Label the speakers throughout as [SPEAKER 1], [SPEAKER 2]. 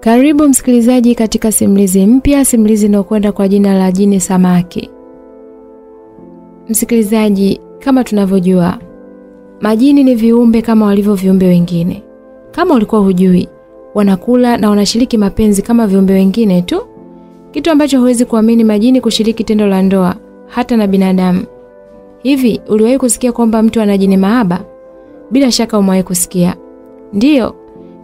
[SPEAKER 1] Karibu msikilizaji katika simulizi mpya, simulizi inayokwenda kwa jina la Jini Samaki. Msikilizaji, kama tunavyojua, majini ni viumbe kama walivyo viumbe wengine. Kama ulikuwa hujui, wanakula na wanashiriki mapenzi kama viumbe wengine tu, kitu ambacho huwezi kuamini majini kushiriki tendo la ndoa hata na binadamu. Hivi uliwahi kusikia kwamba mtu ana jini mahaba? Bila shaka umewahi kusikia. Ndiyo,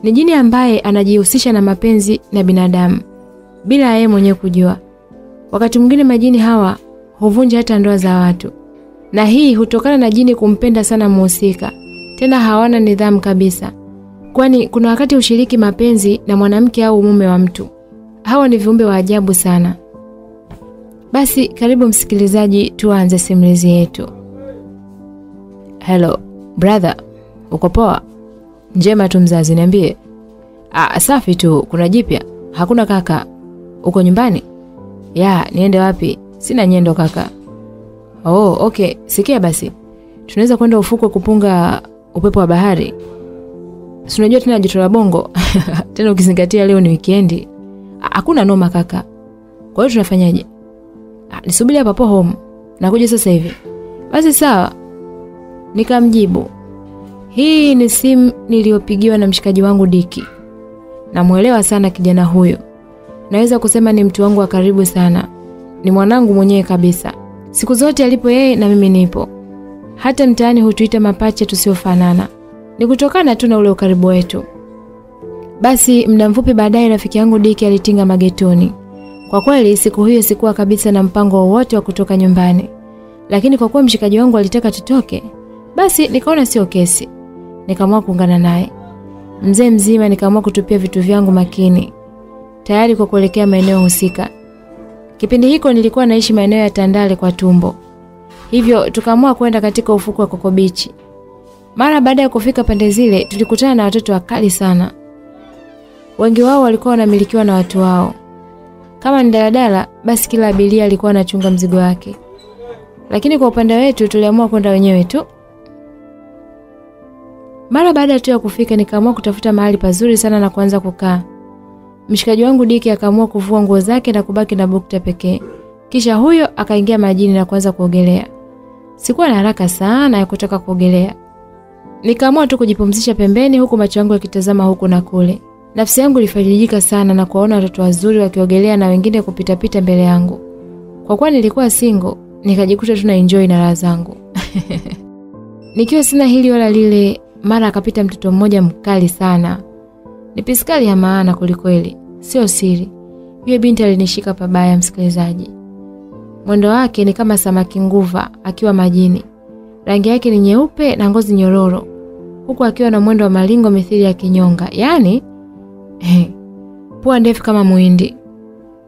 [SPEAKER 1] ni jini ambaye anajihusisha na mapenzi na binadamu bila yeye mwenyewe kujua. Wakati mwingine majini hawa huvunja hata ndoa za watu, na hii hutokana na jini kumpenda sana mhusika. tena hawana nidhamu kabisa, kwani kuna wakati ushiriki mapenzi na mwanamke au mume wa mtu. Hawa ni viumbe wa ajabu sana. Basi karibu msikilizaji, tuanze simulizi yetu. Hello brother, uko poa? Njema tu mzazi, niambie. Ah, safi tu. Kuna jipya? Hakuna kaka. Uko nyumbani? Ya, niende wapi? Sina nyendo kaka. Oh, okay. Sikia basi, tunaweza kwenda ufukwe kupunga upepo wa bahari. Si unajua tena joto la bongo tena ukizingatia leo ni wikendi. Hakuna noma kaka. Kwa hiyo tunafanyaje? Ah, nisubiri hapa home. Nakuja sasa hivi. Basi sawa. Nikamjibu, hii ni simu niliyopigiwa na mshikaji wangu Diki. Namwelewa sana kijana huyo, naweza kusema ni mtu wangu wa karibu sana, ni mwanangu mwenyewe kabisa. Siku zote alipo yeye na mimi nipo, hata mtaani hutuita mapacha tusiofanana. Ni kutokana tu na ule ukaribu wetu. Basi muda mfupi baadaye rafiki yangu Diki alitinga magetoni. Kwa kweli siku hiyo sikuwa kabisa na mpango wowote wa kutoka nyumbani, lakini kwa kuwa mshikaji wangu alitaka tutoke, basi nikaona sio kesi nikaamua kuungana naye. Mzee mzima nikaamua kutupia vitu vyangu makini, tayari kwa kuelekea maeneo husika. Kipindi hiko nilikuwa naishi maeneo ya Tandale kwa tumbo, hivyo tukaamua kwenda katika ufuko wa Kokobichi. Mara baada ya kufika pande zile, tulikutana na watoto wakali sana. Wengi wao walikuwa wanamilikiwa na watu wao. Kama ni daladala, basi kila abiria alikuwa anachunga mzigo wake, lakini kwa upande wetu tuliamua kwenda wenyewe tu. Mara baada tu ya kufika nikaamua kutafuta mahali pazuri sana na kuanza kukaa. Mshikaji wangu Diki akaamua kuvua nguo zake na kubaki na bukta pekee. Kisha huyo akaingia majini na kuanza kuogelea. Sikuwa na haraka sana ya kutaka kuogelea. Nikaamua tu kujipumzisha pembeni huku macho yangu yakitazama huku na kule. Nafsi yangu ilifarijika sana na kuwaona watoto wazuri wakiogelea na wengine kupita-pita mbele yangu. Kwa kuwa nilikuwa single, nikajikuta tu na enjoy na raha zangu. Nikiwa sina hili wala lile, mara akapita mtoto mmoja mkali sana. Ni piskali ya maana kwelikweli, sio siri. Yule binti alinishika pabaya, msikilizaji. Mwendo wake ni kama samaki nguva akiwa majini. Rangi yake ni nyeupe na ngozi nyororo, huku akiwa na mwendo wa malingo mithili ya kinyonga, yaani eh, pua ndefu kama muindi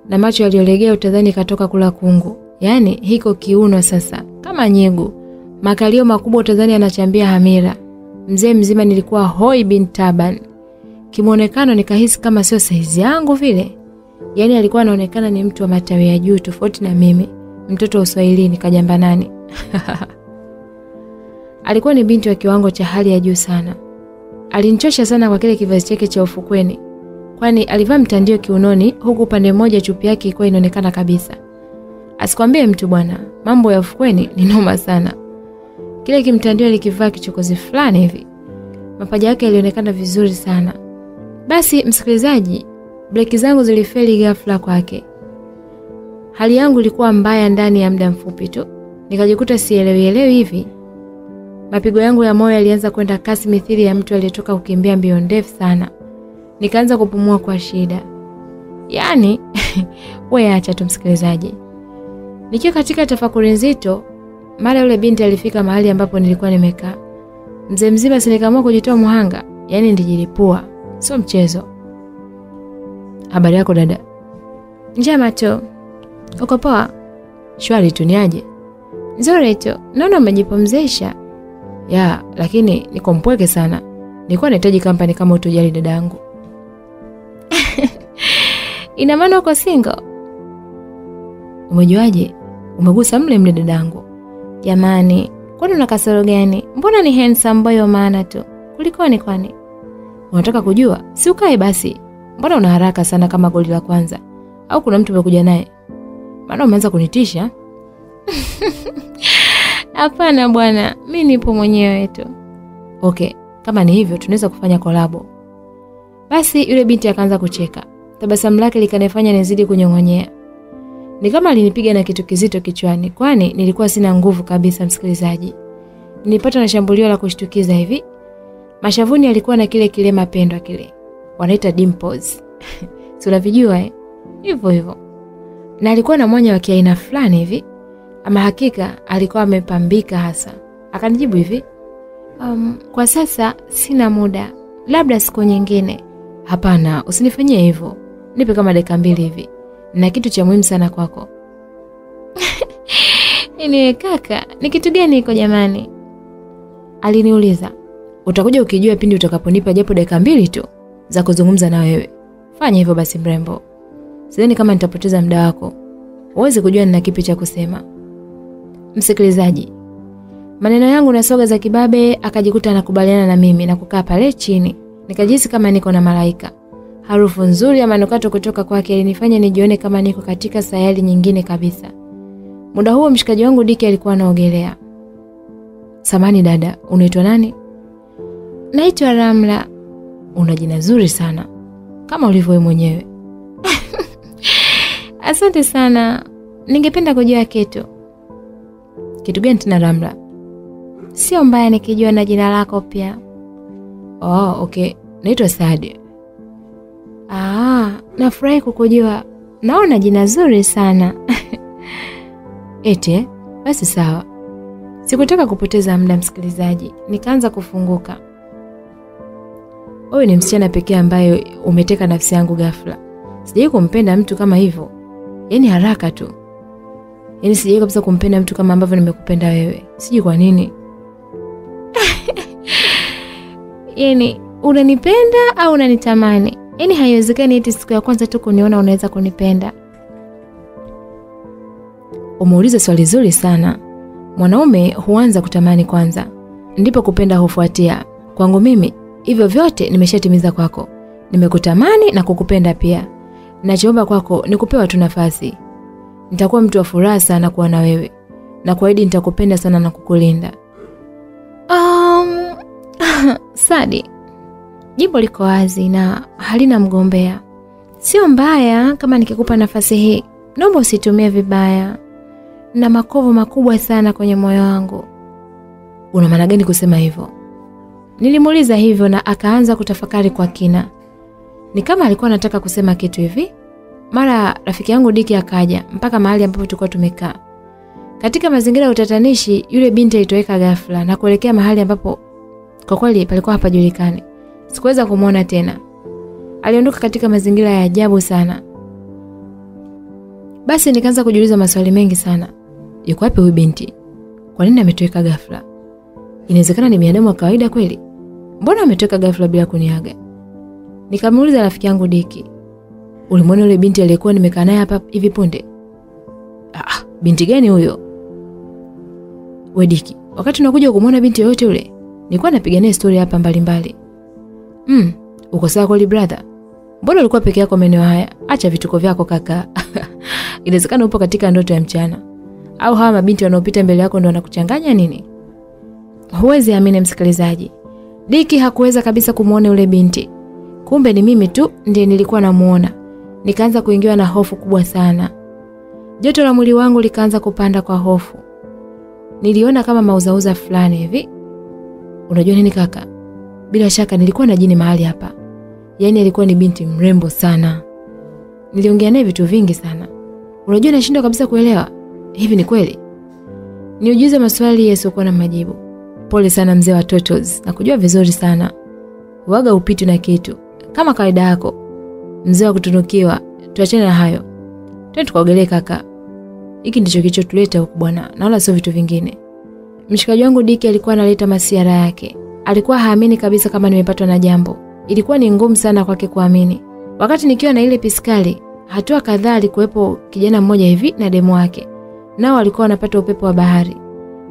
[SPEAKER 1] na macho yaliyolegea utadhani katoka kula kungu, yaani hiko kiuno sasa kama nyegu, makalio makubwa utadhani anachambia hamira. Mzee mzima nilikuwa hoi bin taban. Kimwonekano nikahisi kama sio saizi yangu vile. Yaani alikuwa anaonekana ni mtu wa matawi ya juu tofauti na mimi, mtoto wa Uswahilini kajambanani. alikuwa ni binti wa kiwango cha hali ya juu sana. alinchosha sana kwa kile kivazi chake cha ufukweni, kwani alivaa mtandio kiunoni huku upande mmoja chupi yake ilikuwa inaonekana kabisa. Asikwambie mtu bwana, mambo ya ufukweni ni noma sana. Kile kimtandio alikivaa kichokozi fulani hivi. Mapaja yake yalionekana vizuri sana. Basi msikilizaji, breki zangu zilifeli ghafla kwake. Hali yangu ilikuwa mbaya ndani ya muda mfupi tu. Nikajikuta sielewielewi hivi. Mapigo yangu ya moyo yalianza kwenda kasi mithili ya mtu aliyetoka kukimbia mbio ndefu sana. Nikaanza kupumua kwa shida. Yaani, wewe acha tu msikilizaji. Nikiwa katika tafakuri nzito, mara yule binti alifika mahali ambapo nilikuwa nimekaa. Mzee mzima si nikaamua kujitoa muhanga, yaani ndijilipua, sio mchezo. Habari yako dada? Njema tu. Uko poa? Shwari tu, niaje? Nzuri tu. Naona umejipumzisha. Ya, lakini niko mpweke sana. Nilikuwa nahitaji kampani kama utojali dadangu. Ina maana uko single? Umejuaje? Umegusa mle mle dadangu. Jamani, kwani una kasoro gani? Mbona ni handsome boy wa maana tu. Kulikoni kwani? Unataka kujua? Si ukae basi. mbona una haraka sana kama goli la kwanza? Au kuna mtu umekuja naye? Maana umeanza kunitisha. Hapana bwana, mi nipo mwenyewe tu. Okay, kama ni hivyo tunaweza kufanya kolabo. Basi yule binti akaanza kucheka, tabasamu lake likanifanya nizidi kunyong'onyea. Ni kama alinipiga na kitu kizito kichwani, kwani nilikuwa sina nguvu kabisa. Msikilizaji, nilipata na shambulio la kushtukiza hivi. Mashavuni alikuwa na kile kilema pendwa kile wanaita dimples si unavijua eh? hivyo hivyo, na alikuwa na mwanya wa kiaina fulani hivi, ama hakika alikuwa amepambika hasa. Akanijibu hivi um, kwa sasa sina muda, labda siku nyingine. Hapana, usinifanyie hivyo, nipe kama dakika mbili hivi na kitu cha muhimu sana kwako. Niwe kaka, ni kitu gani iko jamani? Aliniuliza. Utakuja ukijua pindi utakaponipa japo dakika mbili tu za kuzungumza na wewe. Fanya hivyo basi mrembo. Sidhani kama nitapoteza muda wako. Uweze kujua nina kipi cha kusema. Msikilizaji, maneno yangu na soga za kibabe akajikuta anakubaliana na mimi na kukaa pale chini. Nikajihisi kama niko na malaika. Harufu nzuri ya manukato kutoka kwake ilinifanya nijione kama niko katika sayari nyingine kabisa. Muda huo mshikaji wangu Diki alikuwa anaogelea. Samani dada, unaitwa nani? Naitwa Ramla. Una jina zuri sana kama ulivyo wewe mwenyewe. Asante sana. Ningependa kujua kitu. Kitu gani tena Ramla? Sio mbaya nikijua na jina lako pia. Oh, okay. Naitwa Sadi. Ah, nafurahi kukujua. Naona jina zuri sana. Eti, basi sawa. Sikutaka kupoteza muda msikilizaji, nikaanza kufunguka. Wewe ni msichana pekee ambaye umeteka nafsi yangu ghafla. Sijai kumpenda mtu kama hivyo, yaani haraka tu. Yaani sijai kabisa kumpenda mtu kama ambavyo nimekupenda wewe. Sijui kwa nini. Yaani unanipenda au unanitamani? Yaani haiwezekani eti siku ya kwanza tu kuniona unaweza kunipenda. Umeuliza swali zuri sana. Mwanaume huanza kutamani kwanza, ndipo kupenda hufuatia. Kwangu mimi hivyo vyote nimeshatimiza kwako. Nimekutamani na kukupenda pia. Nachoomba kwako ni kupewa tu nafasi. Nitakuwa mtu wa furaha sana kuwa na wewe, na kuahidi nitakupenda sana na kukulinda. Um, Sadi, jibu liko wazi na halina mgombea. Sio mbaya kama nikikupa nafasi hii, naomba usitumie vibaya na makovu makubwa sana kwenye moyo wangu. Una maana gani kusema hivyo? Nilimuuliza hivyo na akaanza kutafakari kwa kina. Ni kama alikuwa anataka kusema kitu hivi. Mara rafiki yangu Diki akaja mpaka mahali ambapo tulikuwa tumekaa. Katika mazingira ya utatanishi, yule binti alitoweka ghafla na kuelekea mahali ambapo kwa kweli palikuwa hapajulikani. Sikuweza kumwona tena. Aliondoka katika mazingira ya ajabu sana. Basi nikaanza kujiuliza maswali mengi sana. Yuko wapi huyu binti? Kwa nini ametoweka ghafla? Inawezekana ni binadamu wa kawaida kweli? Mbona ametoweka ghafla bila kuniaga? Nikamuuliza rafiki yangu Diki. Ulimwona yule binti aliyekuwa nimekaa naye hapa hivi punde? Ah, binti gani huyo? We Diki, wakati unakuja kumwona binti yoyote yule, nilikuwa napigania stori hapa mbalimbali. Mm, uko sawa kweli brother? Mbona ulikuwa peke yako maeneo haya? Acha vituko vyako kaka. Inawezekana upo katika ndoto ya mchana. Au hawa mabinti wanaopita mbele yako ndo wanakuchanganya nini? Huwezi amini msikilizaji. Diki hakuweza kabisa kumwona yule binti. Kumbe ni mimi tu ndiye nilikuwa namuona. Nikaanza kuingiwa na hofu kubwa sana. Joto la mwili wangu likaanza kupanda kwa hofu. Niliona kama mauzauza fulani hivi. Unajua nini kaka? Bila shaka nilikuwa na jini mahali hapa. Yaani alikuwa ni binti mrembo sana. Niliongea naye vitu vingi sana. Unajua nashindwa kabisa kuelewa. Hivi ni kweli? Niujize maswali yasiokuwa na majibu. Pole sana mzee wa Totos, nakujua vizuri sana. Waga upiti na kitu. Kama kawaida yako. Mzee wa kutunukiwa, tuachane na hayo. Twende tukaogelee kaka. Hiki ndicho kilichotuleta huku bwana, na wala sio vitu vingine. Mshikaji wangu Diki alikuwa analeta masiara yake. Alikuwa haamini kabisa kama nimepatwa na jambo. Ilikuwa ni ngumu sana kwake kuamini. Wakati nikiwa na ile piskali, hatua kadhaa alikuwepo kijana mmoja hivi na demu wake. Nao walikuwa wanapata upepo wa bahari.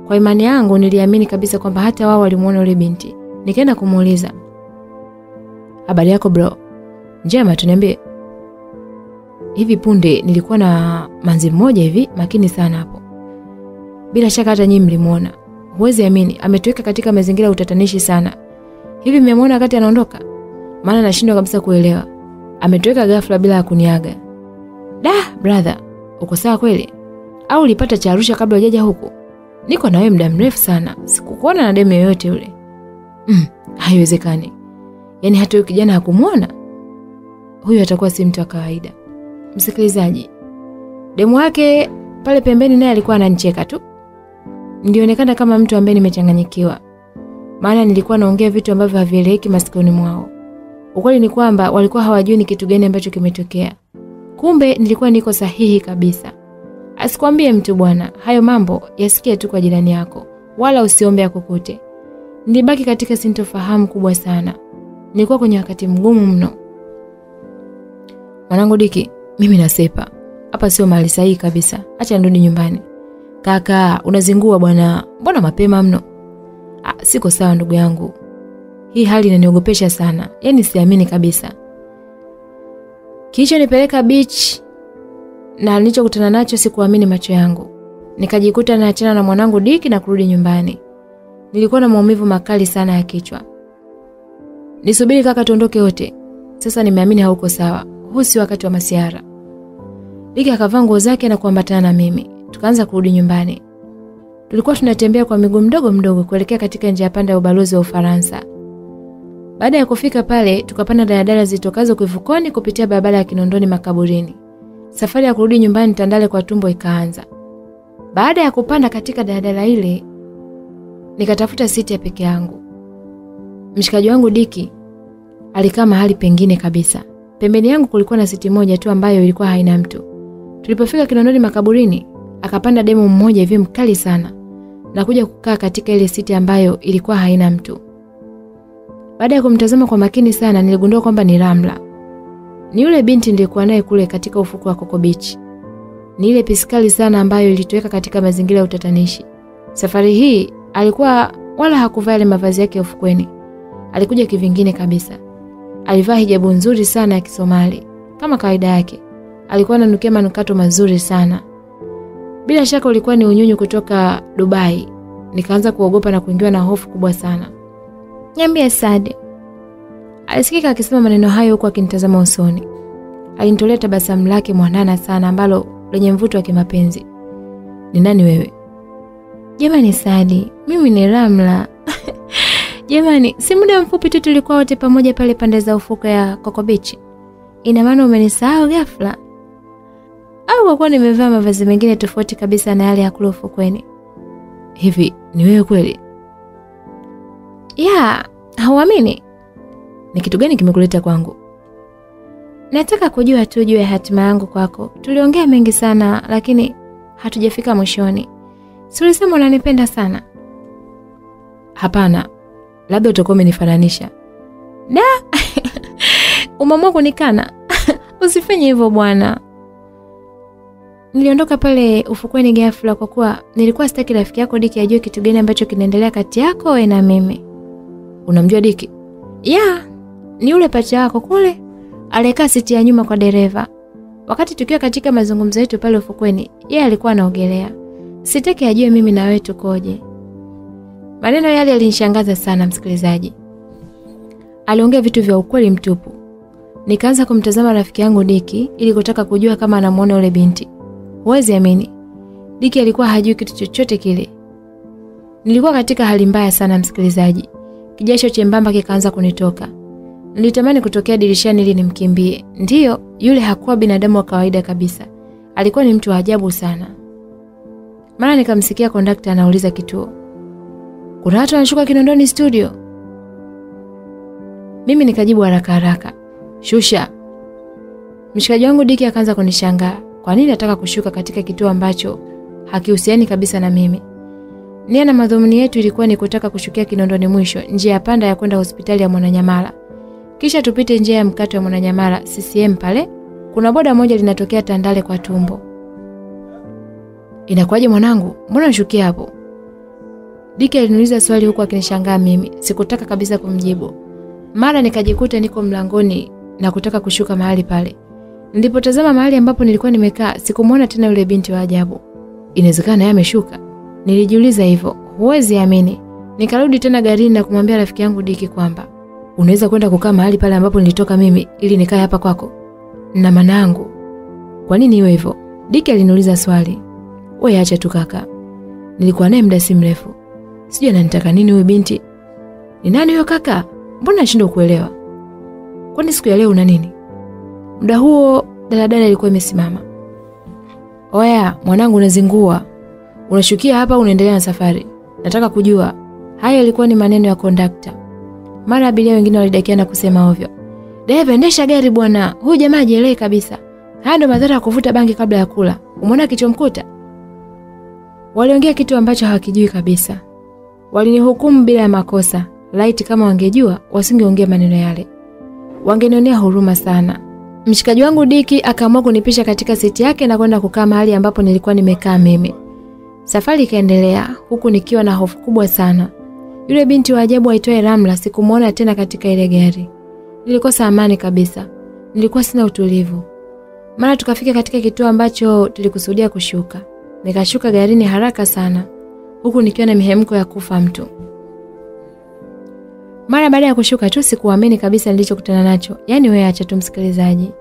[SPEAKER 1] Kwa imani yangu niliamini kabisa kwamba hata wao walimuona yule binti. Nikaenda kumuuliza. Habari yako bro? Njema, tuniambie. Hivi punde nilikuwa na manzi mmoja hivi makini sana hapo. Bila shaka hata nyinyi mlimuona. Huwezi amini, ametuweka katika mazingira ya utatanishi sana. Hivi mmemwona wakati anaondoka? Maana nashindwa kabisa kuelewa. Ametuweka ghafla bila ya kuniaga. Da, brother, uko sawa kweli? Au ulipata cha Arusha kabla hujaja huku? Niko na wewe muda mrefu sana. Sikukuona na demu yoyote yule. Mm, haiwezekani. Yaani hata huyo kijana hakumwona? Huyu atakuwa si mtu wa kawaida. Msikilizaji, demu wake pale pembeni naye alikuwa ananicheka tu. Nilionekana kama mtu ambaye nimechanganyikiwa, maana nilikuwa naongea vitu ambavyo havieleweki masikioni mwao. Ukweli ni kwamba walikuwa hawajui ni kitu gani ambacho kimetokea. Kumbe nilikuwa niko sahihi kabisa. Asikwambie mtu bwana, hayo mambo yasikie tu kwa jirani yako, wala usiombe akukute. Nilibaki katika sintofahamu kubwa sana. Nilikuwa kwenye wakati mgumu mno. Mwanangu Diki, mimi nasepa. Hapa sio mahali sahihi kabisa. Acha nirudi nyumbani. Kaka, unazingua bwana. Mbona mapema mno? Ah, siko sawa ndugu yangu. Hii hali inaniogopesha sana. Yaani siamini kabisa. Kilichonipeleka beach na nilichokutana nacho sikuamini macho yangu. Nikajikuta naachana na mwanangu Diki na kurudi nyumbani. Nilikuwa na maumivu makali sana ya kichwa. Nisubiri kaka tuondoke wote. Sasa nimeamini hauko sawa. Huu si wakati wa masiara. Diki akavaa nguo zake na kuambatana na mimi. Tukaanza kurudi nyumbani. Tulikuwa tunatembea kwa miguu mdogo mdogo kuelekea katika njia panda ya ubalozi wa Ufaransa. Baada ya kufika pale, tukapanda daladala zitokazo kuivukoni kupitia barabara ya Kinondoni makaburini. Safari ya kurudi nyumbani Tandale kwa tumbo ikaanza. Baada ya kupanda katika daladala ile, nikatafuta siti ya peke yangu. Mshikaji wangu Diki alikaa mahali pengine kabisa. Pembeni yangu kulikuwa na siti moja tu ambayo ilikuwa haina mtu. Tulipofika Kinondoni makaburini, akapanda demo mmoja hivi mkali sana na kuja kukaa katika ile siti ambayo ilikuwa haina mtu. Baada ya kumtazama kwa makini sana, niligundua kwamba ni Ramla. Ni yule binti nilikuwa naye kule katika ufuku wa Coco Beach. Ni ile pisikali sana ambayo ilitoweka katika mazingira ya utatanishi. Safari hii alikuwa wala hakuvaa yale mavazi yake ya ufukweni. Alikuja kivingine kabisa. Alivaa hijabu nzuri sana ya Kisomali kama kawaida yake. Alikuwa ananukia manukato mazuri sana. Bila shaka ulikuwa ni unyunyu kutoka Dubai. Nikaanza kuogopa na kuingiwa na hofu kubwa sana. Niambie Sade. Alisikika akisema maneno hayo huku akinitazama usoni. Alinitolea tabasamu lake mwanana sana ambalo lenye mvuto wa kimapenzi. Ni nani wewe? Jamani Sadi, mimi ni Ramla. Jamani, si muda mfupi tu tulikuwa wote pamoja pale pande za ufuko ya Kokobichi. Beach. Ina maana umenisahau ghafla? Kwa kuwa nimevaa mavazi mengine tofauti kabisa na yale ya kule ufukweni? Hivi ni wewe kweli? Ya, hauamini? Ni kitu gani kimekuleta kwangu? Nataka kujua tu juu ya hatima yangu kwako. Tuliongea mengi sana lakini hatujafika mwishoni. Si ulisema unanipenda sana? Hapana. Labda utakuwa umenifananisha. Da. Umeamua kunikana? Usifanye hivyo bwana. Niliondoka pale ufukweni ghafla kwa kuwa nilikuwa sitaki rafiki yako Diki ajue kitu gani ambacho kinaendelea kati yako wewe na mimi. Unamjua Diki? Ya, ni yule pacha wako kule aliyekaa siti ya nyuma kwa dereva. Wakati tukiwa katika mazungumzo yetu pale ufukweni, yeye alikuwa anaogelea. Sitaki ajue mimi na wewe tukoje. Maneno yale yalinishangaza sana msikilizaji. Aliongea vitu vya ukweli mtupu. Nikaanza kumtazama rafiki yangu Diki ili kutaka kujua kama anamuona yule binti. Huwezi amini. Diki alikuwa hajui kitu chochote kile. Nilikuwa katika hali mbaya sana msikilizaji. Kijasho chembamba kikaanza kunitoka. Nilitamani kutokea dirishani ili nimkimbie. Ndiyo, yule hakuwa binadamu wa kawaida kabisa. Alikuwa ni mtu wa ajabu sana. Mara nikamsikia kondakta anauliza kituo. Kuna watu wanashuka Kinondoni studio? Mimi nikajibu haraka haraka. Shusha. Mshikaji wangu Diki akaanza kunishangaa. Kwa nini nataka kushuka katika kituo ambacho hakihusiani kabisa na mimi? Nia na madhumuni yetu ilikuwa ni kutaka kushukia Kinondoni mwisho, njia ya panda ya kwenda hospitali ya Mwananyamala. Kisha tupite njia ya mkato wa Mwananyamala CCM pale. Kuna boda moja linatokea Tandale kwa tumbo. Inakuwaje mwanangu? Mbona unashukia hapo? Diki aliniuliza swali huku akinishangaa mimi. Sikutaka kabisa kumjibu. Mara nikajikuta niko mlangoni na kutaka kushuka mahali pale. Nilipotazama mahali ambapo nilikuwa nimekaa, sikumwona tena yule binti wa ajabu. Inawezekana yeye ameshuka. Nilijiuliza hivyo, huwezi amini. Nikarudi tena garini na kumwambia rafiki yangu Diki kwamba unaweza kwenda kukaa mahali pale ambapo nilitoka mimi ili nikae hapa kwako na manangu. Kwa nini iwe hivyo? Diki aliniuliza swali. Wewe acha tu kaka. Nilikuwa naye muda si mrefu. Sijui ananitaka nini huyu binti. Ni nani huyo kaka? Mbona nashindwa kuelewa? Kwani siku ya leo una nini? Muda huo daladala ilikuwa imesimama. Oya, mwanangu unazingua. Unashukia hapa unaendelea na safari. Nataka kujua. Haya yalikuwa ni maneno ya kondakta. Mara abiria wengine walidakia na kusema ovyo. dereva, endesha gari bwana. Huyu jamaa ajielewi kabisa. Haya ndo madhara ya kuvuta bangi kabla ya kula. Umeona kichomkuta? Waliongea kitu ambacho hawakijui kabisa. Walinihukumu bila ya makosa. Laiti kama wangejua, wasingeongea maneno yale. Wangenionea huruma sana. Mshikaji wangu Diki akaamua kunipisha katika siti yake na kwenda kukaa mahali ambapo nilikuwa nimekaa mimi. Safari ikaendelea huku nikiwa na hofu kubwa sana. Yule binti wa ajabu aitwaye Ramla sikumwona tena katika ile gari. Nilikosa amani kabisa. Nilikuwa sina utulivu. Mara tukafika katika kituo ambacho tulikusudia kushuka. Nikashuka garini haraka sana huku nikiwa na mihemko ya kufa mtu. Mara baada ya kushuka tu sikuamini kabisa nilichokutana nacho. Yaani wewe acha tu msikilizaji.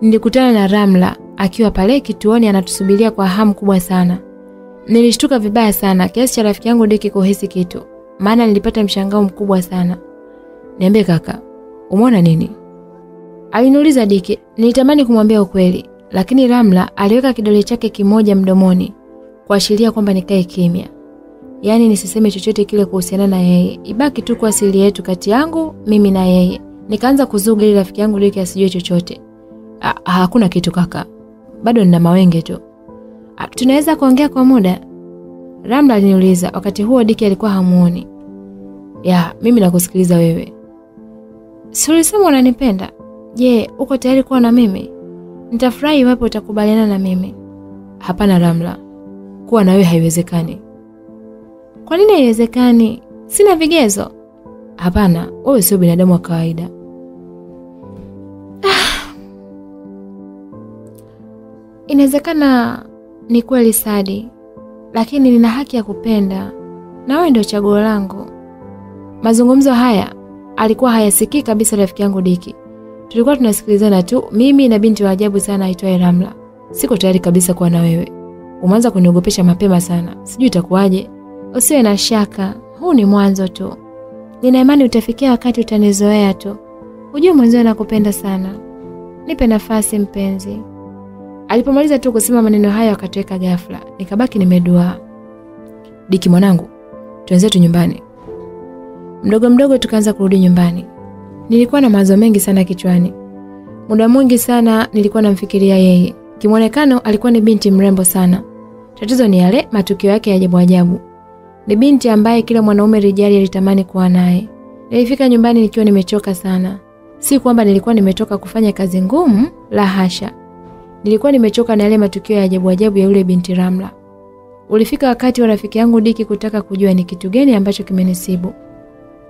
[SPEAKER 1] Nilikutana na Ramla akiwa pale kituoni anatusubiria kwa hamu kubwa sana. Nilishtuka vibaya sana kiasi cha rafiki yangu Diki kuhisi kitu. Maana nilipata mshangao mkubwa sana. Niambie kaka, umeona nini? Aliniuliza Diki. Nilitamani kumwambia ukweli, lakini Ramla aliweka kidole chake kimoja mdomoni kuashiria kwamba nikae kimya. Yaani nisiseme chochote kile kuhusiana na yeye. Ibaki tu kwa siri yetu kati yangu mimi na yeye. Nikaanza kuzuga ili rafiki yangu Diki asijue chochote. Ha, hakuna kitu kaka. Bado nina mawenge tu. Ha, tunaweza kuongea kwa muda? Ramla aliniuliza wakati huo Diki alikuwa hamuoni. Ya, mimi nakusikiliza wewe. Si ulisema unanipenda? Je, uko tayari kuwa na mimi? Nitafurahi iwapo utakubaliana na mimi. Hapana Ramla. Kuwa na wewe haiwezekani. Kwa nini haiwezekani? Sina vigezo. Hapana, wewe sio binadamu wa kawaida. Ah. Inawezekana ni kweli Sadi, lakini nina haki ya kupenda na wewe ndio chaguo langu. Mazungumzo haya alikuwa hayasikii kabisa rafiki yangu Diki. Tulikuwa tunasikilizana tu, mimi na binti wa ajabu sana aitwaye Ramla. Siko tayari kabisa kuwa na wewe. Umeanza kuniogopesha mapema sana. Sijui itakuwaje. Usiwe na shaka, huu ni mwanzo tu. Nina imani utafikia wakati utanizoea tu. Hujue mwenzio nakupenda sana. Nipe nafasi mpenzi. Alipomaliza tu kusema maneno hayo akatoweka ghafla. Nikabaki nimedua Diki mwanangu, tuenzetu nyumbani. Mdogo mdogo tukaanza kurudi nyumbani. Nilikuwa na mawazo mengi sana kichwani. Muda mwingi sana nilikuwa namfikiria yeye. Kimwonekano alikuwa ni binti mrembo sana. Tatizo ni yale matukio yake ya ajabu ajabu. Ni binti ambaye kila mwanaume rijali alitamani kuwa naye. Nilifika nyumbani nikiwa nimechoka sana. Si kwamba nilikuwa nimetoka kufanya kazi ngumu, la hasha. Nilikuwa nimechoka na yale matukio ya ajabu ajabu ya yule binti Ramla. Ulifika wakati wa rafiki yangu Diki kutaka kujua ni kitu gani ambacho kimenisibu.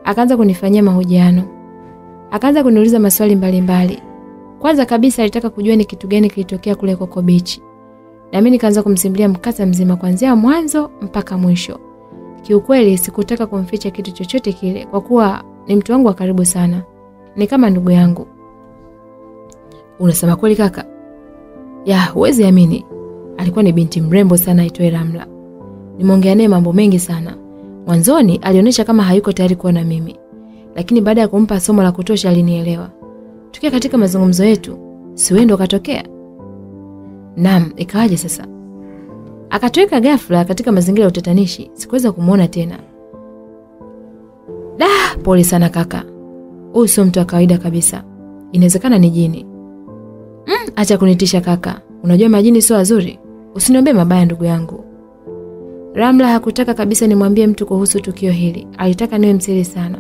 [SPEAKER 1] Akaanza kunifanyia mahojiano. Akaanza kuniuliza maswali mbalimbali mbali. Kwanza kabisa alitaka kujua ni kitu gani kilitokea kule Beach. Na mimi nikaanza kumsimulia mkasa mzima kuanzia mwanzo mpaka mwisho. Kiukweli sikutaka kumficha kitu chochote kile kwa kuwa ni mtu wangu wa karibu sana. Ni kama ndugu yangu. Unasema kweli kaka? Ya, huwezi amini. Alikuwa ni binti mrembo sana aitwaye Ramla. Nimeongea naye mambo mengi sana. Mwanzoni alionyesha kama hayuko tayari kuwa na mimi. Lakini baada ya kumpa somo la kutosha alinielewa. Tukiwa katika mazungumzo yetu, si wewe ndo katokea? Naam, ikawaje sasa? Akatoweka ghafla katika mazingira ya utatanishi, sikuweza kumwona tena. Da, pole sana kaka. Huyu sio mtu wa kawaida kabisa. Inawezekana ni jini. Mm, acha kunitisha kaka. Unajua majini sio wazuri. usiniombe mabaya ndugu yangu. Ramla hakutaka kabisa nimwambie mtu kuhusu tukio hili. Alitaka niwe msiri sana.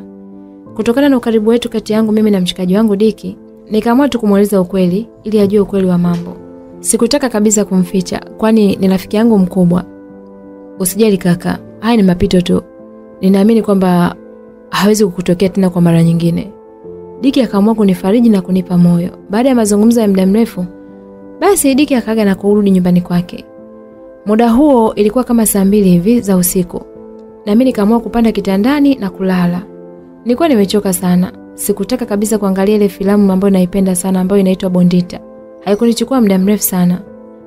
[SPEAKER 1] Kutokana na ukaribu wetu kati yangu mimi na mshikaji wangu Diki, nikaamua tu kumweleza ukweli ili ajue ukweli wa mambo. Sikutaka kabisa kumficha kwani ni rafiki yangu mkubwa. Usijali kaka, haya ni mapito tu. Ninaamini kwamba hawezi kukutokea tena kwa mara nyingine. Diki akaamua kunifariji na kunipa moyo. Baada ya mazungumzo ya muda mrefu, basi Diki akaga na kurudi nyumbani kwake. Muda huo ilikuwa kama saa mbili hivi za usiku, na mimi nikaamua kupanda kitandani na kulala. Nilikuwa nimechoka sana, sikutaka kabisa kuangalia ile filamu ambayo naipenda sana ambayo inaitwa Bondita. Haikunichukua muda mrefu sana,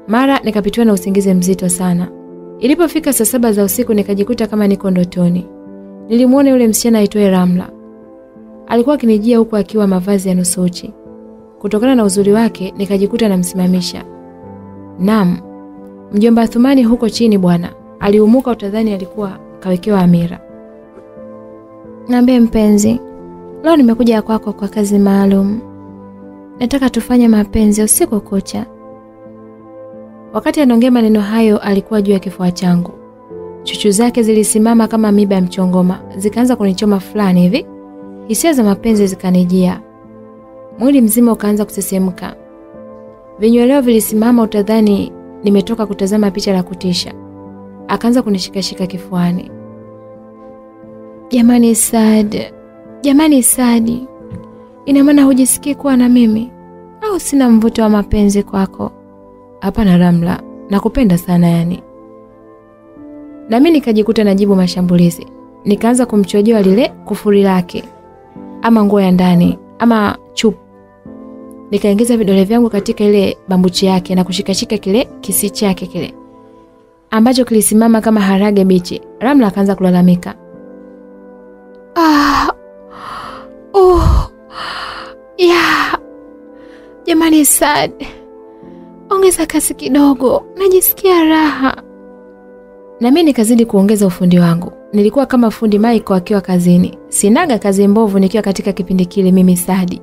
[SPEAKER 1] mara nikapitiwa na usingizi mzito sana. Ilipofika saa saba za usiku, nikajikuta kama niko ndotoni. Nilimwona yule msichana aitwaye Ramla, alikuwa akinijia huku akiwa mavazi ya nusu uchi. Kutokana na uzuri wake, nikajikuta namsimamisha. Naam, mjomba Thumani huko chini bwana, aliumuka utadhani alikuwa kawekewa amira.
[SPEAKER 2] Naambie mpenzi, leo nimekuja kwako kwa kazi maalum. Nataka tufanye mapenzi usiku kucha.
[SPEAKER 1] Wakati anaongea maneno hayo, alikuwa juu ya kifua changu. Chuchu zake zilisimama kama miba ya mchongoma, zikaanza kunichoma fulani hivi. Hisia za mapenzi zikanijia, mwili mzima ukaanza kusesemka, vinyweleo vilisimama, utadhani nimetoka kutazama picha la kutisha. Akaanza kunishikashika kifuani.
[SPEAKER 2] Jamani sad jamani Saadi, ina maana hujisikii kuwa na mimi au sina mvuto wa mapenzi kwako?
[SPEAKER 1] Hapana Ramla, nakupenda sana yani. Na mimi nikajikuta najibu mashambulizi, nikaanza kumchojoa lile kufuri lake ama nguo ya ndani ama chupu. Nikaingiza vidole vyangu katika ile bambuchi yake na kushikashika kile kisi chake kile ambacho kilisimama kama harage bichi. Ramla akaanza kulalamika.
[SPEAKER 2] Ah, oh, ya jamani Sad, ongeza kasi kidogo, najisikia raha.
[SPEAKER 1] Na mimi nikazidi kuongeza ufundi wangu. Nilikuwa kama fundi Maiko akiwa kazini. Sinaga kazi mbovu nikiwa katika kipindi kile mimi Sadi.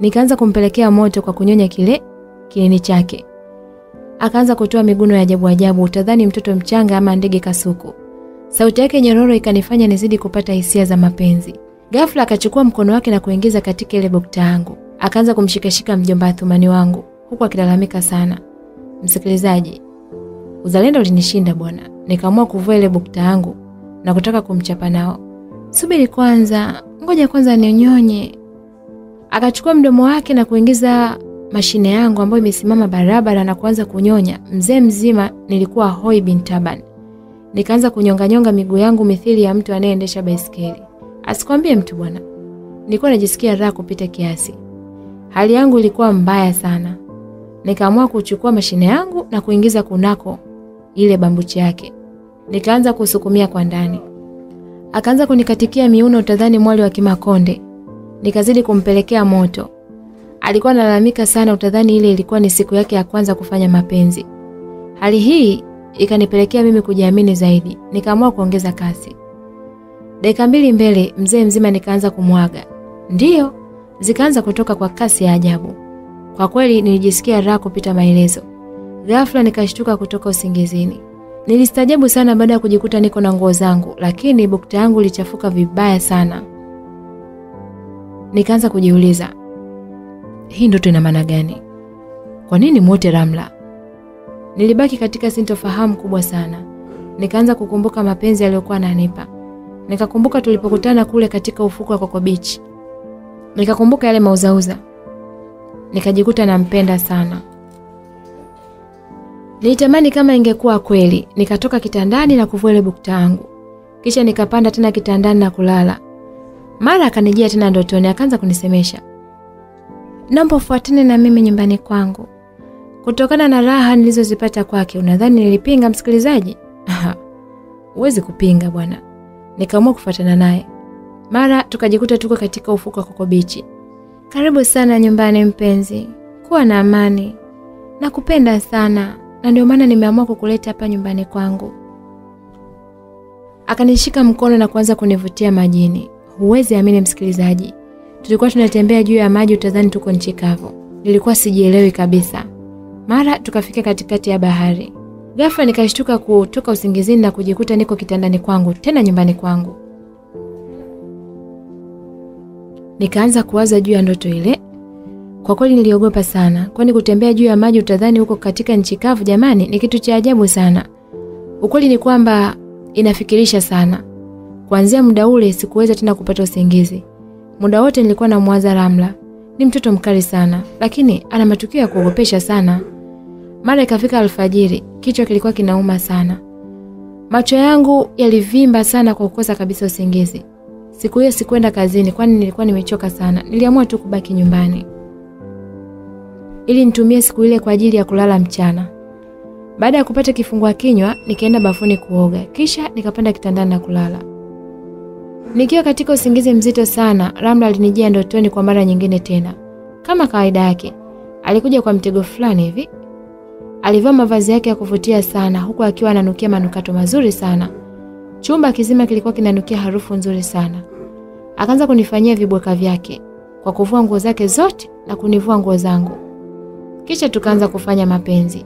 [SPEAKER 1] Nikaanza kumpelekea moto kwa kunyonya kile kinini chake. Akaanza kutoa miguno ya ajabu ajabu, utadhani mtoto mchanga ama ndege kasuku. Sauti yake nyororo ikanifanya nizidi kupata hisia za mapenzi. Ghafla akachukua mkono wake na kuingiza katika ile bokta yangu. Akaanza kumshikashika mjomba Athumani wangu huku akilalamika sana. Msikilizaji, uzalendo ulinishinda bwana. Nikaamua kuvua ile bukta yangu na kutaka kumchapa nao.
[SPEAKER 2] Subiri kwanza, ngoja kwanza ninyonye.
[SPEAKER 1] Akachukua mdomo wake na kuingiza mashine yangu ambayo imesimama barabara na kuanza kunyonya. Mzee mzima nilikuwa hoi bin taban. Nikaanza kunyonganyonga miguu yangu mithili ya mtu anayeendesha baisikeli. Asikwambie mtu bwana. Nilikuwa najisikia raha kupita kiasi. Hali yangu ilikuwa mbaya sana. Nikaamua kuchukua mashine yangu na kuingiza kunako ile bambuchi yake. Nikaanza kusukumia kwa ndani. Akaanza kunikatikia miuno utadhani mwali wa Kimakonde. Nikazidi kumpelekea moto. Alikuwa analalamika sana utadhani ile ilikuwa ni siku yake ya kwanza kufanya mapenzi. Hali hii ikanipelekea mimi kujiamini zaidi. Nikaamua kuongeza kasi. Dakika mbili mbele mzee mzima nikaanza kumwaga. Ndiyo, zikaanza kutoka kwa kasi ya ajabu. Kwa kweli nilijisikia raha kupita maelezo. Ghafla nikashtuka kutoka usingizini. Nilistajabu sana baada ya kujikuta niko na nguo zangu, lakini bukta yangu ilichafuka vibaya sana. Nikaanza kujiuliza, hii ndoto ina maana gani? Kwa nini mwote Ramla? Nilibaki katika sintofahamu kubwa sana. Nikaanza kukumbuka mapenzi aliyokuwa ananipa. Nikakumbuka tulipokutana kule katika ufuko wa Beach. Nikakumbuka yale mauzauza. Nikajikuta nampenda sana. Nilitamani kama ingekuwa kweli. Nikatoka kitandani na kuvua ile bukta yangu. Kisha nikapanda tena kitandani na kulala. Mara akanijia tena ndotoni akaanza kunisemesha.
[SPEAKER 2] Naomba ufuatane na mimi nyumbani kwangu.
[SPEAKER 1] Kutokana na raha nilizozipata kwake, unadhani nilipinga msikilizaji? uwezi kupinga bwana. Nikaamua kufuatana naye. Mara tukajikuta tuko katika ufuko wa Coco Beach.
[SPEAKER 2] Karibu sana nyumbani mpenzi. Kuwa na amani. Nakupenda sana na ndio maana nimeamua kukuleta hapa nyumbani kwangu.
[SPEAKER 1] Akanishika mkono na kuanza kunivutia majini. Huwezi amini msikilizaji. Tulikuwa tunatembea juu ya maji utadhani tuko nchi kavu. Nilikuwa sijielewi kabisa. Mara tukafika katikati ya bahari. Ghafla nikashtuka kutoka usingizini na kujikuta niko kitandani kwangu, tena nyumbani kwangu. Nikaanza kuwaza juu ya ndoto ile. Kwa kweli niliogopa sana, kwani kutembea juu ya maji utadhani huko katika nchi kavu jamani, ni kitu cha ajabu sana. Ukweli ni kwamba inafikirisha sana. Kuanzia muda ule sikuweza tena kupata usingizi. Muda wote nilikuwa namwaza Ramla. Ni mtoto mkali sana, lakini ana matukio ya kuogopesha sana. Mara ikafika alfajiri, kichwa kilikuwa kinauma sana. Macho yangu yalivimba sana kwa kukosa kabisa usingizi. Siku hiyo sikwenda kazini kwani nilikuwa nimechoka sana. Niliamua tu kubaki nyumbani ili nitumie siku ile kwa ajili ya kulala mchana. Baada ya kupata kifungua kinywa, nikaenda bafuni kuoga, kisha nikapanda kitandani na kulala. Nikiwa katika usingizi mzito sana, Ramla alinijia ndotoni kwa mara nyingine tena. Kama kawaida yake, alikuja kwa mtego fulani hivi. Alivaa mavazi yake ya kuvutia sana huku akiwa ananukia manukato mazuri sana. Chumba kizima kilikuwa kinanukia harufu nzuri sana. Akaanza kunifanyia vibweka vyake kwa kuvua nguo zake zote na kunivua nguo zangu. Kisha tukaanza kufanya mapenzi.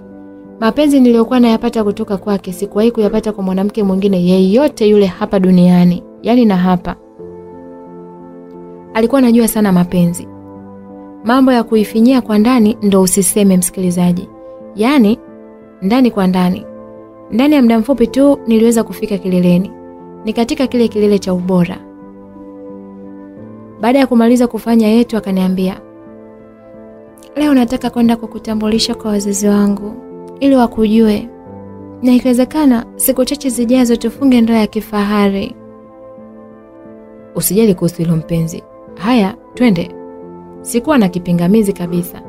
[SPEAKER 1] Mapenzi niliyokuwa nayapata kutoka kwake sikuwahi kuyapata kwa mwanamke mwingine yeyote yule hapa duniani, yaani na hapa. Alikuwa anajua sana mapenzi. Mambo ya kuifinyia kwa ndani ndo usiseme msikilizaji. Yaani ndani kwa ndani. Ndani ya muda mfupi tu niliweza kufika kileleni. Ni katika kile kilele cha ubora. Baada ya kumaliza kufanya yetu akaniambia, "Leo nataka kwenda kukutambulisha kwa wazazi wangu ili wakujue. Na ikiwezekana siku chache zijazo tufunge ndoa ya kifahari." Usijali kuhusu hilo mpenzi. Haya, twende. Sikuwa na kipingamizi kabisa.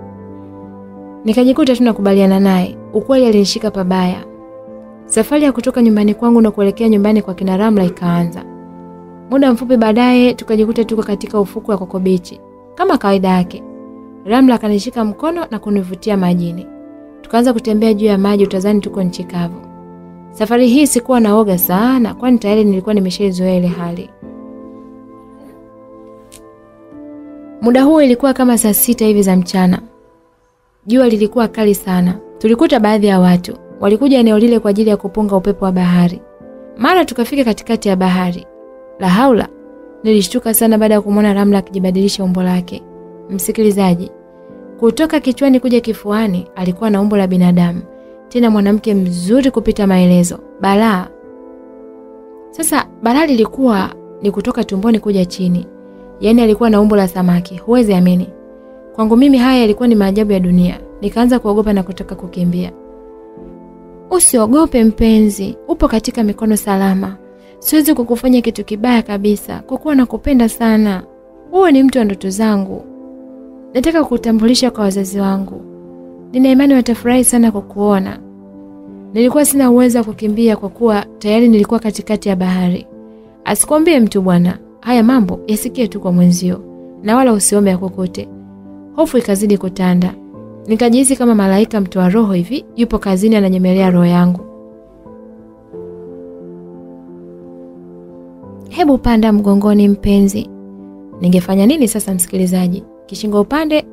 [SPEAKER 1] Nikajikuta tunakubaliana naye. Ukweli alinishika pabaya. Safari ya kutoka nyumbani kwangu na kuelekea nyumbani kwa kina Ramla ikaanza. Muda mfupi baadaye tukajikuta tuko katika ufuku wa Kokobichi. Kama kawaida yake, Ramla akanishika mkono na kunivutia majini. Tukaanza kutembea juu ya maji utazani tuko nchi kavu. Safari hii sikuwa naoga sana kwani tayari nilikuwa nimeshaizoea ile hali. Muda huo ilikuwa kama saa sita hivi za mchana. Jua lilikuwa kali sana. Tulikuta baadhi ya watu walikuja eneo lile kwa ajili ya kupunga upepo wa bahari. Mara tukafika katikati ya bahari. La haula, nilishtuka sana baada ya kumwona Ramla akijibadilisha umbo lake. Msikilizaji, kutoka kichwani kuja kifuani alikuwa na umbo la binadamu, tena mwanamke mzuri kupita maelezo. Balaa. Sasa balaa lilikuwa ni kutoka tumboni kuja chini. Yaani alikuwa na umbo la samaki, huwezi amini. Kwangu mimi haya yalikuwa ni maajabu ya dunia. Nikaanza kuogopa na kutaka kukimbia. Usiogope mpenzi, upo katika mikono salama. Siwezi kukufanya kitu kibaya kabisa, kwa kuwa nakupenda sana. Wewe ni mtu wa ndoto zangu. Nataka kukutambulisha kwa wazazi wangu. Nina imani watafurahi sana kukuona. Nilikuwa sina uwezo wa kukimbia kwa kuwa tayari nilikuwa katikati ya bahari. Asikwambie mtu bwana, haya mambo yasikie tu kwa mwenzio, na wala usiombe kokote. Hofu ikazidi kutanda. Nikajihisi kama malaika mtoa roho hivi yupo kazini ananyemelea roho yangu. Hebu panda mgongoni mpenzi. Ningefanya nini sasa msikilizaji? Kishingo upande,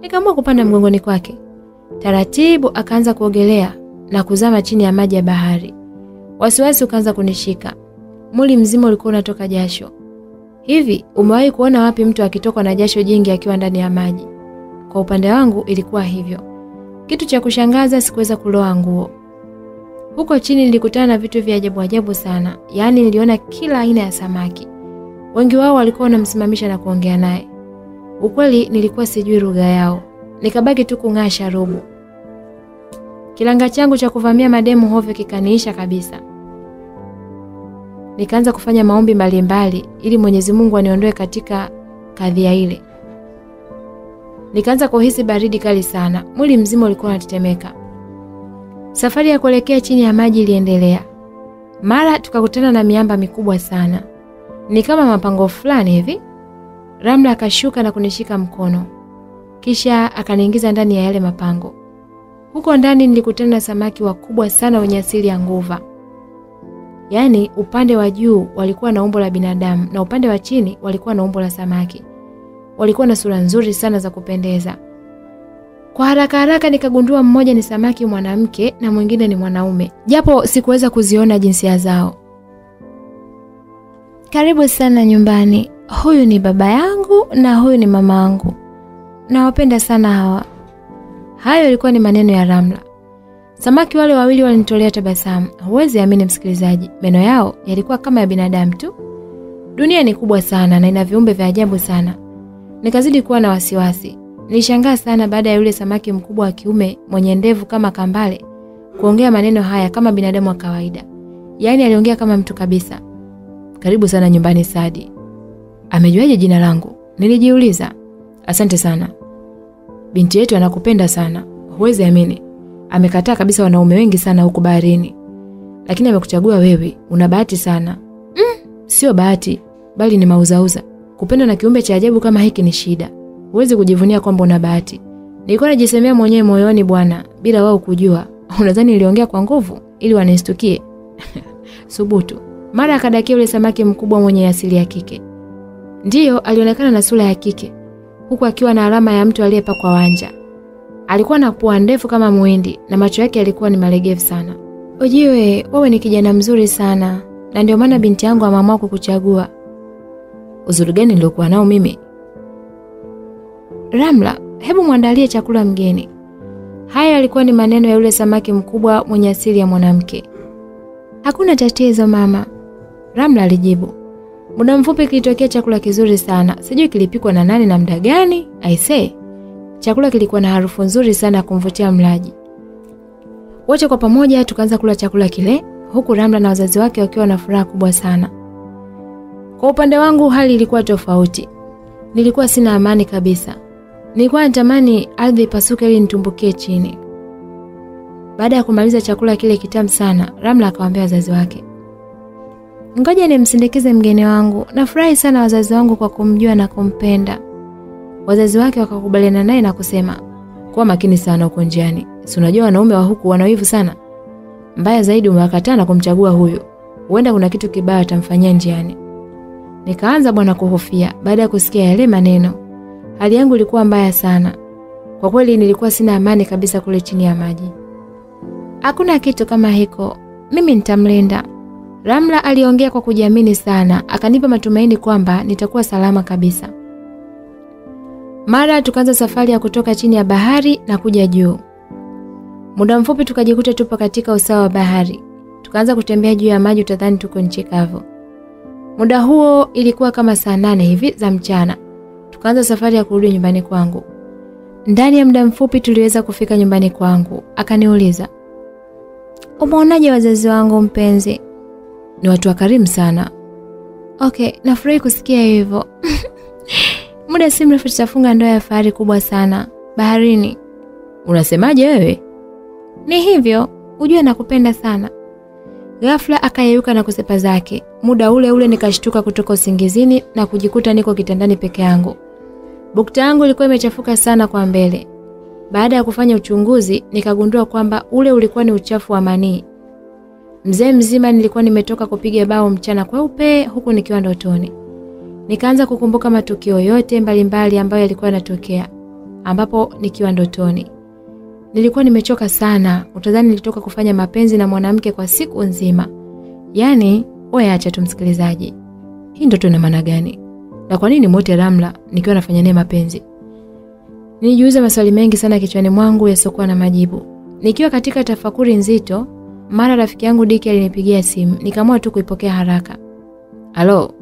[SPEAKER 1] nikaamua kupanda mgongoni kwake. Taratibu akaanza kuogelea na kuzama chini ya maji ya bahari. Wasiwasi ukaanza kunishika. Mwili mzima ulikuwa unatoka jasho. Hivi umewahi kuona wapi mtu akitokwa na jasho jingi akiwa ndani ya maji? Kwa upande wangu ilikuwa hivyo. Kitu cha kushangaza sikuweza kuloa nguo. Huko chini nilikutana na vitu vya ajabu ajabu sana. Yaani niliona kila aina ya samaki. Wengi wao walikuwa wanamsimamisha na kuongea naye. Ukweli nilikuwa sijui lugha yao. Nikabaki tu kung'aa sharubu. Kilanga changu cha kuvamia mademu hovyo kikaniisha kabisa. Nikaanza kufanya maombi mbalimbali ili Mwenyezi Mungu aniondoe katika kadhia ile. Nikaanza kuhisi baridi kali sana, mwili mzima ulikuwa unatetemeka. Safari ya kuelekea chini ya maji iliendelea. Mara tukakutana na miamba mikubwa sana, ni kama mapango fulani hivi. Ramla akashuka na kunishika mkono, kisha akaniingiza ndani ya yale mapango. Huko ndani nilikutana na samaki wakubwa sana wenye asili ya nguva. Yaani upande wa juu walikuwa na umbo la binadamu na upande wa chini walikuwa na umbo la samaki. Walikuwa na sura nzuri sana za kupendeza. Kwa haraka haraka nikagundua mmoja ni samaki mwanamke na mwingine ni mwanaume, japo sikuweza kuziona jinsia zao. Karibu sana nyumbani. Huyu ni baba yangu na huyu ni mama yangu. Nawapenda sana hawa. Hayo yalikuwa ni maneno ya Ramla. Samaki wale wawili walinitolea tabasamu. Huwezi amini msikilizaji, meno yao yalikuwa kama ya binadamu tu.
[SPEAKER 2] Dunia ni kubwa sana na ina viumbe vya ajabu sana. Nikazidi kuwa na wasiwasi. Nilishangaa sana baada ya yule samaki mkubwa wa kiume mwenye ndevu kama kambale kuongea maneno haya kama binadamu wa kawaida. Yaani aliongea kama mtu kabisa.
[SPEAKER 1] Karibu sana nyumbani Sadi. Amejuaje jina langu? Nilijiuliza. Asante sana. Binti yetu anakupenda sana. Huwezi amini. Amekataa kabisa wanaume wengi sana huko baharini. Lakini amekuchagua wewe. Una bahati sana. Mm, sio bahati, bali ni mauzauza. Kupendwa na kiumbe cha ajabu kama hiki ni shida. Huwezi kujivunia kwamba una bahati. Nilikuwa najisemea mwenyewe moyoni bwana, bila wao kujua. Unadhani niliongea kwa nguvu ili wanistukie? Subutu. Mara akadakia yule samaki mkubwa mwenye asili ya kike. Ndiyo, alionekana na sura ya kike, huku akiwa na alama ya mtu aliyepakwa wanja. Alikuwa na pua ndefu kama mwindi na macho yake yalikuwa ni malegevu sana.
[SPEAKER 2] Ojiwe, wewe ni kijana mzuri sana na ndio maana binti yangu ameamua kukuchagua.
[SPEAKER 1] Uzuri gani niliokuwa nao mimi?
[SPEAKER 2] Ramla, hebu mwandalie chakula mgeni. Haya yalikuwa ni maneno ya yule samaki mkubwa mwenye asili ya mwanamke. Hakuna tatizo mama,
[SPEAKER 1] Ramla alijibu. Muda mfupi kilitokea chakula kizuri sana. Sijui kilipikwa na nani na muda gani. Aisee. Chakula kilikuwa na harufu nzuri sana ya kumvutia mlaji. Wote kwa pamoja tukaanza kula chakula kile huku Ramla na wazazi wake wakiwa na furaha kubwa sana. Kwa upande wangu hali ilikuwa tofauti. Nilikuwa sina amani kabisa. Nilikuwa natamani ardhi ipasuke ili nitumbukie chini. Baada ya kumaliza chakula kile kitamu sana, Ramla akawaambia wazazi wake,
[SPEAKER 2] ngoja nimsindikize mgeni wangu. Nafurahi sana wazazi wangu kwa kumjua na kumpenda.
[SPEAKER 1] Wazazi wake wakakubaliana naye na kusema, kuwa makini sana huko njiani, si unajua wanaume wa huku wanawivu sana. Mbaya zaidi umewakataa na kumchagua huyu, huenda kuna kitu kibaya atamfanyia njiani. Nikaanza bwana kuhofia baada ya kusikia yale maneno. Hali yangu ilikuwa mbaya sana kwa kweli, nilikuwa sina amani kabisa kule chini ya maji.
[SPEAKER 2] Hakuna kitu kama hiko, mimi nitamlinda.
[SPEAKER 1] Ramla aliongea kwa kujiamini sana, akanipa matumaini kwamba nitakuwa salama kabisa. Mara tukaanza safari ya kutoka chini ya bahari na kuja juu. Muda mfupi tukajikuta tupo katika usawa wa bahari. Tukaanza kutembea juu ya maji, utadhani tuko nchi kavu. Muda huo ilikuwa kama saa nane hivi za mchana. Tukaanza safari ya kurudi nyumbani kwangu. Ndani ya muda mfupi tuliweza kufika nyumbani kwangu. Akaniuliza,
[SPEAKER 2] umeonaje wazazi wangu mpenzi?
[SPEAKER 1] Ni watu wakarimu sana.
[SPEAKER 2] Okay, nafurahi kusikia hivyo. Muda si mrefu tutafunga ndoa ya fahari kubwa sana baharini.
[SPEAKER 1] Unasemaje wewe?
[SPEAKER 2] Ni hivyo, ujue nakupenda sana.
[SPEAKER 1] Ghafla akayeyuka na kusepa zake. Muda ule ule nikashtuka kutoka usingizini na kujikuta niko kitandani peke yangu. Bukta yangu ilikuwa imechafuka sana kwa mbele. Baada ya kufanya uchunguzi, nikagundua kwamba ule ulikuwa ni uchafu wa manii. Mzee mzima nilikuwa nimetoka kupiga bao mchana kweupe huku nikiwa ndotoni. Nikaanza kukumbuka matukio yote mbalimbali mbali ambayo yalikuwa yanatokea ambapo nikiwa ndotoni. Nilikuwa nimechoka sana, utadhani nilitoka kufanya mapenzi na mwanamke kwa siku nzima. Yaani, wewe acha tu msikilizaji. Hii ndoto ina maana gani? Na kwa nini mote Ramla nikiwa nafanya naye mapenzi? Nilijiuliza maswali mengi sana kichwani mwangu yasiokuwa na majibu. Nikiwa katika tafakuri nzito, mara rafiki yangu Diki alinipigia simu, nikaamua tu kuipokea haraka. Halo,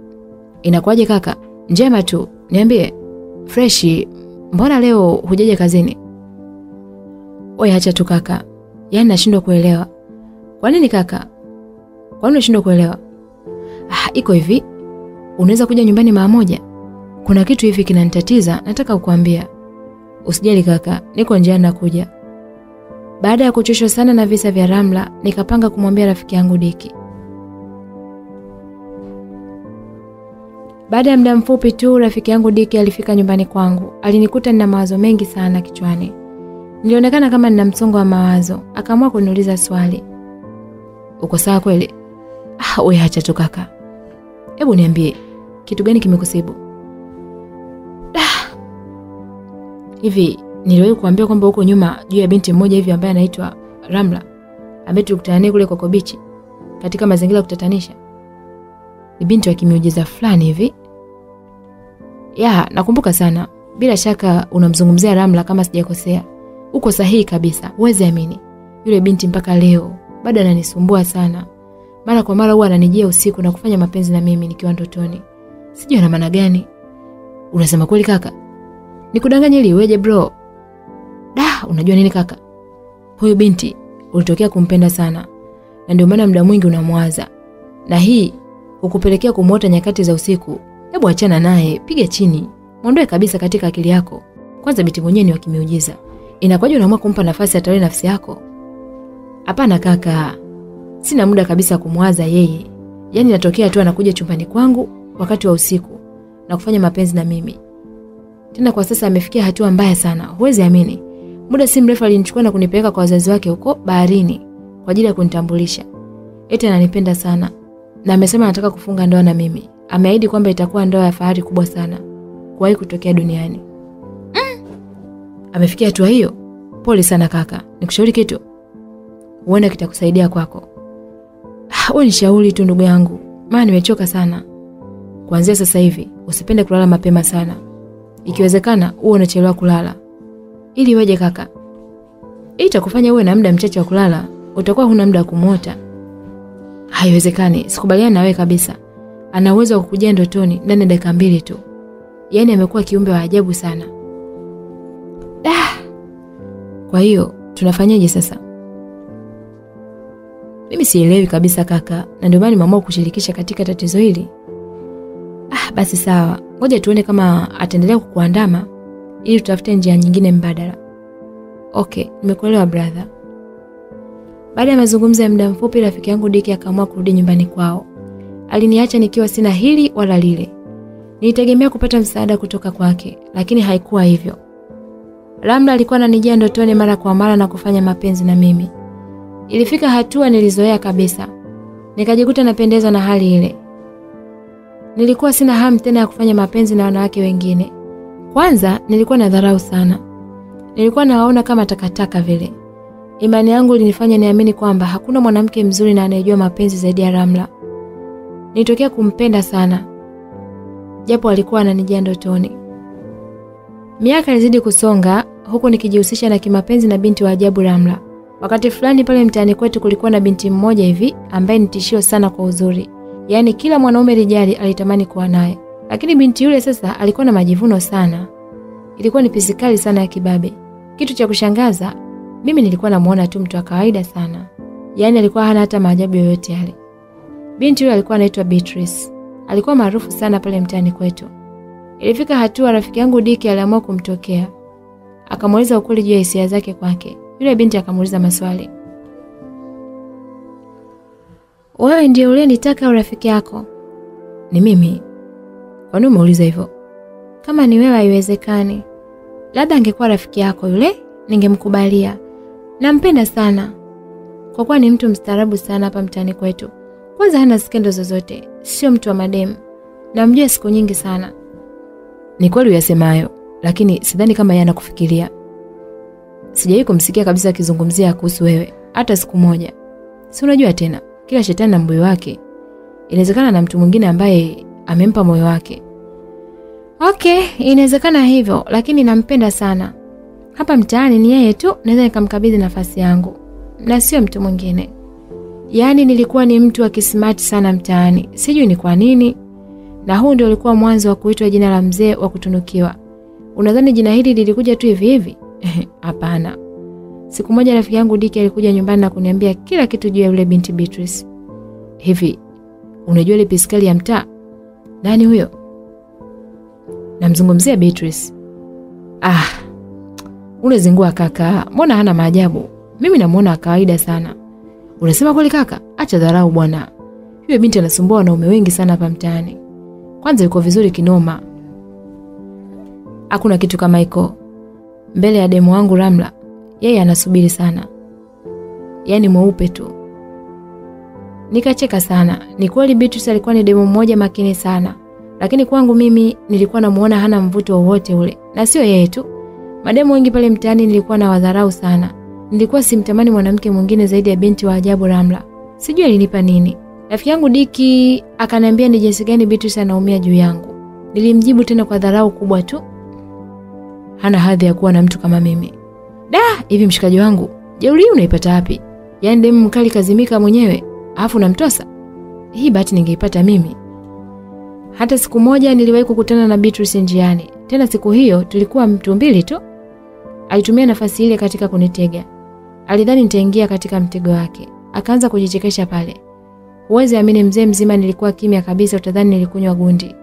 [SPEAKER 1] inakuwaje kaka? Njema tu, niambie. Freshi, mbona leo hujaja kazini? Oya, acha tu kaka, yaani nashindwa kuelewa. Kwa nini kaka? Kwa nini unashindwa kuelewa? Ah, iko hivi, unaweza kuja nyumbani mara moja? Kuna kitu hivi kinanitatiza, nataka kukuambia. Usijali kaka, niko njiani nakuja. Baada ya kuchoshwa sana na visa vya Ramla, nikapanga kumwambia rafiki yangu Diki. Baada ya muda mfupi tu, rafiki yangu Diki alifika nyumbani kwangu. Alinikuta nina mawazo mengi sana kichwani. Nilionekana kama nina msongo wa mawazo. Akaamua kuniuliza swali. Uko sawa kweli? Ah, wewe acha tu kaka. Hebu niambie, kitu gani kimekusibu? Ah. Hivi niliwahi kuambia kwamba huko nyuma juu ya binti mmoja hivi ambaye anaitwa Ramla ambaye tulikutana naye kule Beach katika mazingira ya kutatanisha. Ni binti wa kimiujiza fulani hivi. Ya, nakumbuka sana. Bila shaka unamzungumzia Ramla kama sijakosea. Uko sahihi kabisa. Huwezi amini. Yule binti mpaka leo bado ananisumbua sana. Mara kwa mara huwa ananijia usiku na kufanya mapenzi na mimi nikiwa ndotoni.
[SPEAKER 2] Sijui ana maana gani. Unasema kweli kaka? nikudanganya ili iweje bro? Da, unajua nini kaka? Huyu binti ulitokea kumpenda sana na ndio maana muda mwingi unamwaza. Na hii hukupelekea kumwota nyakati za usiku. Hebu achana naye, piga chini. Mwondoe kabisa katika akili yako. Kwanza binti mwenyewe ni wa kimiujiza. Inakuwaje unaamua kumpa nafasi atawale nafsi yako? Hapana kaka. Sina muda kabisa kumwaza yeye. Yaani natokea tu anakuja chumbani kwangu wakati wa usiku na kufanya mapenzi na mimi. Tena kwa sasa amefikia hatua mbaya sana. Huwezi amini. Muda si mrefu alinichukua na kunipeleka kwa wazazi wake huko baharini kwa ajili ya kunitambulisha. Eti ananipenda sana na amesema anataka kufunga ndoa na mimi. Ameahidi kwamba itakuwa ndoa ya fahari kubwa sana kuwahi kutokea duniani. Mm. Amefikia hatua hiyo? Pole sana kaka. Nikushauri kitu. Huenda kitakusaidia kwako. Wewe ni shauri tu ndugu yangu. Maana nimechoka sana. Kuanzia sasa hivi usipende kulala mapema sana. Ikiwezekana uwe unachelewa kulala. Ili weje kaka. Hii itakufanya uwe na muda mchache wa kulala, utakuwa huna muda wa kumwota. Haiwezekani, sikubaliana na wewe kabisa. Ana uwezo wa kukujia ndotoni ndani ya dakika mbili tu. Yaani amekuwa kiumbe wa ajabu sana. Ah. Kwa hiyo tunafanyaje sasa? Mimi sielewi kabisa kaka, na ndio maana nimeamua kushirikisha katika tatizo hili. Ah, basi sawa. Ngoja tuone kama ataendelea kukuandama ili tutafute njia nyingine mbadala. Okay, nimekuelewa brother. Baada ya mazungumzo ya muda mfupi, rafiki yangu Diki akaamua kurudi nyumbani kwao. Aliniacha nikiwa sina hili wala lile. Nilitegemea kupata msaada kutoka kwake, lakini haikuwa hivyo. Ramla alikuwa ananijia ndotoni mara kwa mara na kufanya mapenzi na mimi. Ilifika hatua nilizoea kabisa. Nikajikuta napendezwa na hali ile. Nilikuwa sina hamu tena ya kufanya mapenzi na wanawake wengine. Kwanza nilikuwa na dharau sana. Nilikuwa nawaona kama takataka vile. Imani yangu ilinifanya niamini kwamba hakuna mwanamke mzuri na anayejua mapenzi zaidi ya Ramla. Nilitokea kumpenda sana. Japo alikuwa ananijia ndotoni. Miaka ilizidi kusonga huku nikijihusisha na kimapenzi na binti wa ajabu Ramla. Wakati fulani pale mtaani kwetu kulikuwa na binti mmoja hivi ambaye ni tishio sana kwa uzuri. Yaani kila mwanaume rijali alitamani kuwa naye. Lakini binti yule sasa alikuwa na majivuno sana. Ilikuwa ni pisikali sana ya kibabe. Kitu cha kushangaza, mimi nilikuwa namuona tu mtu wa kawaida sana. Yaani alikuwa hana hata maajabu yoyote yale. Binti huyo alikuwa anaitwa Beatrice. Alikuwa maarufu sana pale mtaani kwetu. Ilifika hatua rafiki yangu Diki aliamua kumtokea. Akamuuliza ukweli juu ya hisia zake kwake. Yule binti akamuuliza maswali. Wewe ndiye uliyenitaka au rafiki yako? Ni mimi. Kwa nini umeuliza hivyo? Kama ni wewe haiwezekani. Labda angekuwa rafiki yako yule, ningemkubalia. Nampenda sana. Kwa kuwa ni mtu mstaarabu sana hapa mtaani kwetu. Kwanza hana skendo zozote, sio mtu wa mademu. Namjua siku nyingi sana. Ni kweli uyasemayo, lakini sidhani kama yeye anakufikiria. Sijawahi kumsikia kabisa akizungumzia kuhusu wewe hata siku moja. Si unajua tena, kila shetani na mbuyu wake. Inawezekana na mtu mwingine ambaye amempa moyo wake. Okay, inawezekana hivyo, lakini nampenda sana. Hapa mtaani ni yeye tu naweza nikamkabidhi nafasi yangu na sio mtu mwingine. Yaani nilikuwa ni mtu wa kisimati sana mtaani. Sijui ni kwa nini. Na huu ndio ulikuwa mwanzo wa kuitwa jina la mzee wa kutunukiwa. Unadhani jina hili lilikuja tu hivi hivi? Hapana. Siku moja rafiki yangu Diki alikuja nyumbani na kuniambia kila kitu juu ya yule binti Beatrice. Hivi, unajua ile piskali ya mtaa? Nani huyo? Namzungumzia Beatrice. Ah. Unazingua kaka. Mbona hana maajabu? Mimi namuona kawaida sana. Unasema kweli kaka? Acha dharau bwana. Yule binti anasumbua wanaume wengi sana hapa mtaani. Kwanza yuko vizuri kinoma. Hakuna kitu kama iko mbele ya demu wangu Ramla. Yeye anasubiri sana. Yaani mweupe tu. Nikacheka sana. Ni kweli Beatrice alikuwa ni demu mmoja makini sana. Lakini kwangu mimi nilikuwa namuona hana mvuto wowote ule. Na sio yeye tu. Mademu wengi pale mtaani nilikuwa na wadharau sana. Nilikuwa simtamani mwanamke mwingine zaidi ya binti wa ajabu Ramla. Sijui alinipa nini. Rafiki yangu Diki akaniambia ni jinsi gani Beatrice anaumia juu yangu. Nilimjibu tena kwa dharau kubwa tu. Hana hadhi ya kuwa na mtu kama mimi. Da, hivi mshikaji wangu, jeuri unaipata wapi? Yaani demu mkali kazimika mwenyewe, alafu namtosa? Hii bahati ningeipata mimi. Hata siku moja niliwahi kukutana na Beatrice njiani. Tena siku hiyo tulikuwa mtu mbili tu. Alitumia nafasi ile katika kunitega. Alidhani nitaingia katika mtego wake. Akaanza kujichekesha pale. Huwezi amini, mzee mzima nilikuwa kimya kabisa, utadhani nilikunywa gundi.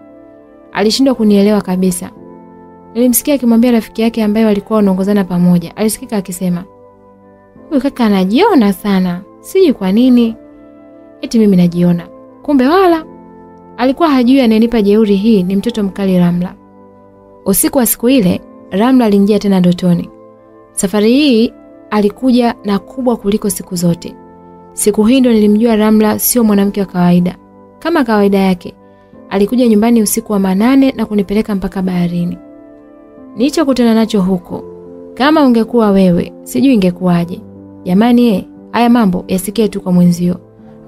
[SPEAKER 2] Alishindwa kunielewa kabisa. Nilimsikia akimwambia rafiki yake ambaye walikuwa wanaongozana pamoja. Alisikika akisema, "Huyu kaka anajiona sana. Sijui kwa nini." Eti mimi najiona. Kumbe wala alikuwa hajui anayenipa jeuri hii ni mtoto mkali Ramla. Usiku wa siku ile, Ramla aliingia tena ndotoni. Safari hii alikuja na kubwa kuliko siku zote. Siku hii ndo nilimjua Ramla sio mwanamke wa kawaida. Kama kawaida yake, alikuja nyumbani usiku wa manane na kunipeleka mpaka baharini. Nilichokutana nacho huko, kama ungekuwa wewe, sijui ingekuwaje. Jamani ye, haya mambo yasikie tu kwa mwenzio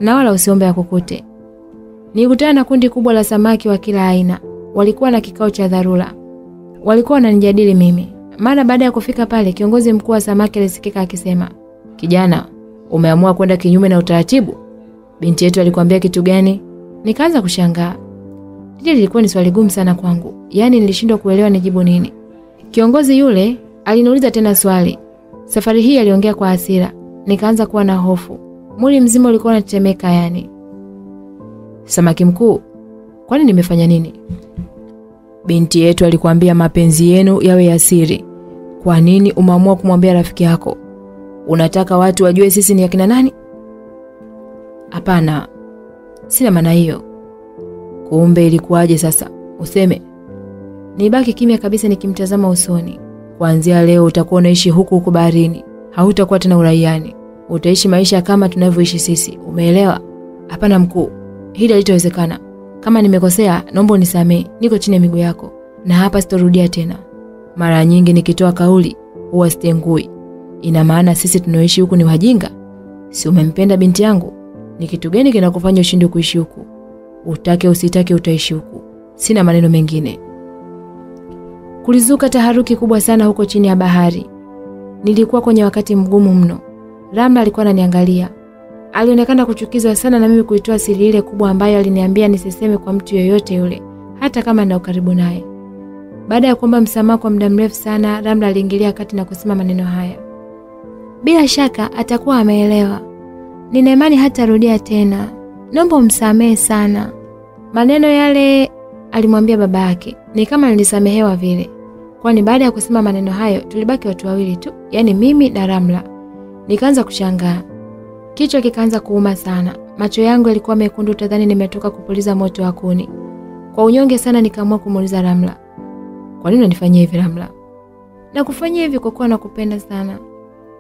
[SPEAKER 2] na wala usiombe yakukute. Nilikutana na kundi kubwa la samaki wa kila aina. Walikuwa na kikao cha dharura. Walikuwa wananijadili mimi. Mara baada ya kufika pale, kiongozi mkuu wa samaki alisikika akisema, "Kijana, umeamua kwenda kinyume na utaratibu? Binti yetu alikwambia kitu gani?" Nikaanza kushangaa. Hili lilikuwa ni swali gumu sana kwangu. Yaani nilishindwa kuelewa nijibu nini. Kiongozi yule aliniuliza tena swali. Safari hii aliongea kwa hasira. Nikaanza kuwa na hofu. Mwili mzima ulikuwa unatetemeka yani. Samaki mkuu, kwani nimefanya nini? Binti yetu alikwambia mapenzi yenu yawe ya siri. Kwa nini umeamua kumwambia rafiki yako? Unataka watu wajue sisi ni akina nani? Hapana, sina maana hiyo. Kumbe ilikuwaje sasa? Useme. Nibaki kimya kabisa nikimtazama usoni. Kuanzia leo utakuwa unaishi huku huku baharini. Hautakuwa tena uraiani. Utaishi maisha kama tunavyoishi sisi. Umeelewa? Hapana mkuu. Hili halitawezekana. Kama nimekosea, naomba unisamee. Niko chini ya miguu yako. Na hapa sitorudia tena. Mara nyingi nikitoa kauli huwa sitengui. Ina maana sisi tunaoishi huku ni wajinga? Si umempenda binti yangu? Ni kitu gani kinakufanya ushindwe kuishi huku? Utake usitake utaishi huku. Sina maneno mengine. Kulizuka taharuki kubwa sana huko chini ya bahari. Nilikuwa kwenye wakati mgumu mno. Ramla alikuwa ananiangalia. Alionekana kuchukizwa sana na mimi kuitoa siri ile kubwa ambayo aliniambia nisiseme kwa mtu yoyote yule, hata kama na ukaribu naye. Baada ya kuomba msamaha kwa muda mrefu sana, Ramla aliingilia kati na kusema maneno haya. Bila shaka atakuwa ameelewa. Nina imani hatarudia tena. Naomba umsamehe sana. Maneno yale alimwambia baba yake. Ni kama nilisamehewa vile. Kwani baada ya kusema maneno hayo tulibaki watu wawili tu, yaani mimi na Ramla. Nikaanza kushangaa. Kichwa kikaanza kuuma sana. Macho yangu yalikuwa mekundu tadhani nimetoka kupuliza moto wa kuni. Kwa unyonge sana nikaamua kumuuliza Ramla. Kwa nini unanifanyia hivi Ramla? Na kufanyia hivi kwa kuwa nakupenda sana.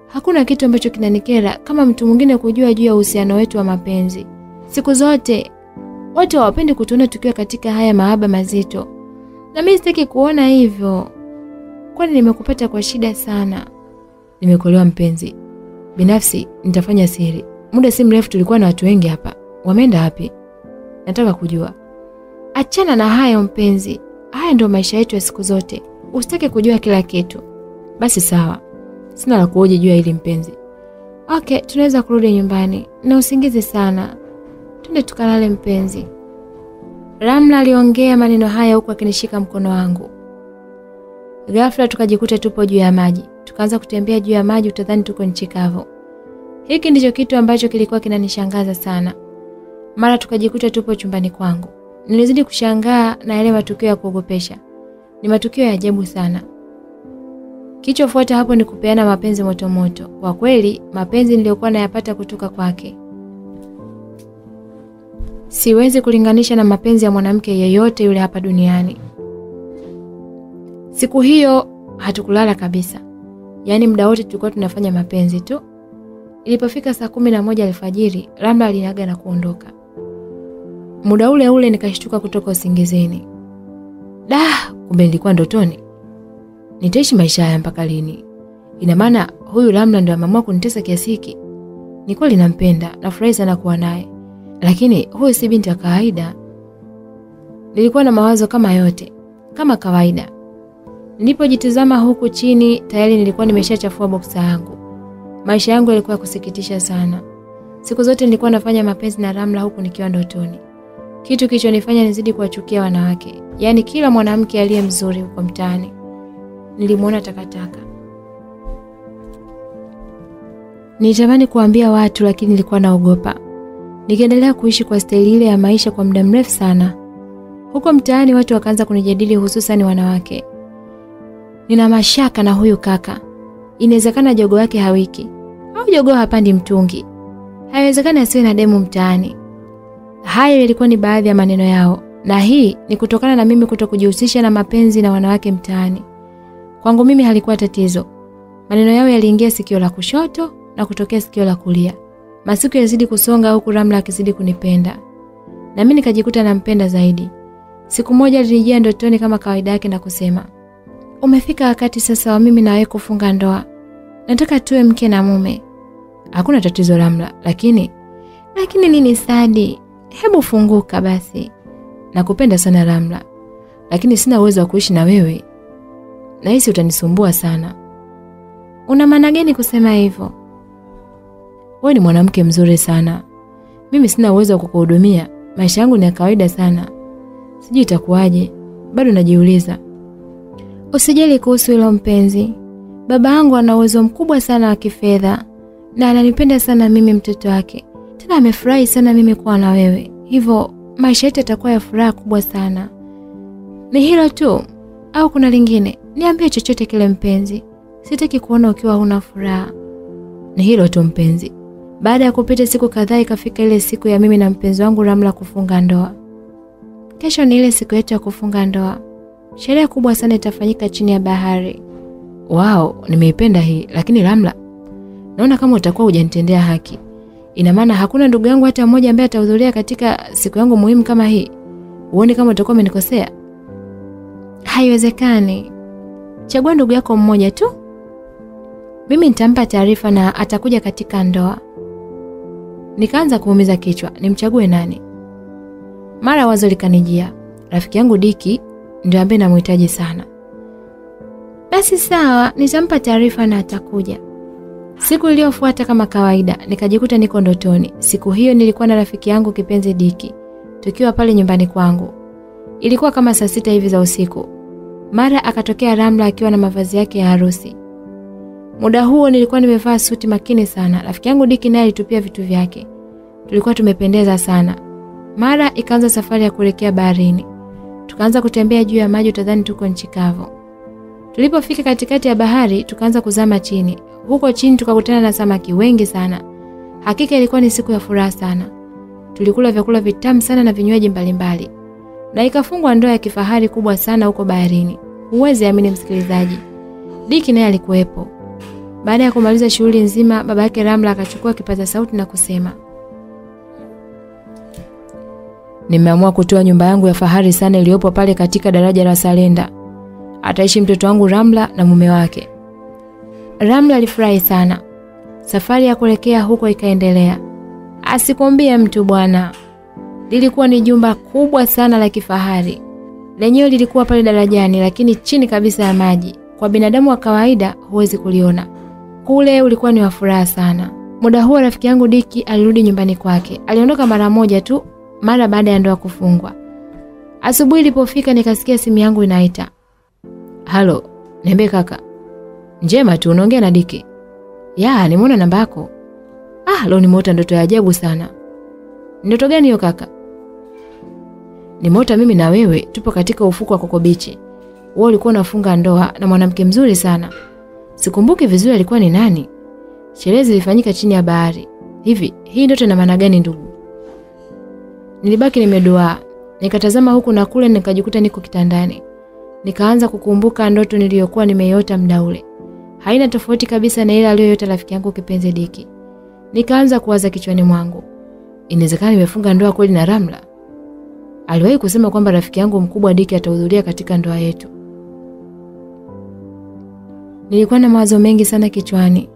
[SPEAKER 2] Hakuna kitu ambacho kinanikera kama mtu mwingine kujua juu ya uhusiano wetu wa mapenzi. Siku zote wote hawapendi kutuona tukiwa katika haya mahaba mazito. Na mimi sitaki kuona hivyo. Kwani nimekupata kwa shida sana. Nimekolewa mpenzi. Binafsi nitafanya siri. Muda si mrefu tulikuwa na watu wengi hapa. Wameenda wapi? Nataka kujua. Achana na hayo mpenzi. Haya ndio maisha yetu ya siku zote. Usitake kujua kila kitu. Basi sawa. Sina la kuoje juu ya hili mpenzi. ok tunaweza kurudi nyumbani. Na usingizi sana. Twende tukalale mpenzi. Ramla aliongea maneno haya huku akinishika mkono wangu. Ghafla tukajikuta tupo juu ya maji. Tukaanza kutembea juu ya maji utadhani tuko nchi kavu. Hiki ndicho kitu ambacho kilikuwa kinanishangaza sana. Mara tukajikuta tupo chumbani kwangu. Nilizidi kushangaa na yale matukio ya kuogopesha. Ni matukio ya ajabu sana. Kichofuata hapo ni kupeana mapenzi moto moto. Kwa kweli, mapenzi niliyokuwa nayapata kutoka kwake. Siwezi kulinganisha na mapenzi ya mwanamke yeyote yule hapa duniani. Siku hiyo hatukulala kabisa. Yaani muda wote tulikuwa tunafanya mapenzi tu. Ilipofika saa kumi na moja alfajiri, Ramla alinaga na kuondoka. Muda ule ule nikashtuka kutoka usingizini. Da, kumbe nilikuwa ndotoni. Nitaishi maisha haya mpaka lini? Ina maana huyu Ramla ndio ameamua kunitesa kiasi hiki? Ni kweli nampenda, nafurahi sana kuwa naye. Lakini huyu si binti wa kawaida. Nilikuwa na mawazo kama yote, kama kawaida. Nilipojitizama huku chini, tayari nilikuwa nimeshachafua boksa yangu. Maisha yangu yalikuwa ya kusikitisha sana. Siku zote nilikuwa nafanya mapenzi na Ramla huku nikiwa ndotoni. kitu kilichonifanya nizidi kuwachukia wanawake, yaani kila mwanamke aliye mzuri huko mtaani nilimwona takataka. Nilitamani kuambia watu, lakini nilikuwa naogopa. Nikiendelea kuishi kwa staili ile ya maisha kwa muda mrefu sana, huko mtaani watu wakaanza kunijadili, hususan wanawake. Nina mashaka na huyu kaka, inawezekana jogo yake hawiki au jogoo hapandi mtungi, haiwezekani asiwe na demu mtaani. Hayo yalikuwa ni baadhi ya maneno yao, na hii ni kutokana na mimi kuto kujihusisha na mapenzi na wanawake mtaani. Kwangu mimi halikuwa tatizo. Maneno yao yaliingia sikio la kushoto na kutokea sikio la kulia. Masiku yazidi kusonga huku Ramla akizidi kunipenda, na mimi nikajikuta nampenda zaidi. Siku moja alinijia ndotoni kama kawaida yake na kusema, umefika wakati sasa wa mimi na wewe kufunga ndoa, nataka tuwe mke na mume. Hakuna tatizo Ramla, lakini lakini nini Sadi? Hebu funguka basi. Nakupenda sana Ramla, lakini sina uwezo wa kuishi na wewe. Nahisi utanisumbua sana. Una maana gani kusema hivyo? Wewe ni mwanamke mzuri sana, mimi sina uwezo wa kukuhudumia. Maisha yangu ni ya kawaida sana, sijui itakuwaje, bado najiuliza. Usijali kuhusu hilo mpenzi, baba yangu ana uwezo mkubwa sana wa kifedha na ananipenda sana mimi, mtoto wake. Tena amefurahi sana mimi kuwa na wewe, hivyo maisha yetu yatakuwa ya furaha kubwa sana. Ni hilo tu au kuna lingine? Niambie chochote kile mpenzi, sitaki kuona ukiwa huna furaha. Ni hilo tu mpenzi. Baada ya kupita siku kadhaa, ikafika ile siku ya mimi na mpenzi wangu Ramla kufunga ndoa. Kesho ni ile siku yetu ya kufunga ndoa. Sherehe kubwa sana itafanyika chini ya bahari.
[SPEAKER 1] Wao, nimeipenda hii, lakini Ramla, naona kama utakuwa hujanitendea haki. Ina maana hakuna ndugu yangu hata mmoja ambaye atahudhuria katika siku yangu muhimu kama hii? Uone kama utakuwa umenikosea?
[SPEAKER 2] Haiwezekani. Chagua ndugu yako mmoja tu, mimi nitampa taarifa na atakuja katika ndoa.
[SPEAKER 1] Nikaanza kuumiza kichwa, nimchague nani? Mara wazo likanijia, rafiki yangu Diki ndio ambaye namhitaji sana.
[SPEAKER 2] Basi sawa, nitampa taarifa na atakuja.
[SPEAKER 1] Siku iliyofuata kama kawaida, nikajikuta niko ndotoni. Siku hiyo nilikuwa na rafiki yangu kipenzi Diki, tukiwa pale nyumbani kwangu. Ilikuwa kama saa sita hivi za usiku. Mara akatokea Ramla akiwa na mavazi yake ya harusi. Muda huo nilikuwa nimevaa suti makini sana. Rafiki yangu Diki naye alitupia vitu vyake. Tulikuwa tumependeza sana. Mara ikaanza safari ya kuelekea baharini. Tukaanza kutembea juu ya maji, utadhani tuko nchi kavu. Tulipofika katikati ya bahari, tukaanza kuzama chini. Huko chini tukakutana na samaki wengi sana. Hakika ilikuwa ni siku ya furaha sana. Tulikula vyakula vitamu sana na vinywaji mbalimbali, na ikafungwa ndoa ya kifahari kubwa sana huko baharini. Huwezi amini msikilizaji, Diki naye alikuwepo. Baada ya kumaliza shughuli nzima, baba yake Ramla akachukua kipaza sauti na kusema, nimeamua kutoa nyumba yangu ya fahari sana iliyopo pale katika daraja la Salenda. Ataishi mtoto wangu Ramla na mume wake. Ramla alifurahi sana. Safari ya kuelekea huko ikaendelea. Asikwambie mtu bwana, lilikuwa ni jumba kubwa sana la kifahari. Lenyewe lilikuwa pale darajani, lakini chini kabisa ya maji. Kwa binadamu wa kawaida huwezi kuliona. Kule ulikuwa ni wa furaha sana. Muda huo rafiki yangu Diki alirudi nyumbani kwake. Aliondoka mara moja tu, mara baada ya ndoa kufungwa. Asubuhi ilipofika, nikasikia simu yangu inaita. Halo, niambie kaka. Njema tu, unaongea na Diki? Ya, nimeona namba yako. Ah, leo nimeota ndoto ya ajabu sana. Ndoto gani hiyo kaka? Nimeota mimi na wewe tupo katika ufuko wa Kokobichi. Wewe ulikuwa unafunga ndoa na mwanamke mzuri sana. Sikumbuki vizuri alikuwa ni nani. Sherehe zilifanyika chini ya bahari. Hivi, hii ndoto ina maana gani ndugu? Nilibaki nimeduaa. Nikatazama huku na kule nikajikuta niko kitandani. Nikaanza kukumbuka ndoto niliyokuwa nimeiota muda ule. Haina tofauti kabisa na ile aliyoyota rafiki yangu kipenzi Diki. Nikaanza kuwaza kichwani mwangu. Inawezekana nimefunga ndoa kweli na Ramla? Aliwahi kusema kwamba rafiki yangu mkubwa Diki atahudhuria katika ndoa yetu. Nilikuwa na mawazo mengi sana kichwani.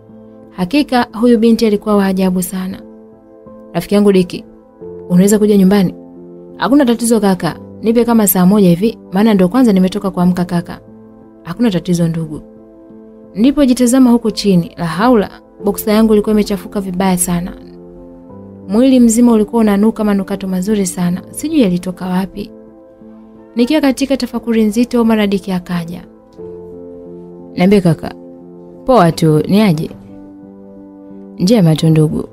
[SPEAKER 1] Hakika huyu binti alikuwa wa ajabu sana. Rafiki yangu Diki, unaweza kuja nyumbani? Hakuna tatizo kaka, nipe kama saa moja hivi, maana ndio kwanza nimetoka kuamka kaka. Hakuna tatizo ndugu. Ndipo jitazama huko chini, la haula, boksa yangu ilikuwa imechafuka vibaya sana.
[SPEAKER 2] Mwili mzima ulikuwa unanuka manukato mazuri sana, sijui yalitoka wapi. Nikiwa katika tafakuri nzito, mara Diki akaja.
[SPEAKER 1] Niambie kaka. Poa tu, ni aje? Njema tu ndugu.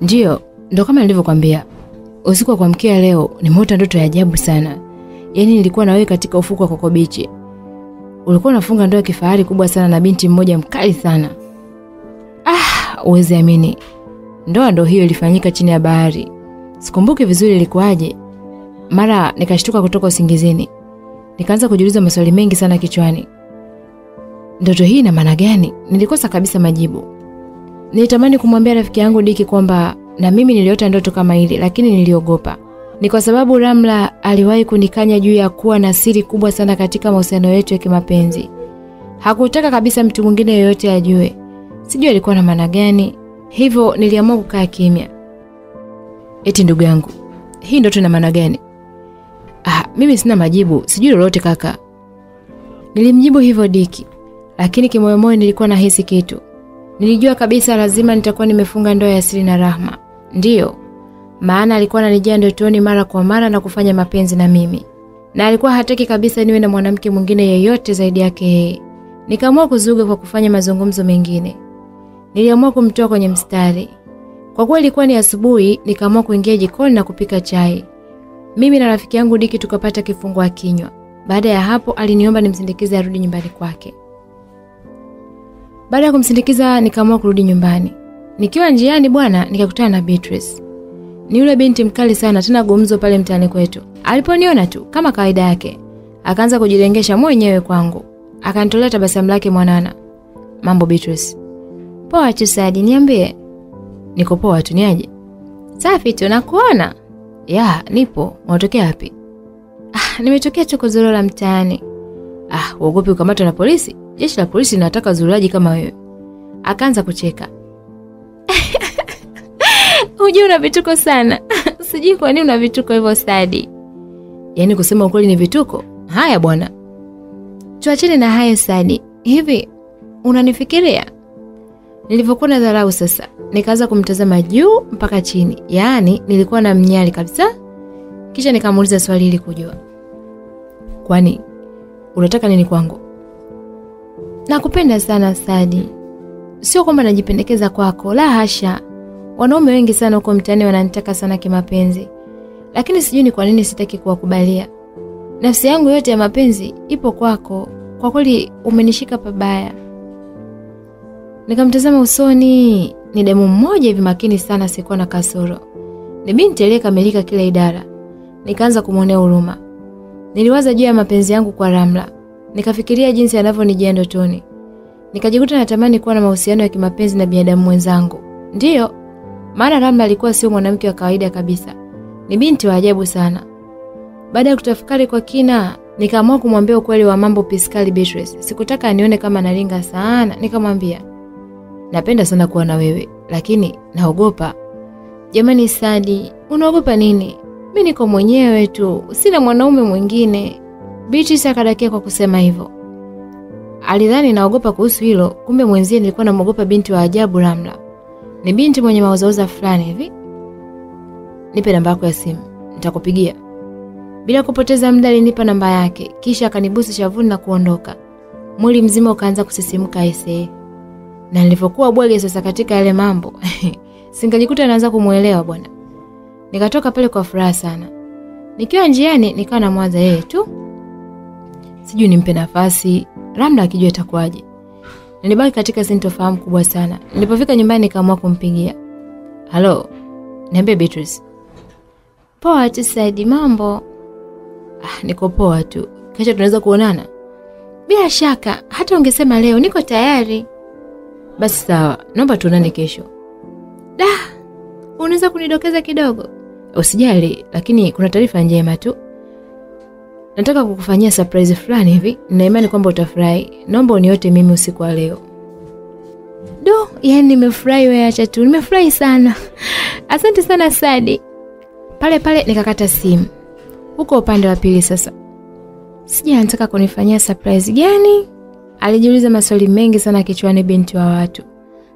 [SPEAKER 1] Ndiyo, ndo kama nilivyokwambia. Usiku wa kuamkia leo nimeota ndoto ya ajabu sana. Yaani nilikuwa na wewe katika ufuko wa Coco Beach. Ulikuwa unafunga ndoa ya kifahari kubwa sana na binti mmoja mkali sana. Ah, uweze amini. Ndoa ndo hiyo ilifanyika chini ya bahari. Sikumbuki vizuri ilikuwaje. Mara nikashtuka kutoka usingizini. Nikaanza kujiuliza maswali mengi sana kichwani. Ndoto hii ina maana gani? Nilikosa kabisa majibu. Nilitamani kumwambia rafiki yangu Diki kwamba na mimi niliota ndoto kama ile, lakini niliogopa. Ni kwa sababu Ramla aliwahi kunikanya juu ya kuwa na siri kubwa sana katika mahusiano yetu ya kimapenzi. Hakutaka kabisa mtu mwingine yoyote ajue. Sijui alikuwa na maana gani, hivyo niliamua kukaa kimya. Eti ndugu yangu, hii ndoto ina maana gani? Ah, mimi sina majibu, sijui lolote kaka. Nilimjibu hivyo Diki, lakini kimoyomoyo nilikuwa nahisi kitu. Nilijua kabisa lazima nitakuwa nimefunga ndoa ya siri na Rahma. Ndiyo, maana alikuwa ananijia ndotoni mara kwa mara na kufanya mapenzi na mimi, na alikuwa hataki kabisa niwe na mwanamke mwingine yeyote zaidi yake yeye. Nikaamua kuzuga kwa kufanya mazungumzo mengine. Niliamua kumtoa kwenye mstari. Kwa kuwa ilikuwa ni asubuhi, nikaamua kuingia jikoni na kupika chai. Mimi na rafiki yangu Diki tukapata kifungua kinywa. Baada ya hapo, aliniomba nimsindikize arudi nyumbani kwake. Baada ya kumsindikiza nikaamua kurudi nyumbani. Nikiwa njiani bwana, nikakutana na Beatrice. Ni yule binti mkali sana tena gumzo pale mtaani kwetu. Aliponiona tu kama kawaida yake, akaanza kujilengesha mwenyewe kwangu. Akanitolea tabasamu lake mwanana. Mambo Beatrice. Poa tu Sadi, niambie. Niko poa tu, niaje? Safi tu nakuona. Ya, nipo. Unatokea wapi? Ah, nimetokea tu la mtaani. Ah, uogopi ukamatwa na polisi? Jeshi la polisi linataka zuraji kama wewe. Akaanza kucheka. Hujua una vituko sana. Sijui kwa nini una vituko hivyo Sadi. Yaani kusema ukweli ni vituko? Haya bwana. Tuachane na hayo Sadi. Hivi unanifikiria? Nilivyokuwa na dharau sasa, nikaanza kumtazama juu mpaka chini. Yaani nilikuwa na mnyali kabisa. Kisha nikamuuliza swali ili kujua. Kwani unataka nini kwangu? Nakupenda sana Sadi. Sio kwamba najipendekeza kwako, la hasha. Wanaume wengi sana huko mtaani wananitaka sana kimapenzi, lakini sijui ni kwa nini sitaki kuwakubalia. Nafsi yangu yote ya mapenzi ipo kwako. Kwa kweli umenishika pabaya. Nikamtazama usoni. Ni demu mmoja hivi makini sana, sikuwa na kasoro. Ni binti aliyekamilika kila idara. Nikaanza kumwonea huruma. Niliwaza juu ya mapenzi yangu kwa Ramla. Nikafikiria jinsi anavyonijia ndotoni. Nikajikuta natamani kuwa na mahusiano ya kimapenzi na binadamu mwenzangu. Ndiyo, maana Ramla alikuwa sio mwanamke wa kawaida kabisa. Ni binti wa ajabu sana. Baada ya kutafakari kwa kina, nikaamua kumwambia ukweli wa mambo Piskali Beatrice. Sikutaka anione kama nalinga sana. Nikamwambia, napenda sana kuwa na wewe, lakini naogopa. Jamani Sadi, unaogopa nini? Mi niko mwenyewe tu, sina mwanaume mwingine. Beatrice akadakia kwa kusema hivyo. Alidhani naogopa kuhusu hilo, kumbe mwenzie nilikuwa namwogopa binti wa ajabu Ramla. Ni binti mwenye mauzauza fulani hivi. Nipe namba yako ya simu, nitakupigia. Bila kupoteza muda alinipa namba yake, kisha akanibusu shavuni na kuondoka. Mwili mzima ukaanza kusisimka ese. Na nilivyokuwa bwege sasa katika yale mambo, singejikuta naanza kumuelewa bwana. Nikatoka pale kwa furaha sana. Nikiwa njiani nikawa namwaza yeye tu. Sijui nimpe nafasi, Ramla akijua itakuwaje. Nilibaki katika sintofahamu kubwa sana. Nilipofika nyumbani nikaamua kumpigia. Halo, niambie Beatrice. Poa tu Saidi, mambo? Ah, niko poa tu. Kesho tunaweza kuonana? Bila shaka, hata ungesema leo niko tayari. Basi sawa, naomba tuonane kesho. Da, unaweza kunidokeza kidogo? Usijali, lakini kuna taarifa njema tu. Nataka kukufanyia surprise fulani hivi. Nina imani kwamba utafurahi. Naomba uniote mimi usiku wa leo. Do, yani nimefurahi wewe, acha tu. Nimefurahi sana. Asante sana Sadi. Pale pale nikakata simu. Huko upande wa pili sasa. Sija anataka kunifanyia surprise gani? Alijiuliza maswali mengi sana kichwani binti wa watu.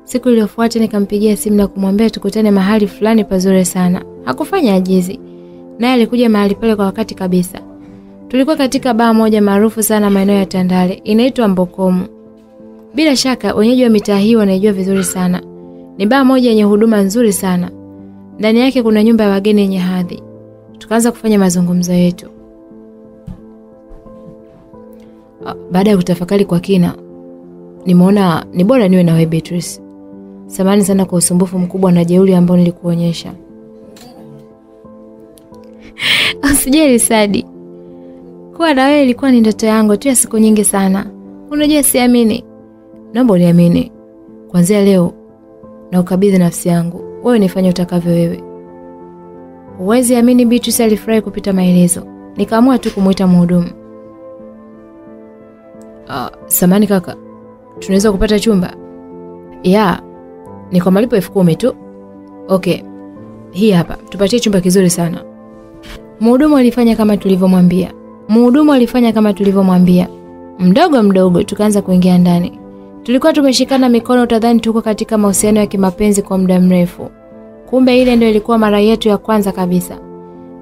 [SPEAKER 2] Siku iliyofuata nikampigia simu na kumwambia tukutane mahali fulani pazuri sana. Hakufanya ajizi, naye alikuja mahali pale kwa wakati kabisa. Tulikuwa katika baa moja maarufu sana maeneo ya Tandale, inaitwa Mbokomu. Bila shaka wenyeji wa mitaa hii wanaijua vizuri sana. Ni baa moja yenye huduma nzuri sana. Ndani yake kuna nyumba ya wageni yenye hadhi. Tukaanza kufanya mazungumzo yetu. Baada ya kutafakari kwa kina, nimeona ni bora niwe na wewe Beatrice. Samahani sana kwa usumbufu mkubwa na jeuri ambao nilikuonyesha. Usijali Sadi, kuwa na wewe ilikuwa ni ndoto yangu tu ya siku nyingi sana. Unajua siamini. Naomba uniamini. Kuanzia leo na ukabidhi nafsi yangu, wewe nifanye utakavyo wewe. Huwezi amini, Beatrice alifurahi kupita maelezo. Nikaamua tu kumuita mhudumu. Ah, samani kaka, tunaweza kupata chumba? Ya, ni kwa malipo elfu kumi tu. Okay, hii hapa, tupatie chumba kizuri sana. Mhudumu alifanya kama tulivyomwambia. Mhudumu alifanya kama tulivyomwambia. Mdogo mdogo tukaanza kuingia ndani. Tulikuwa tumeshikana mikono, utadhani tuko katika mahusiano ya kimapenzi kwa muda mrefu. Kumbe ile ndio ilikuwa mara yetu ya kwanza kabisa.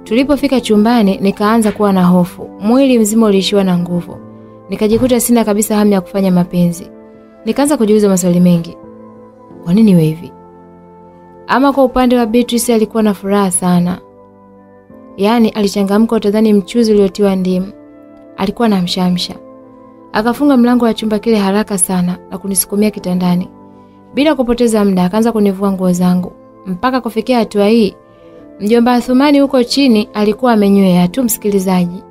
[SPEAKER 2] Tulipofika chumbani, nikaanza kuwa na hofu. Mwili mzima uliishiwa na nguvu. Nikajikuta sina kabisa hamu ya kufanya mapenzi. Nikaanza kujiuliza maswali mengi. Kwa nini wewe hivi? Ama kwa upande wa Beatrice alikuwa na furaha sana. Yaani alichangamka utadhani mchuzi uliotiwa ndimu. Alikuwa na mshamsha. Akafunga mlango wa chumba kile haraka sana na kunisukumia kitandani. Bila kupoteza muda akaanza kunivua nguo zangu. Mpaka kufikia hatua hii, mjomba Athumani huko chini alikuwa amenywea tu msikilizaji.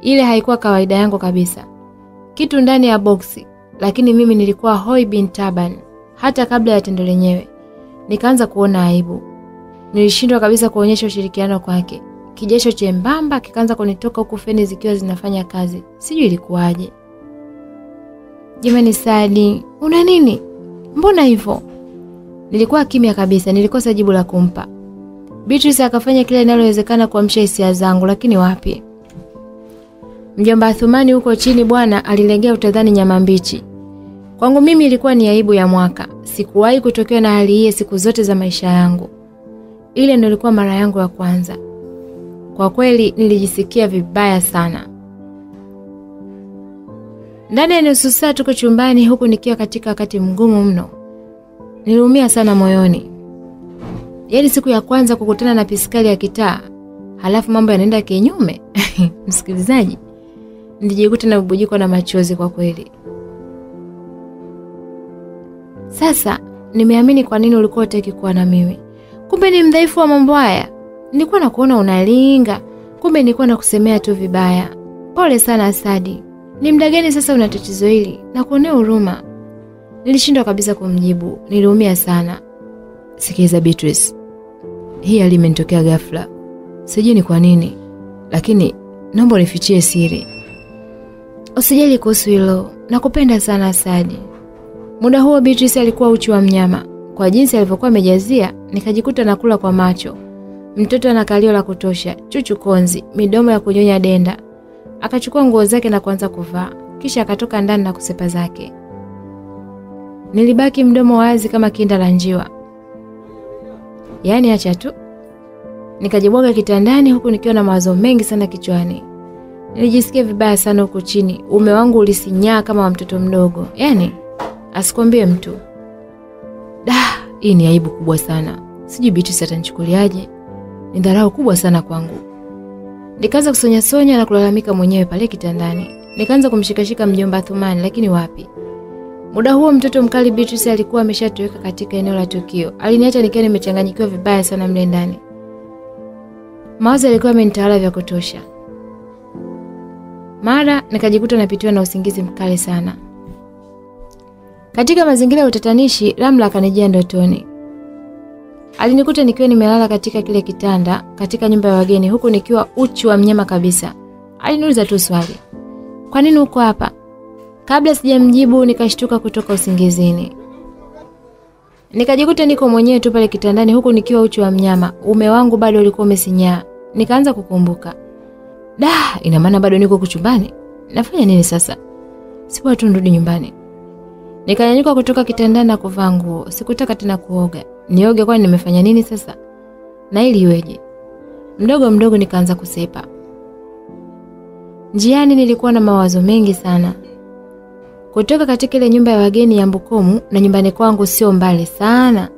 [SPEAKER 2] Ile haikuwa kawaida yangu kabisa. Kitu ndani ya boksi, lakini mimi nilikuwa hoi bin taban hata kabla ya tendo lenyewe. Nikaanza kuona aibu. Nilishindwa kabisa kuonyesha ushirikiano kwake. Kijasho chembamba kikaanza kunitoka huku feni zikiwa zinafanya kazi. Sijui ilikuwaje. Jamani Sadi, una nini? Mbona hivyo? Nilikuwa kimya kabisa, nilikosa jibu la kumpa. Beatrice akafanya kila linalowezekana kuamsha hisia zangu, lakini wapi. Mjomba Athumani huko chini bwana alilegea utadhani nyama mbichi. Kwangu mimi ilikuwa ni aibu ya mwaka. Sikuwahi kutokewa na hali hii siku zote za maisha yangu. Ile ndio ilikuwa mara yangu ya kwanza. Kwa kweli nilijisikia vibaya sana. Ndani ya nusu saa tuko chumbani huku nikiwa katika wakati mgumu mno. Niliumia sana moyoni. Yaani siku ya kwanza kukutana na piskali ya kitaa, halafu mambo yanaenda kinyume. Msikilizaji, nilijikuta na bubujiko na machozi kwa kweli. Sasa nimeamini kwa nini ulikuwa utaki kuwa na mimi. Kumbe ni mdhaifu wa mambo haya. Nilikuwa nakuona unalinga, kumbe nilikuwa nakusemea tu vibaya. Pole sana Sadi. Ni muda gani sasa una tatizo hili? Nakuonea huruma. Nilishindwa kabisa kumjibu. Niliumia sana. Sikiliza Beatrice. Hii hali imenitokea ghafla. Sijui ni kwa nini, lakini naomba unifichie siri. Usijali kuhusu hilo. Nakupenda sana Asadi. Muda huo Beatrice alikuwa uchi wa mnyama. Kwa jinsi alivyokuwa amejazia, nikajikuta nakula kwa macho. Mtoto ana kalio la kutosha, chuchu konzi, midomo ya kunyonya denda. Akachukua nguo zake na kuanza kuvaa, kisha akatoka ndani na kusepa zake. Nilibaki mdomo wazi kama kinda la njiwa. Yaani acha tu. Nikajibwaga kitandani huku nikiwa na mawazo mengi sana kichwani. Nilijisikia vibaya sana huku chini. Ume wangu ulisinyaa kama wa mtoto mdogo. Yaani asikwambie mtu. Da, hii ni aibu kubwa sana. Sijui Beatrice atanichukuliaje. Ni dharau kubwa sana kwangu. Nikaanza kusonya sonya na kulalamika mwenyewe pale kitandani. Nikaanza kumshikashika mjomba Thumani lakini wapi. Muda huo mtoto mkali Beatrice alikuwa ameshatoweka katika eneo la tukio. Aliniacha nikiwa nimechanganyikiwa vibaya sana mle ndani. Mawazo yalikuwa yamenitawala vya kutosha. Mara nikajikuta napitiwa na usingizi mkali sana. Katika mazingira ya utatanishi, Ramla akanijia ndotoni. Alinikuta nikiwa nimelala katika kile kitanda katika nyumba ya wageni huku nikiwa uchi wa mnyama kabisa. Aliniuliza tu swali. Kwa nini uko hapa? Kabla sijamjibu nikashtuka kutoka usingizini. Nikajikuta niko mwenyewe tu pale kitandani huku nikiwa uchi wa mnyama. Ume wangu bado ulikuwa umesinyaa. Nikaanza kukumbuka. Da, ina maana bado niko kuchumbani. Nafanya nini sasa? Sipo tu nirudi nyumbani. Nikanyanyuka kutoka kitandani na kuvaa nguo. Sikutaka tena kuoga. Nioge kwani nimefanya nini sasa? Na ili iweje? Mdogo mdogo nikaanza kusepa. Njiani nilikuwa na mawazo mengi sana. Kutoka katika ile nyumba ya wageni ya Mbukomu na nyumbani kwangu sio mbali sana.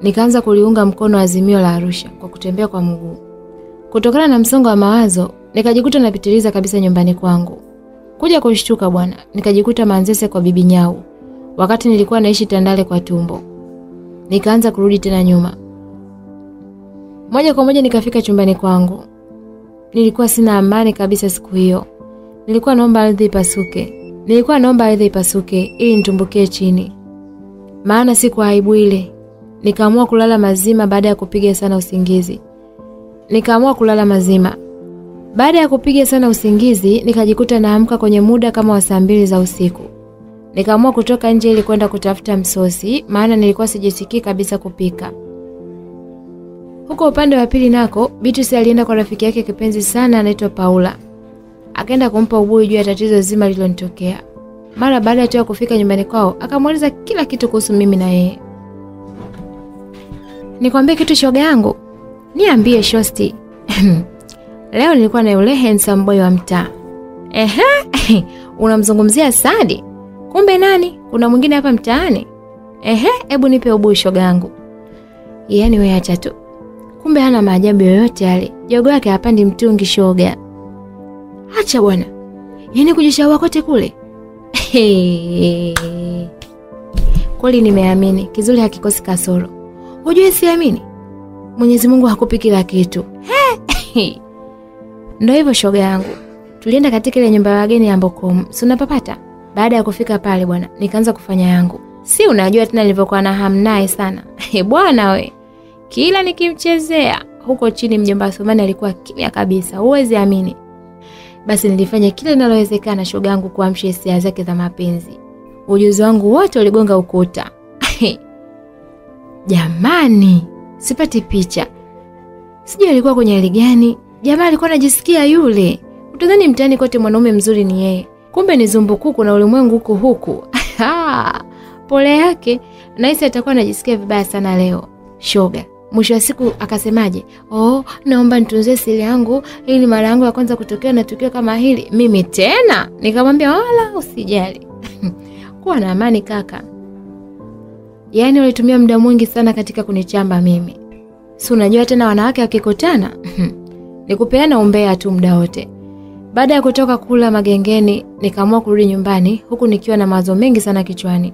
[SPEAKER 2] Nikaanza kuliunga mkono azimio la Arusha kwa kutembea kwa mguu. Kutokana na msongo wa mawazo, nikajikuta napitiliza kabisa nyumbani kwangu. Kuja kushtuka bwana, nikajikuta Manzese kwa bibi Nyau. Wakati nilikuwa naishi Tandale kwa tumbo. Nikaanza kurudi tena nyuma. Moja kwa moja nikafika chumbani kwangu. Nilikuwa sina amani kabisa siku hiyo. Nilikuwa naomba ardhi ipasuke. Nilikuwa naomba ardhi ipasuke ili nitumbukie chini. Maana siku aibu ile. Nikaamua kulala mazima baada ya kupiga sana usingizi. Nikaamua kulala mazima. Baada ya kupiga sana usingizi, nikajikuta naamka kwenye muda kama wa saa mbili za usiku. Nikaamua kutoka nje ili kwenda kutafuta msosi, maana nilikuwa sijisikii kabisa kupika. Huko upande wa pili nako, Beatrice alienda kwa rafiki yake kipenzi sana anaitwa Paula. Akaenda kumpa ubuyu juu ya tatizo zima lililonitokea. Mara baada ya kufika nyumbani kwao, akamweleza kila kitu kuhusu mimi na yeye. Nikwambie kitu shoga yangu? Niambie shosti. Leo nilikuwa na yule handsome boy wa mtaa. Ehe, unamzungumzia Sadi? Kumbe nani? Kuna mwingine hapa mtaani? Ehe, hebu nipe ubuyu shogangu yani wewe acha tu. Kumbe hana maajabu yoyote yale. Jogo yake hapandi mtungi shoga. Acha bwana. Yaani kujishaua kote kule. Kweli nimeamini, kizuri hakikosi kasoro. Hujue siamini. Mwenyezi Mungu hakupi kila kitu. Ndio hivyo shoga yangu. Tulienda katika ile nyumba ya wageni ya mbokomu sunapapata unapapata? Baada ya kufika pale bwana, nikaanza kufanya yangu. Si unajua tena nilivyokuwa na hamu naye sana. Bwana we. Kila nikimchezea huko chini mjomba Thumani alikuwa kimya kabisa. Huwezi amini. Basi nilifanya kila linalowezekana shoga yangu kuamsha hisia zake za mapenzi. Ujuzi wangu wote uligonga ukuta. Jamani, sipati picha. Sijui alikuwa kwenye hali gani. Jamaa alikuwa anajisikia yule. Utadhani mtaani kote mwanaume mzuri ni yeye. Kumbe ni zumbukuku na ulimwengu huku huku. Pole yake, nahisi atakuwa anajisikia vibaya sana leo. Shoga. Mwisho wa siku akasemaje? Oh, naomba nitunzie siri yangu. Ni mara yangu ya kwanza kutokea na tukio kama hili. Mimi tena? Nikamwambia wala usijali. Kuwa na amani kaka. Yaani walitumia muda mwingi sana katika kunichamba mimi. Si unajua tena wanawake wakikutana ni kupeana umbea tu muda wote. Baada ya kutoka kula magengeni, nikaamua kurudi nyumbani huku nikiwa na mawazo mengi sana kichwani.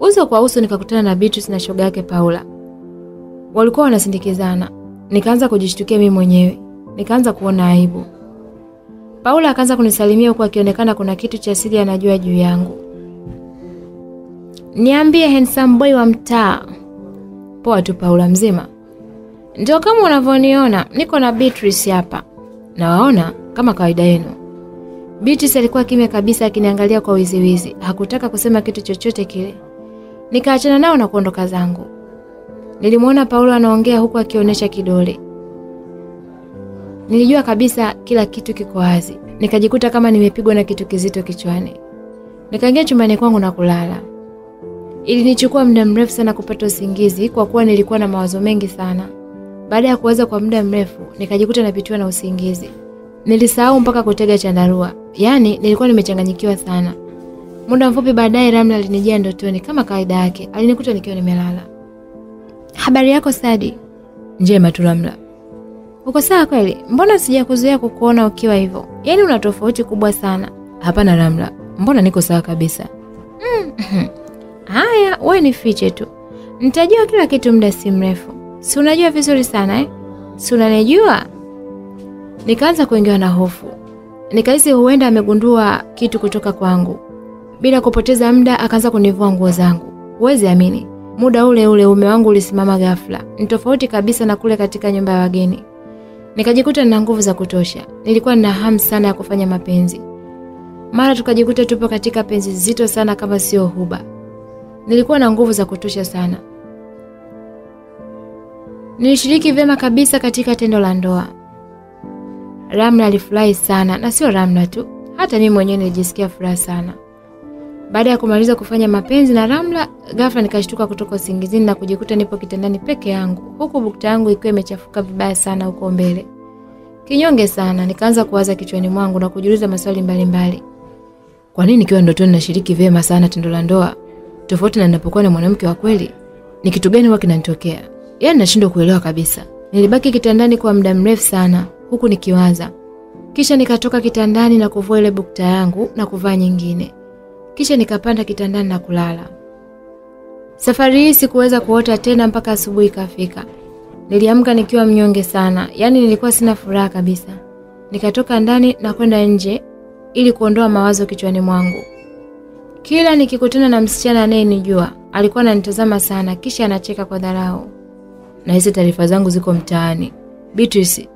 [SPEAKER 2] Uso kwa uso nikakutana na Beatrice na shoga yake Paula. Walikuwa wanasindikizana. Nikaanza kujishtukia mimi mwenyewe. Nikaanza kuona aibu. Paula akaanza kunisalimia huku akionekana kuna kitu cha siri anajua juu yangu. Niambie handsome boy wa mtaa. Poa tu Paula mzima. Ndio kama unavyoniona, niko na Beatrice hapa. Nawaona kama kawaida yenu. Beatrice alikuwa kimya kabisa akiniangalia kwa wiziwizi. Hakutaka kusema kitu chochote kile. Nikaachana nao na kuondoka zangu. Nilimwona Paulo anaongea huku akionyesha kidole. Nilijua kabisa kila kitu kiko wazi. Nikajikuta kama nimepigwa na kitu kizito kichwani. Nikaingia chumbani kwangu na kulala. Ilinichukua muda mrefu sana kupata usingizi kwa kuwa nilikuwa na mawazo mengi sana. Baada ya kuwaza kwa muda mrefu, nikajikuta napitiwa na usingizi. Nilisahau mpaka kutega chandarua. Yaani nilikuwa nimechanganyikiwa sana. Muda mfupi baadaye Ramla alinijia ndotoni kama kawaida yake. Alinikuta nikiwa nimelala. Habari yako Sadi?
[SPEAKER 1] Njema tu Ramla.
[SPEAKER 2] Uko sawa kweli? Mbona sijakuzoea kukuona ukiwa hivyo? Yaani una tofauti kubwa sana.
[SPEAKER 1] Hapana Ramla, mbona niko sawa kabisa.
[SPEAKER 2] Haya, wewe nifiche tu. Nitajua kila kitu muda si mrefu. Si unajua vizuri sana eh? Si unanijua? Nikaanza kuingiwa na hofu. Nikahisi huenda amegundua kitu kutoka kwangu. Bila kupoteza muda akaanza kunivua nguo zangu. Huwezi amini. Muda ule ule ume wangu ulisimama ghafla. Ni tofauti kabisa na kule katika nyumba ya wageni. Nikajikuta nina nguvu za kutosha. Nilikuwa nina hamu sana ya kufanya mapenzi. Mara tukajikuta tupo katika penzi zito sana kama sio huba. Nilikuwa na nguvu za kutosha sana. Nilishiriki vyema kabisa katika tendo la ndoa. Ramla alifurahi sana na sio Ramla tu, hata mimi mwenyewe nilijisikia furaha sana. Baada ya kumaliza kufanya mapenzi na Ramla, ghafla nikashtuka kutoka usingizini na kujikuta nipo kitandani peke yangu, huku bukta yangu ikiwa imechafuka vibaya sana huko mbele. Kinyonge sana, nikaanza kuwaza kichwani mwangu na kujiuliza maswali mbalimbali.
[SPEAKER 1] Kwa nini nikiwa ndotoni nashiriki vyema sana tendo la ndoa tofauti na ninapokuwa na mwanamke wa kweli? Ni kitu gani huwa kinanitokea? Yaani nashindwa kuelewa kabisa.
[SPEAKER 2] Nilibaki kitandani kwa muda mrefu sana huku nikiwaza. Kisha nikatoka kitandani na kuvua ile bukta yangu na kuvaa nyingine. Kisha nikapanda kitandani na kulala. Safari hii sikuweza kuota tena mpaka asubuhi ikafika. Niliamka nikiwa mnyonge sana, yaani nilikuwa sina furaha kabisa. Nikatoka ndani na kwenda nje ili kuondoa mawazo kichwani mwangu. Kila nikikutana na msichana anayenijua, alikuwa ananitazama sana kisha anacheka kwa dharau.
[SPEAKER 1] Na hizi taarifa zangu ziko mtaani. Beatrice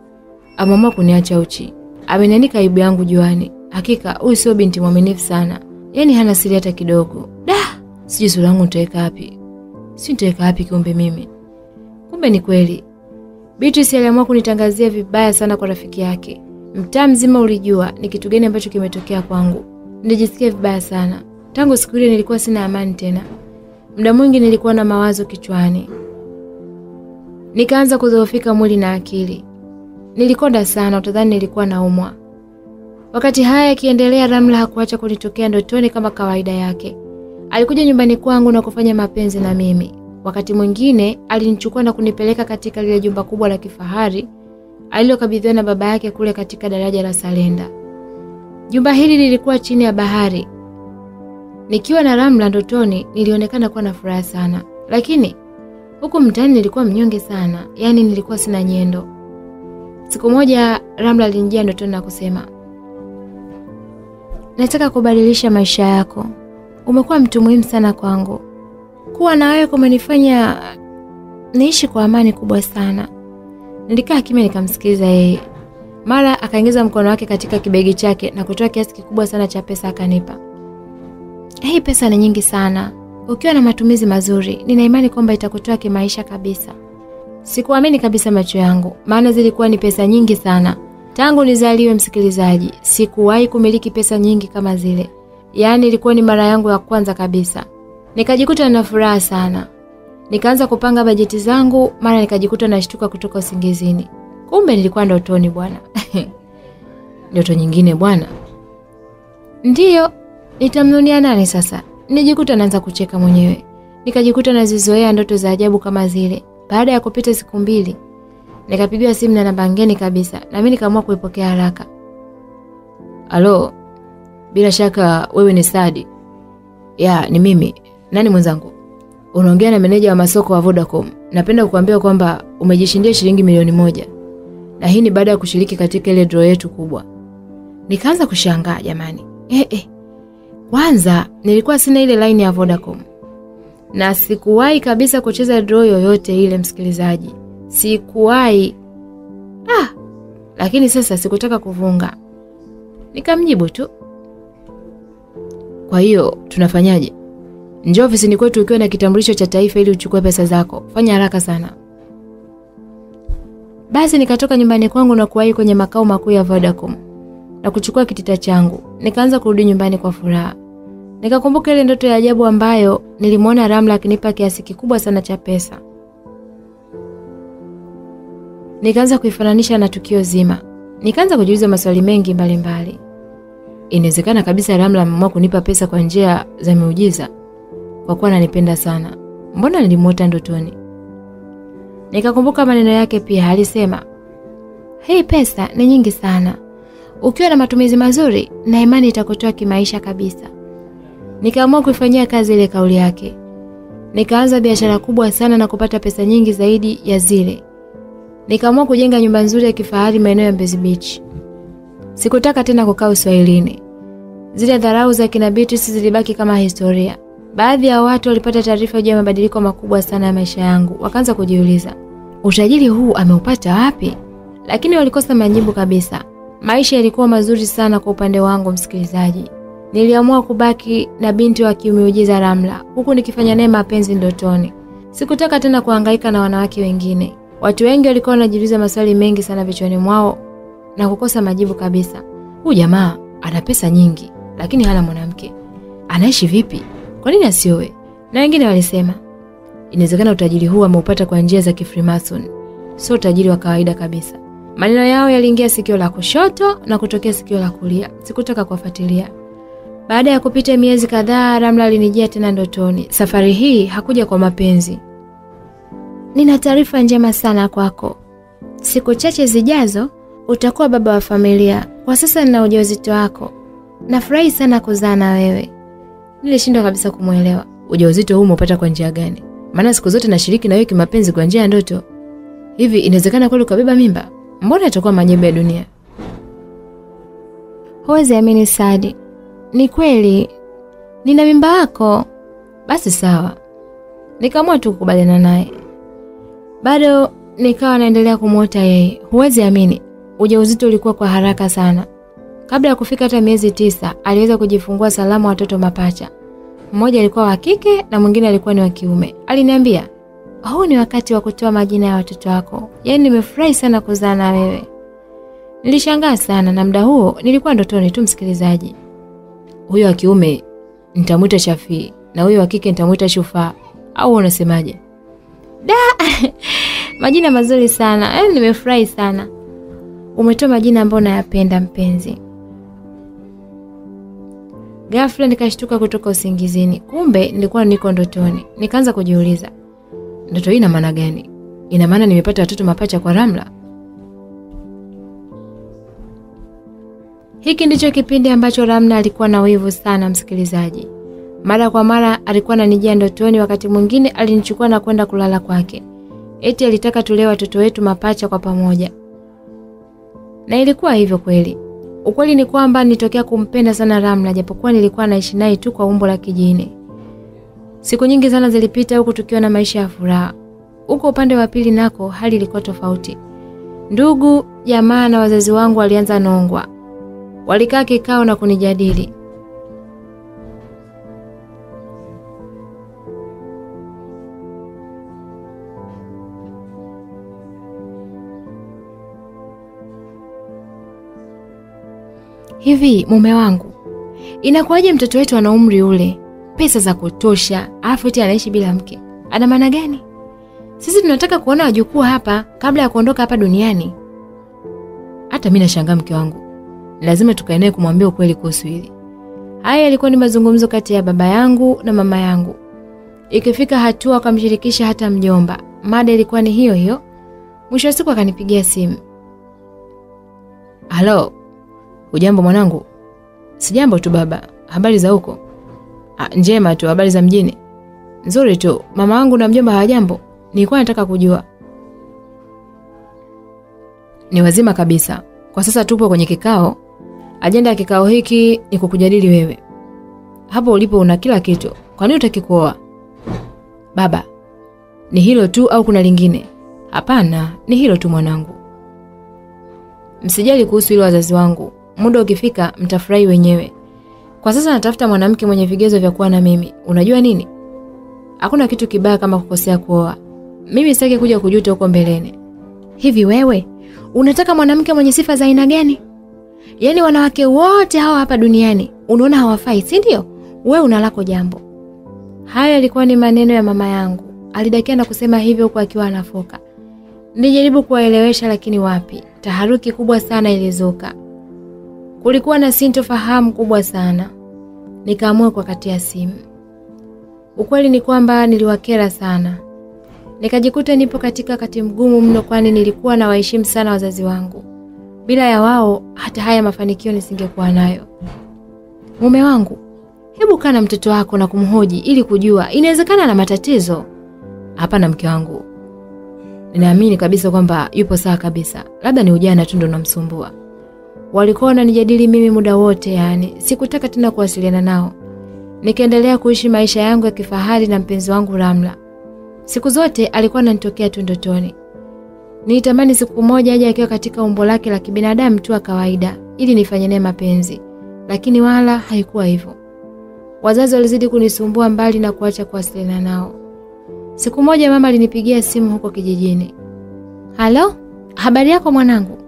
[SPEAKER 1] ameamua kuniacha uchi. Amenianika aibu yangu juani. Hakika huyu sio binti mwaminifu sana. Yaani hana siri hata kidogo. Da, sijui sura yangu nitaweka wapi. Si nitaweka wapi kiumbe mimi.
[SPEAKER 2] Kumbe ni kweli. Beatrice aliamua kunitangazia vibaya sana kwa rafiki yake. Mtaa mzima ulijua ni kitu gani ambacho kimetokea kwangu. Nilijisikia vibaya sana. Tangu siku ile nilikuwa sina amani tena. Muda mwingi nilikuwa na mawazo kichwani. Nikaanza kudhoofika mwili na akili. Nilikonda sana, utadhani nilikuwa naumwa. Wakati haya yakiendelea, Ramla hakuacha kunitokea ndotoni kama kawaida yake. Alikuja nyumbani kwangu na kufanya mapenzi na mimi. Wakati mwingine alinichukua na kunipeleka katika lile jumba kubwa la kifahari alilokabidhiwa na baba yake kule katika daraja la Salenda. Jumba hili lilikuwa chini ya bahari. Nikiwa na Ramla ndotoni, nilionekana kuwa na furaha sana, lakini huku mtaani nilikuwa mnyonge sana, yaani nilikuwa sina nyendo. Siku moja Ramla alinijia ndotoni na kusema, nataka kubadilisha maisha yako. Umekuwa mtu muhimu sana kwangu. Kuwa na wewe kumenifanya niishi kwa amani kubwa sana. Nilikaa kimya nikamsikiliza yeye. Mara akaingiza mkono wake katika kibegi chake na kutoa kiasi kikubwa sana cha pesa akanipa. Hii pesa ni nyingi sana. Ukiwa na matumizi mazuri, nina imani kwamba itakutoa kimaisha kabisa. Sikuamini kabisa macho yangu, maana zilikuwa ni pesa nyingi sana. Tangu nizaliwe, msikilizaji, sikuwahi kumiliki pesa nyingi kama zile. Yaani ilikuwa ni mara yangu ya kwanza kabisa. Nikajikuta na furaha sana. Nikaanza kupanga bajeti zangu, mara nikajikuta nashtuka kutoka usingizini. Kumbe nilikuwa ndotoni bwana.
[SPEAKER 1] Ndoto nyingine bwana.
[SPEAKER 2] Ndiyo, nitamnunia nani sasa? Nijikuta naanza kucheka mwenyewe. Nikajikuta nazizoea ndoto za ajabu kama zile. Baada ya kupita siku mbili, nikapigiwa simu na namba ngeni kabisa, na mimi nikaamua kuipokea haraka.
[SPEAKER 1] alo bila shaka wewe ni Sadi? Ya, ni mimi. Nani mwenzangu? Unaongea na meneja wa masoko wa Vodacom. Napenda kukuambia kwamba umejishindia shilingi milioni moja, na hii ni baada ya kushiriki katika ile draw yetu kubwa. Nikaanza kushangaa jamani. Eh, eh. Kwanza nilikuwa sina ile line ya Vodacom na sikuwahi kabisa kucheza draw yoyote ile, msikilizaji, sikuwahi. Ah, lakini sasa sikutaka kuvunga, nikamjibu tu. Kwa hiyo tunafanyaje? Njoo ofisini kwetu ukiwa na kitambulisho cha taifa ili uchukue pesa zako. Fanya haraka sana.
[SPEAKER 2] Basi nikatoka nyumbani kwangu na kuwahi kwenye makao makuu ya Vodacom na kuchukua kitita changu. Nikaanza kurudi nyumbani kwa furaha. Nikakumbuka ile ndoto ya ajabu ambayo nilimwona Ramla akinipa kiasi kikubwa sana cha pesa. Nikaanza kuifananisha na tukio zima. Nikaanza kujiuliza maswali mengi mbalimbali.
[SPEAKER 1] Inawezekana kabisa Ramla ameamua kunipa pesa kwa njia za miujiza kwa kuwa ananipenda sana. Mbona nilimwota ndotoni?
[SPEAKER 2] Nikakumbuka maneno yake pia, alisema hii pesa ni nyingi sana, ukiwa na matumizi mazuri na imani itakutoa kimaisha kabisa. Nikaamua kuifanyia kazi ile kauli yake. Nikaanza biashara kubwa sana na kupata pesa nyingi zaidi ya zile. Nikaamua kujenga nyumba nzuri ya kifahari maeneo ya Mbezi Beach. Sikutaka tena kukaa Uswahilini. Zile dharau za kina Beatrice zilibaki kama historia. Baadhi ya watu walipata taarifa juu ya mabadiliko makubwa sana ya maisha yangu, wakaanza kujiuliza, utajiri huu ameupata wapi? Lakini walikosa majibu kabisa. Maisha yalikuwa mazuri sana kwa upande wangu, msikilizaji. Niliamua kubaki na binti wa kiumiujiza Ramla, huku nikifanya naye mapenzi ndotoni. Sikutaka tena kuhangaika na wanawake wengine. Watu wengi walikuwa wanajiuliza maswali mengi sana vichwani mwao na kukosa majibu kabisa.
[SPEAKER 1] Huyu jamaa ana pesa nyingi, lakini hana mwanamke.
[SPEAKER 2] anaishi vipi? Kwa nini asioe? Na wengine walisema inawezekana utajiri huu ameupata kwa njia za kifrimason, sio utajiri wa kawaida kabisa. Maneno yao yaliingia sikio la kushoto na kutokea sikio la kulia. Sikutaka kuwafuatilia. Baada ya kupita miezi kadhaa, Ramla alinijia tena ndotoni. Safari hii hakuja kwa mapenzi. Nina taarifa njema sana kwako. Siku chache zijazo utakuwa baba wa familia. Kwa sasa nina ujauzito wako. Nafurahi sana kuzaa na wewe. Nilishindwa kabisa kumwelewa.
[SPEAKER 1] Ujauzito huu umepata kwa njia gani? Maana siku zote nashiriki na wewe kimapenzi kwa njia ya ndoto. Hivi inawezekana kweli ukabeba mimba? Mbona itakuwa majembe ya dunia?
[SPEAKER 2] Huwezi amini Sadi, ni kweli nina mimba yako?
[SPEAKER 1] Basi sawa.
[SPEAKER 2] Nikaamua tu kukubaliana naye. Bado nikawa naendelea kumwota yeye. Huwezi amini, ujauzito ulikuwa kwa haraka sana. Kabla ya kufika hata miezi tisa, aliweza kujifungua salama watoto mapacha. Mmoja alikuwa wa kike na mwingine alikuwa ni wa kiume. Aliniambia, huu ni wakati wa kutoa majina ya watoto wako. Yaani nimefurahi sana kuzaa na wewe. Nilishangaa sana na muda huo nilikuwa ndotoni tu msikilizaji.
[SPEAKER 1] Huyo wa kiume nitamwita Shafii na huyo wa kike nitamwita Shufaa. Au unasemaje?
[SPEAKER 2] Da, majina mazuri sana. Yaani nimefurahi sana. Umetoa majina ambayo nayapenda mpenzi. Ghafla nikashtuka kutoka usingizini. Kumbe nilikuwa niko ndotoni. Nikaanza kujiuliza,
[SPEAKER 1] Ndoto hii ina maana gani? Ina maana nimepata watoto mapacha kwa Ramla?
[SPEAKER 2] Hiki ndicho kipindi ambacho Ramna alikuwa na wivu sana, msikilizaji. Mara kwa mara alikuwa ananijia ndotoni, wakati mwingine alinichukua na kwenda kulala kwake. Eti alitaka tulee watoto wetu mapacha kwa pamoja, na ilikuwa hivyo kweli. Ukweli ni kwamba nitokea kumpenda sana ramna japokuwa nilikuwa naishi naye tu kwa umbo la kijini. Siku nyingi sana zilipita huku tukiwa na maisha ya furaha. Huko upande wa pili nako hali ilikuwa tofauti. Ndugu, jamaa na wazazi wangu walianza nongwa. Walikaa kikao na kunijadili. Hivi mume wangu, inakuwaje mtoto wetu ana umri ule, pesa za kutosha, alafu eti anaishi bila mke? Ana maana gani? Sisi tunataka kuona wajukuu hapa kabla ya kuondoka hapa duniani.
[SPEAKER 1] Hata mimi nashangaa mke wangu. Lazima tukae naye kumwambia ukweli kuhusu hili.
[SPEAKER 2] Haya yalikuwa ni mazungumzo kati ya baba yangu na mama yangu. Ikifika hatua akamshirikisha hata mjomba. Mada ilikuwa ni hiyo hiyo. Mwisho wa siku akanipigia simu.
[SPEAKER 1] Halo. Ujambo mwanangu? Sijambo tu baba. Habari za huko? Ah, njema tu, habari za mjini? Nzuri tu. Mama wangu na mjomba hawajambo? Nilikuwa nataka kujua. Ni wazima kabisa. Kwa sasa tupo kwenye kikao. Ajenda ya kikao hiki ni kukujadili wewe. Hapo ulipo una kila kitu. Kwa nini utaki kuoa? Baba, ni hilo tu au kuna lingine? Hapana, ni hilo tu mwanangu. Msijali kuhusu hilo wazazi wangu. Muda ukifika mtafurahi wenyewe. Kwa sasa natafuta mwanamke mwenye vigezo vya kuwa na mimi. Unajua nini? Hakuna kitu kibaya kama kukosea kuoa. Mimi sitaki kuja kujuta huko mbeleni. Hivi wewe unataka mwanamke mwenye sifa za aina gani? Yaani wanawake wote hawa hapa duniani unaona hawafai, si ndio? Wewe una lako jambo. Hayo yalikuwa ni maneno ya mama yangu. Alidakia na kusema hivyo huku akiwa anafoka. Nilijaribu kuwaelewesha lakini wapi. Taharuki kubwa sana ilizuka. Kulikuwa na sintofahamu kubwa sana. Nikaamua kuwakatia simu. Ukweli ni kwamba niliwakera sana. Nikajikuta nipo katika wakati mgumu mno, kwani nilikuwa na waheshimu sana wazazi wangu. Bila ya wao hata haya mafanikio nisingekuwa nayo. Mume wangu, hebu kaa na mtoto wako na kumhoji ili kujua inawezekana na matatizo. Hapana mke wangu, ninaamini kabisa kwamba yupo sawa kabisa, labda ni ujana tu ndo unamsumbua.
[SPEAKER 2] Walikuwa wananijadili mimi muda wote, yani sikutaka tena kuwasiliana nao. Nikaendelea kuishi maisha yangu ya kifahari na mpenzi wangu Ramla. Siku zote alikuwa ananitokea tu ndotoni. Nilitamani siku moja aje akiwa katika umbo lake la kibinadamu tu wa kawaida ili nifanye naye mapenzi, lakini wala haikuwa hivyo. Wazazi walizidi kunisumbua mbali na kuacha kuwasiliana nao. Siku moja mama alinipigia simu huko kijijini. Halo, habari yako mwanangu?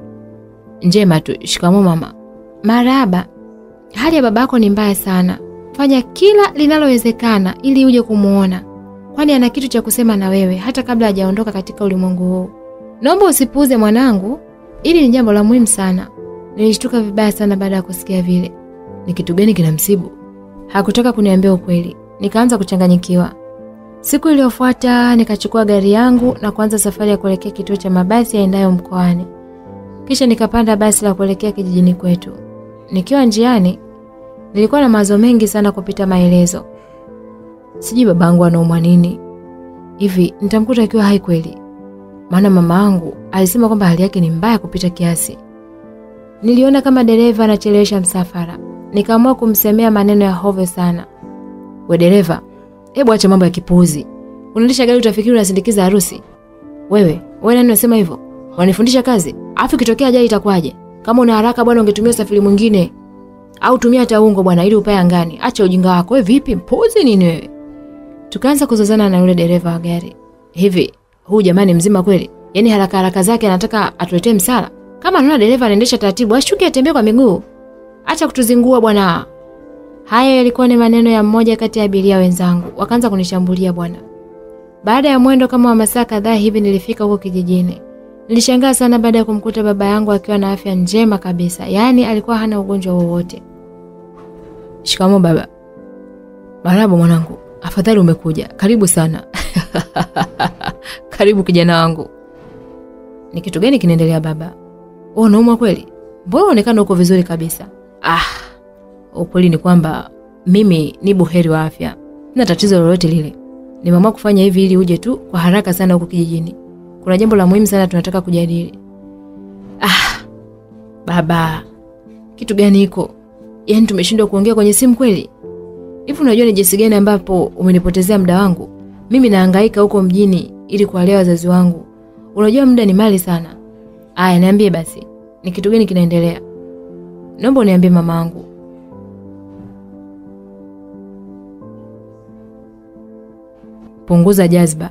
[SPEAKER 1] Njema tu. Shikamoo mama.
[SPEAKER 2] Marahaba. Hali ya babako ni mbaya sana. fanya kila linalowezekana ili uje kumuona, kwani ana kitu cha kusema na wewe hata kabla hajaondoka katika ulimwengu huu. Naomba usipuuze mwanangu, ili ni jambo la muhimu sana. Nilishtuka vibaya sana baada ya kusikia vile.
[SPEAKER 1] Ni kitu gani kinamsibu?
[SPEAKER 2] Hakutaka kuniambia ukweli, nikaanza kuchanganyikiwa. Siku iliyofuata nikachukua gari yangu na kuanza safari ya kuelekea kituo cha mabasi yaendayo mkoani. Kisha nikapanda basi la kuelekea kijijini kwetu. Nikiwa njiani, nilikuwa na mawazo mengi sana kupita maelezo.
[SPEAKER 1] Sijui babangu anaumwa nini hivi, nitamkuta akiwa hai kweli? Maana mama yangu alisema kwamba hali yake ni mbaya kupita kiasi.
[SPEAKER 2] Niliona kama dereva anachelewesha msafara, nikaamua kumsemea maneno ya hovyo sana.
[SPEAKER 1] We dereva, hebu acha mambo ya kipuuzi. Unaendesha gari utafikiri unasindikiza harusi. Wewe, wewe nani unasema hivyo? Wanifundisha kazi? Afu ikitokea ajali itakuwaje? Kama una haraka bwana, ungetumia usafiri mwingine. Au tumia taungo bwana ili upae angani. Acha ujinga wako. Wewe vipi? Mpuzi nini wewe?
[SPEAKER 2] Tukaanza kuzozana na yule dereva wa gari.
[SPEAKER 1] Hivi, huu jamani mzima kweli? Yaani haraka haraka zake anataka atuletee msala?
[SPEAKER 2] Kama anaona dereva anaendesha taratibu, ashuke atembee kwa miguu. Acha kutuzingua bwana. Haya yalikuwa ni maneno ya mmoja kati ya abiria wenzangu. Wakaanza kunishambulia bwana. Baada ya mwendo kama wa masaa kadhaa hivi nilifika huko kijijini. Nilishangaa sana baada ya kumkuta baba yangu akiwa na afya njema kabisa. Yaani alikuwa hana ugonjwa wowote.
[SPEAKER 1] Shikamo baba. marabu mwanangu. Afadhali umekuja. Karibu sana. Karibu kijana wangu. Ni kitu gani kinaendelea baba? Unaumwa kweli? Mbona unaonekana uko vizuri kabisa? Ah, ukweli ni kwamba mimi ni buheri wa afya, sina tatizo lolote lile. Nimeamua kufanya hivi ili uje tu kwa haraka sana huko kijijini. Kuna jambo la muhimu sana tunataka kujadili. Ah, baba, kitu gani hiko? Yaani tumeshindwa kuongea kwenye simu kweli? Hivi unajua ni jinsi gani ambapo umenipotezea muda wangu? Mimi naangaika huko mjini ili kuwalea wazazi wangu. Unajua muda ni mali sana. Aya, niambie basi, ni kitu gani kinaendelea? Naomba uniambie mama wangu. Punguza jazba.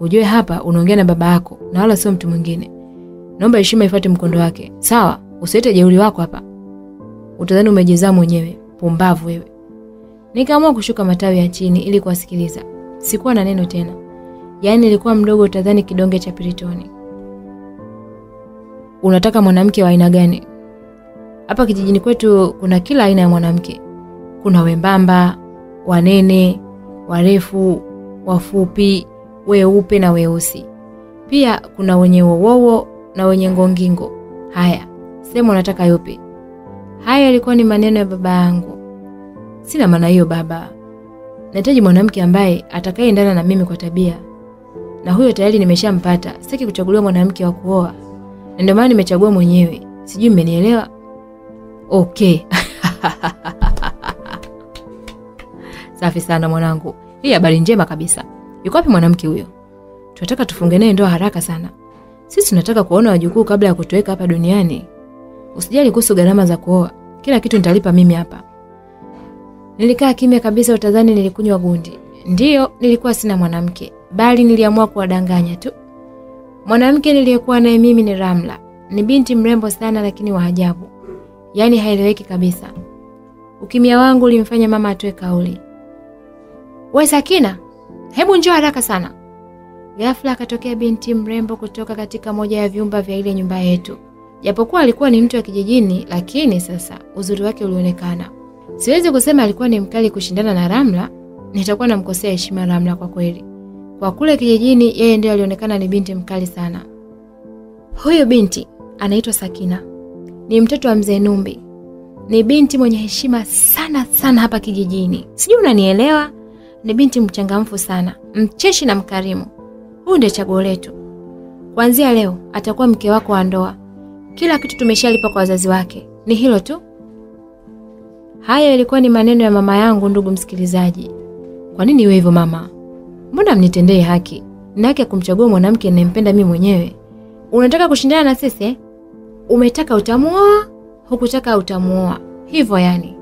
[SPEAKER 1] Ujue hapa unaongea na baba yako na wala sio mtu mwingine. Naomba heshima ifuate mkondo wake. Sawa? Usilete jeuri wako hapa. Utadhani umejizaa mwenyewe. Pumbavu wewe. Nikaamua kushuka matawi ya chini ili kuwasikiliza. Sikuwa na neno tena. Yaani nilikuwa mdogo utadhani kidonge cha piritoni. Unataka mwanamke wa aina gani? Hapa kijijini kwetu kuna kila aina ya mwanamke. Kuna wembamba, wanene, warefu, wafupi, weupe na weusi. Pia kuna wenye wowowo na wenye ngongingo. Haya, sema unataka yupi? Haya yalikuwa ni maneno ya baba yangu. Sina maana hiyo baba. Nahitaji mwanamke ambaye atakayeendana na mimi kwa tabia. Na huyo tayari nimeshampata. Sitaki kuchaguliwa mwanamke wa kuoa. Na ndio maana nimechagua mwenyewe. Sijui mmenielewa? Okay. Safi sana mwanangu. Hii habari njema kabisa. Yuko wapi mwanamke huyo? Tunataka tufunge naye ndoa haraka sana. Sisi tunataka kuona wajukuu kabla ya kutoweka hapa duniani. Usijali kuhusu gharama za kuoa. Kila kitu nitalipa mimi hapa. Nilikaa kimya kabisa utadhani nilikunywa gundi. Ndiyo, nilikuwa sina mwanamke, bali niliamua kuwadanganya tu. Mwanamke niliyekuwa naye mimi ni Ramla. Ni binti mrembo sana lakini wa ajabu. Yaani haieleweki kabisa. Ukimya wangu ulimfanya mama atoe kauli. We Sakina, hebu njoo haraka sana. Ghafla akatokea binti mrembo kutoka katika moja ya vyumba vya ile nyumba yetu. Japokuwa alikuwa ni mtu wa kijijini, lakini sasa uzuri wake ulionekana. Siwezi kusema alikuwa ni mkali kushindana na Ramla, nitakuwa namkosea heshima Ramla kwa kweli. Kwa kule kijijini, yeye ndiye alionekana ni binti mkali sana. Huyu binti anaitwa Sakina, ni mtoto wa mzee Numbi. Ni binti mwenye heshima sana sana hapa kijijini, sijui unanielewa. Ni binti mchangamfu sana, mcheshi na mkarimu. Huu ndio chaguo letu. Kuanzia leo atakuwa mke wako wa ndoa. Kila kitu tumeshalipa kwa wazazi wake, ni hilo tu. Haya yalikuwa ni maneno ya mama yangu, ndugu msikilizaji. Kwa nini iwe hivyo mama? Mbona mnitendee haki? na haki ya kumchagua mwanamke ninayempenda mimi mwenyewe. Unataka kushindana na sisi eh? Umetaka utamuoa, hukutaka utamuoa. Hivyo yani.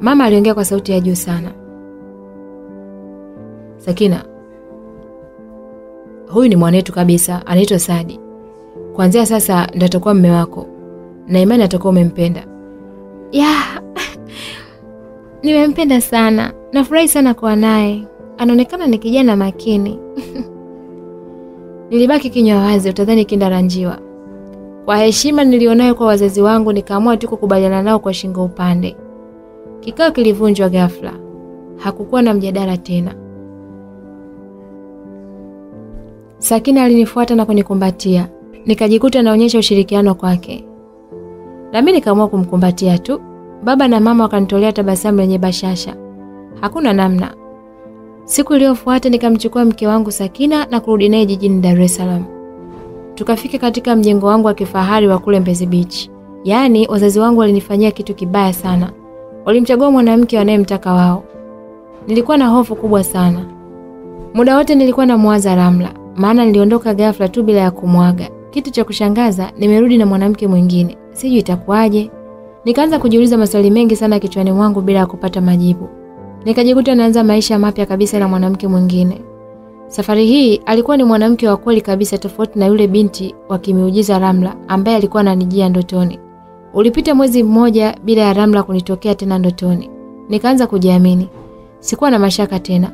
[SPEAKER 1] Mama aliongea kwa sauti ya juu sana. Sakina, huyu ni mwanetu kabisa, anaitwa Sadi. Kuanzia sasa ndo atakuwa mme wako, na imani atakuwa umempenda. Ya,
[SPEAKER 2] Nimempenda sana, nafurahi sana kuwa naye, anaonekana ni kijana makini. Nilibaki kinywa wazi, utadhani kindaranjiwa. Kwa heshima nilionayo kwa wazazi wangu, nikaamua tu kukubaliana nao kwa shingo upande. Kikao kilivunjwa ghafla, hakukuwa na mjadala tena. Sakina alinifuata na kunikumbatia, nikajikuta naonyesha ushirikiano kwake, nami nikaamua kumkumbatia tu. Baba na mama wakanitolea tabasamu lenye bashasha. Hakuna namna. Siku iliyofuata nikamchukua mke wangu Sakina na kurudi naye jijini Dar es Salaam. Tukafika katika mjengo wangu wa kifahari wa kule Mbezi Beach. Yaani wazazi wangu walinifanyia kitu kibaya sana. Walimchagua mwanamke wanayemtaka wao. Nilikuwa na hofu kubwa sana. Muda wote nilikuwa na mwaza Ramla, maana niliondoka ghafla tu bila ya kumwaga. Kitu cha kushangaza, nimerudi na mwanamke mwingine. Sijui itakuwaje. Nikaanza kujiuliza maswali mengi sana kichwani mwangu bila ya kupata majibu. Nikajikuta naanza maisha mapya kabisa na mwanamke mwingine. Safari hii alikuwa ni mwanamke wa kweli kabisa, tofauti na yule binti wa kimiujiza Ramla ambaye alikuwa ananijia ndotoni. Ulipita mwezi mmoja bila ya Ramla kunitokea tena ndotoni. Nikaanza kujiamini. Sikuwa na mashaka tena.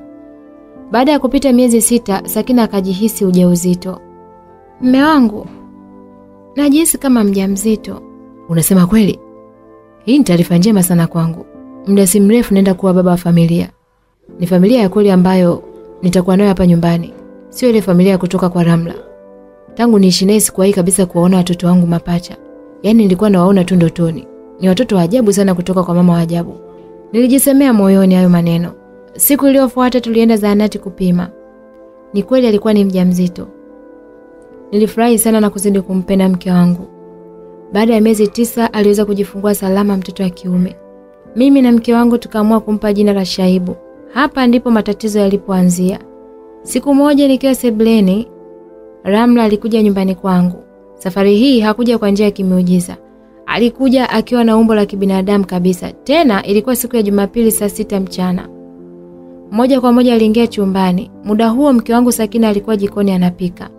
[SPEAKER 2] Baada ya kupita miezi sita, Sakina akajihisi ujauzito. Mme wangu, najihisi kama mjamzito.
[SPEAKER 1] Unasema kweli? Hii ni taarifa njema sana kwangu. Muda si mrefu naenda kuwa baba wa familia. Ni familia ya kweli ambayo nitakuwa nayo hapa nyumbani, sio ile familia ya kutoka kwa Ramla. Tangu niishi naye sikuwahi kabisa kuwaona watoto wangu mapacha, yaani nilikuwa nawaona tu ndotoni. Ni watoto wa ajabu sana kutoka kwa mama wa ajabu. Nilijisemea moyoni hayo maneno. Siku iliyofuata tulienda zahanati kupima. Ni kweli alikuwa ni mjamzito. Nilifurahi sana na kuzidi kumpenda mke wangu. Baada ya miezi tisa aliweza kujifungua salama mtoto wa kiume. Mimi na mke wangu tukaamua kumpa jina la Shaibu. Hapa ndipo matatizo yalipoanzia. Siku moja nikiwa sebleni, Ramla alikuja nyumbani kwangu. Safari hii hakuja kwa njia ya kimeujiza. Alikuja akiwa na umbo la kibinadamu kabisa. Tena ilikuwa siku ya Jumapili saa sita mchana. Moja kwa moja aliingia chumbani. Muda huo mke wangu Sakina alikuwa jikoni anapika.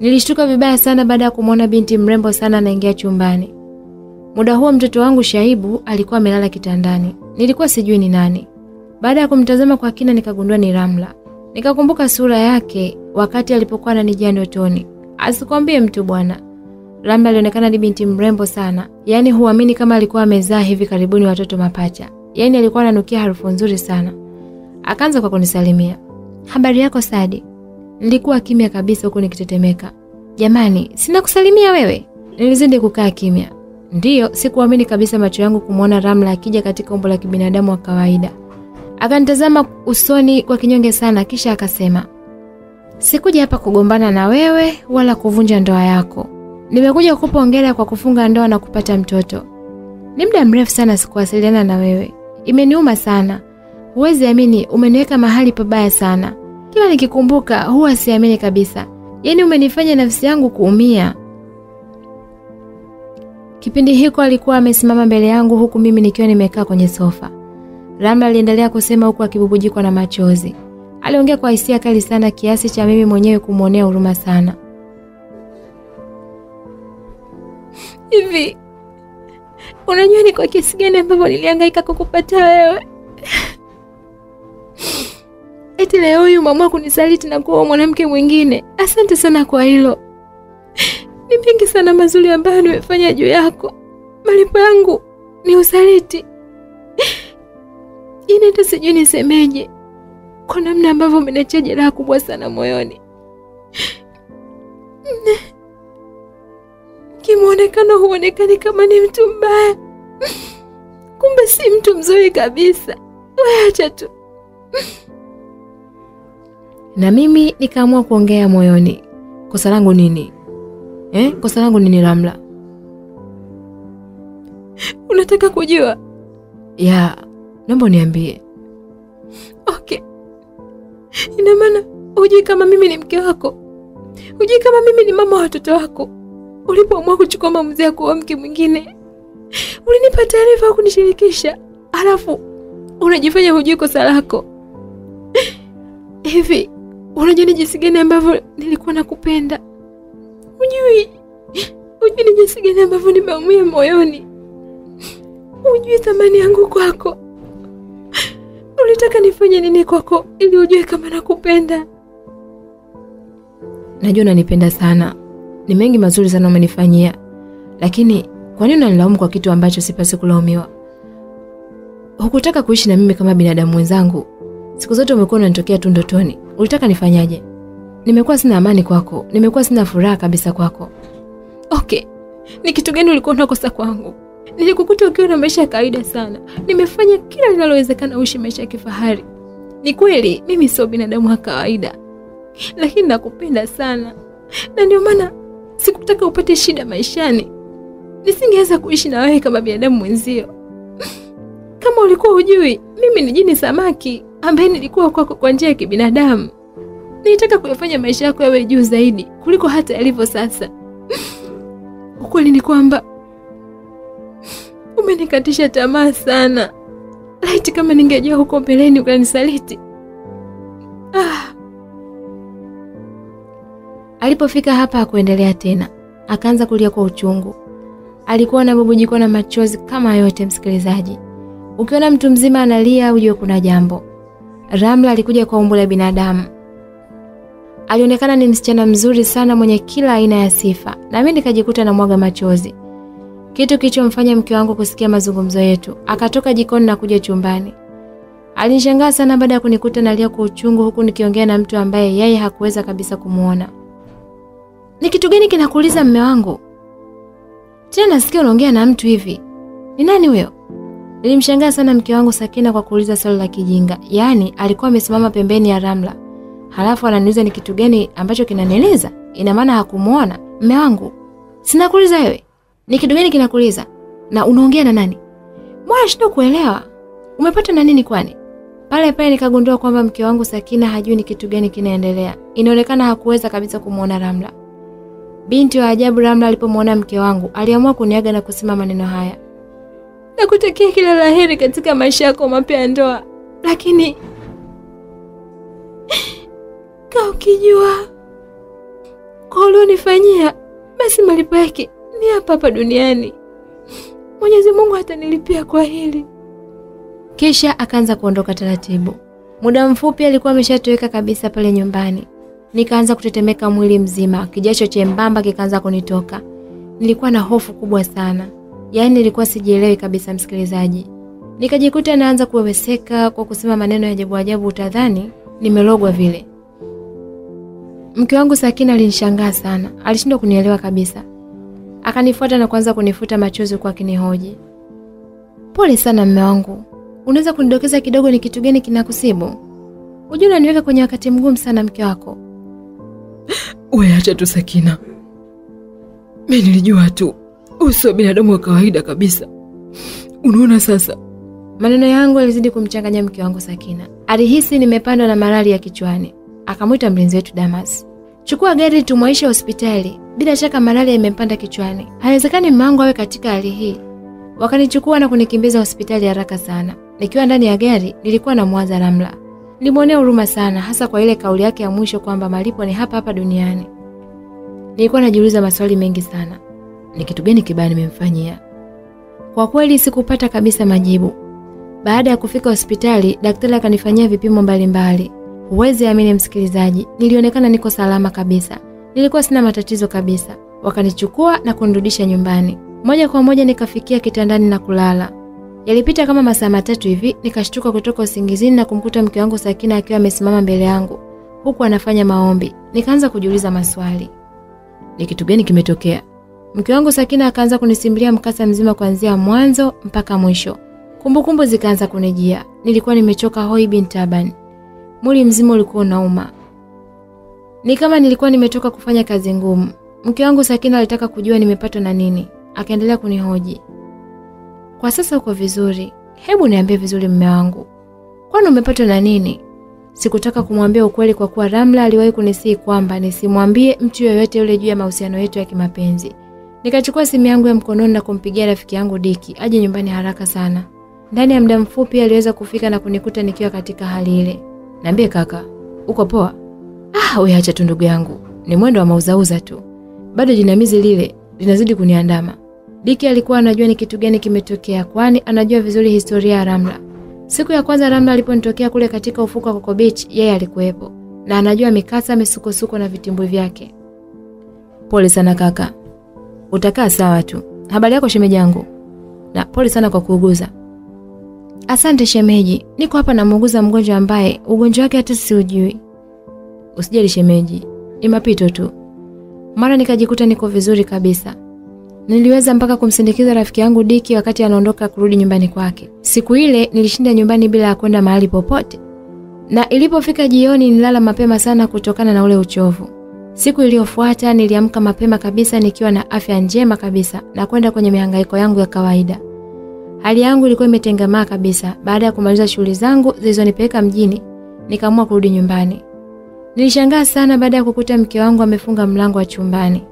[SPEAKER 1] Nilishtuka vibaya sana baada ya kumwona binti mrembo sana anaingia chumbani. Muda huo mtoto wangu Shaibu alikuwa amelala kitandani. Nilikuwa sijui ni nani. Baada ya kumtazama kwa kina nikagundua ni Ramla. Nikakumbuka sura yake wakati alipokuwa ananijia ndotoni. Asikwambie mtu bwana. Ramla alionekana ni binti mrembo sana. Yaani huamini kama alikuwa amezaa hivi karibuni watoto mapacha. Yaani alikuwa ananukia harufu nzuri sana. Akaanza kwa kunisalimia. Habari yako Sadi? Nilikuwa kimya kabisa huku nikitetemeka. Jamani, sina kusalimia wewe? Nilizidi kukaa kimya. Ndiyo, sikuamini kabisa macho yangu kumwona Ramla akija katika umbo la kibinadamu wa kawaida. Akanitazama usoni kwa kinyonge sana kisha akasema, Sikuja hapa kugombana na wewe wala kuvunja ndoa yako. Nimekuja kukupa kwa kufunga ndoa na kupata mtoto. Ni muda mrefu sana sikuwasiliana na wewe. Imeniuma sana. Huwezi amini umeniweka mahali pabaya sana. Kila nikikumbuka huwa siamini kabisa. Yaani umenifanya nafsi yangu kuumia. Kipindi hiko alikuwa amesimama mbele yangu huku mimi nikiwa nimekaa kwenye sofa. Ramla aliendelea kusema huku akibubujikwa na machozi. Aliongea kwa hisia kali sana kiasi cha mimi mwenyewe kumwonea huruma sana.
[SPEAKER 2] Hivi unajua ni kwa kiasi gani ambavyo nilihangaika kukupata wewe? Eti leo huyu umeamua kunisaliti na kuwa mwanamke mwingine. Asante sana kwa hilo. Ni mengi sana mazuri ambayo nimefanya juu yako. Malipo yangu ni usaliti. Yaani hata sijui nisemeje, kwa namna ambavyo umeniachia jeraha kubwa sana moyoni. Kimwonekano huonekani kama ni mtu mbaya, kumbe si mtu mzuri kabisa. Wewe acha tu.
[SPEAKER 1] Na mimi nikaamua kuongea moyoni. Kosa langu nini? Eh? Kosa langu nini Ramla?
[SPEAKER 2] Unataka kujua?
[SPEAKER 1] Ya, naomba uniambie.
[SPEAKER 2] Okay. Ina maana hujui kama mimi ni mke wako? Hujui kama mimi ni mama wa watoto wako? Ulipoamua kuchukua maamuzi ya kuoa mke mwingine, ulinipa taarifa au kunishirikisha, alafu unajifanya hujui kosa lako. Hivi unajua ni jinsi gani ambavyo nilikuwa nakupenda? Ujui, ujui ni jinsi gani ambavyo nimeumia moyoni. Ujui thamani yangu kwako. Ulitaka nifanye nini kwako ili ujue kama nakupenda?
[SPEAKER 1] Najua unanipenda sana, ni mengi mazuri sana umenifanyia, lakini kwa nini unanilaumu kwa kitu ambacho sipasi kulaumiwa? Hukutaka kuishi na mimi kama binadamu wenzangu. Siku zote umekuwa unanitokea tu ndotoni. Ulitaka nifanyaje? Nimekuwa sina amani kwako, nimekuwa sina furaha kabisa kwako.
[SPEAKER 2] Okay, ni kitu gani ulikuwa unakosa kwangu? Nilikukuta ukiwa na maisha ya kawaida sana. Nimefanya kila linalowezekana uishi maisha ya kifahari. Ni kweli mimi sio binadamu wa kawaida, lakini nakupenda sana, na ndio maana sikutaka upate shida maishani. Nisingeweza kuishi na wewe kama binadamu mwenzio. Kama ulikuwa hujui, mimi ni jini samaki ambaye nilikuwa kwako kwa njia ya kibinadamu. Nilitaka kuyafanya maisha yako yawe juu zaidi kuliko hata yalivyo sasa. Ukweli ni kwamba umenikatisha tamaa sana. Laiti kama ningejua huko mbeleni ukanisaliti. Ah.
[SPEAKER 1] Alipofika hapa hakuendelea tena, akaanza kulia kwa uchungu. Alikuwa anabubujikwa na machozi kama yote. Msikilizaji, ukiona mtu mzima analia ujue kuna jambo. Ramla alikuja kwa umbo la binadamu. Alionekana ni msichana mzuri sana mwenye kila aina ya sifa, na mimi nikajikuta na mwaga machozi, kitu kilichomfanya mke wangu kusikia mazungumzo yetu. Akatoka jikoni na kuja chumbani. Alinishangaa sana baada ya kunikuta nalia kwa uchungu, huku nikiongea na mtu ambaye yeye hakuweza kabisa kumwona. Ni kitu gani kinakuuliza mme wangu? Tena nasikia unaongea na mtu hivi. Ni nani huyo? Nilimshangaa sana mke wangu Sakina kwa kuuliza swali la kijinga. Yaani alikuwa amesimama pembeni ya Ramla. Halafu ananiuliza ni kitu gani ambacho kinanieleza? Ina maana hakumuona. Mme wangu, sinakuuliza wewe. Ni kitu gani kinakuuliza? Na unaongea na nani? Mbona shida kuelewa? Umepata na nini kwani? Pale pale nikagundua kwamba mke wangu Sakina hajui ni kitu gani kinaendelea. Inaonekana hakuweza kabisa kumuona Ramla. Binti wa ajabu Ramla alipomwona mke wangu, aliamua kuniaga na kusema maneno haya.
[SPEAKER 2] Nakutakia kila la heri katika maisha yako mapya ya ndoa, lakini kaa ukijua kwa ulionifanyia, basi malipo yake ni hapa hapa duniani. Mwenyezi Mungu atanilipia kwa hili.
[SPEAKER 1] Kisha akaanza kuondoka taratibu. Muda mfupi alikuwa ameshatoweka kabisa pale nyumbani. Nikaanza kutetemeka mwili mzima, kijasho chembamba kikaanza kunitoka. Nilikuwa na hofu kubwa sana, yaani nilikuwa sijielewi kabisa, msikilizaji. Nikajikuta naanza kuweweseka kwa kusema maneno ya ajabu ajabu, utadhani nimelogwa vile. Mke wangu Sakina alinishangaa sana, alishindwa kunielewa kabisa. Akanifuata na kuanza kunifuta machozi kwa kinihoji. pole sana mme wangu, unaweza kunidokeza kidogo ni kitu gani kinakusibu? Hujua unaniweka kwenye wakati mgumu sana mke wako.
[SPEAKER 2] We acha tu Sakina, mi nilijua tu uso wa binadamu wa kawaida kabisa. Unaona sasa.
[SPEAKER 1] Maneno yangu yalizidi kumchanganya mke wangu Sakina. Alihisi nimepandwa na malali ya kichwani. Akamwita mlinzi wetu Damas, chukua gari tumwaishe hospitali, bila shaka malaria imempanda kichwani, haiwezekani mume awe katika hali hii. Wakanichukua na kunikimbiza hospitali haraka sana. Nikiwa ndani ya gari nilikuwa na mwaza Ramla. Nilimwonea huruma sana, hasa kwa ile kauli yake ya mwisho kwamba malipo ni hapa hapa duniani. Nilikuwa najiuliza maswali mengi sana, ni kitu gani kibaya nimemfanyia? Kwa kweli sikupata kabisa majibu. Baada ya kufika hospitali, daktari akanifanyia vipimo mbalimbali. Huwezi amini msikilizaji, nilionekana niko salama kabisa, nilikuwa sina matatizo kabisa. Wakanichukua na kunirudisha nyumbani. Moja kwa moja nikafikia kitandani na kulala. Yalipita kama masaa matatu hivi, nikashtuka kutoka usingizini na kumkuta mke wangu Sakina akiwa amesimama mbele yangu huku anafanya maombi. Nikaanza kujiuliza maswali, ni kitu gani kimetokea? Mke wangu Sakina akaanza kunisimulia mkasa mzima kuanzia mwanzo mpaka mwisho. Kumbukumbu zikaanza kunijia. Nilikuwa nimechoka hoi bin taban, mwili mzima ulikuwa unauma, ni kama nilikuwa nimetoka kufanya kazi ngumu. Mke wangu Sakina alitaka kujua nimepatwa na nini, akaendelea kunihoji kwa sasa uko vizuri? Hebu niambie vizuri mme wangu, kwani umepatwa na nini? Sikutaka kumwambia ukweli kwa kuwa Ramla aliwahi kunisii kwamba nisimwambie mtu yoyote yule juu ya mahusiano yetu ya kimapenzi. Nikachukua simu yangu ya mkononi na kumpigia rafiki yangu Diki aje nyumbani haraka sana. Ndani ya muda mfupi aliweza kufika na kunikuta nikiwa katika hali ile. Niambie kaka, uko poa? Ah, wewe acha tu ndugu yangu, ni mwendo wa mauzauza tu, bado jinamizi lile linazidi kuniandama.
[SPEAKER 2] Diki alikuwa anajua ni kitu gani kimetokea, kwani anajua vizuri historia ya Ramla. Siku ya kwanza Ramla aliponitokea kule katika ufuko wa Coco Beach, yeye alikuwepo na anajua mikasa, misukosuko na vitimbwi vyake.
[SPEAKER 1] Pole sana kaka, utakaa sawa tu. Habari yako shemeji yangu? Na pole sana kwa kuuguza.
[SPEAKER 2] Asante shemeji, niko hapa namuuguza mgonjwa ambaye ugonjwa wake hata siujui.
[SPEAKER 1] Usijali shemeji, ni mapito tu.
[SPEAKER 2] Mara nikajikuta niko vizuri kabisa. Niliweza mpaka kumsindikiza rafiki yangu Diki wakati anaondoka kurudi nyumbani kwake. Siku ile nilishinda nyumbani bila ya kwenda mahali popote, na ilipofika jioni nilala mapema sana kutokana na ule uchovu. Siku iliyofuata niliamka mapema kabisa nikiwa na afya njema kabisa na kwenda kwenye mihangaiko yangu ya kawaida. Hali yangu ilikuwa imetengamaa kabisa. Baada ya kumaliza shughuli zangu zilizonipeleka mjini, nikaamua kurudi nyumbani. Nilishangaa sana baada ya kukuta mke wangu amefunga mlango wa chumbani.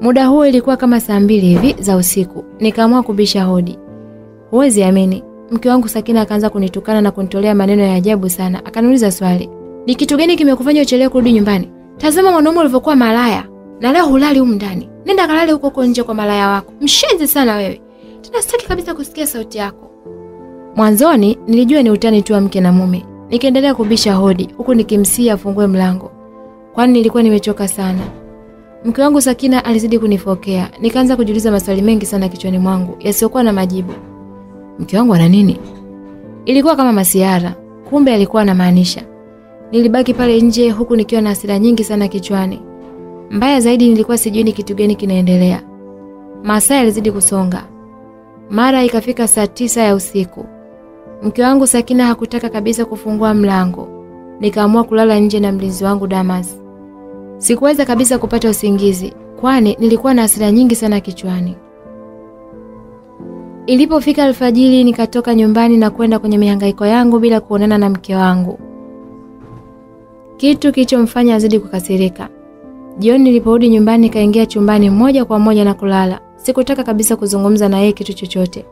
[SPEAKER 2] Muda huo ilikuwa kama saa mbili hivi za usiku. Nikaamua kubisha hodi. Huwezi amini, mke wangu Sakina akaanza kunitukana na kunitolea maneno ya ajabu sana. Akaniuliza swali, ni kitu gani kimekufanya uchelewe kurudi nyumbani? Tazama mwanaume ulivyokuwa malaya, na leo hulali humu ndani. Nenda kalale huko huko nje kwa malaya wako. Mshenzi sana wewe. Tena sitaki kabisa kusikia sauti yako. Mwanzoni nilijua ni utani tu wa mke na mume. Nikaendelea kubisha hodi huku nikimsia afungue mlango, kwani nilikuwa nimechoka sana. Mke wangu Sakina alizidi kunifokea. Nikaanza kujiuliza maswali mengi sana kichwani mwangu yasiyokuwa na majibu.
[SPEAKER 1] Mke wangu ana nini?
[SPEAKER 2] Ilikuwa kama masiara, kumbe alikuwa anamaanisha. Nilibaki pale nje huku nikiwa na hasira nyingi sana kichwani. Mbaya zaidi nilikuwa sijui ni kitu gani kinaendelea. Masaa yalizidi kusonga. Mara ikafika saa tisa ya usiku. Mke wangu Sakina hakutaka kabisa kufungua mlango. Nikaamua kulala nje na mlinzi wangu Damas. Sikuweza kabisa kupata usingizi kwani nilikuwa na hasira nyingi sana kichwani. Ilipofika alfajiri nikatoka nyumbani na kwenda kwenye mihangaiko yangu bila kuonana na mke wangu. Kitu kilichomfanya azidi kukasirika. Jioni niliporudi nyumbani kaingia chumbani moja kwa moja na kulala. Sikutaka kabisa kuzungumza na yeye kitu chochote.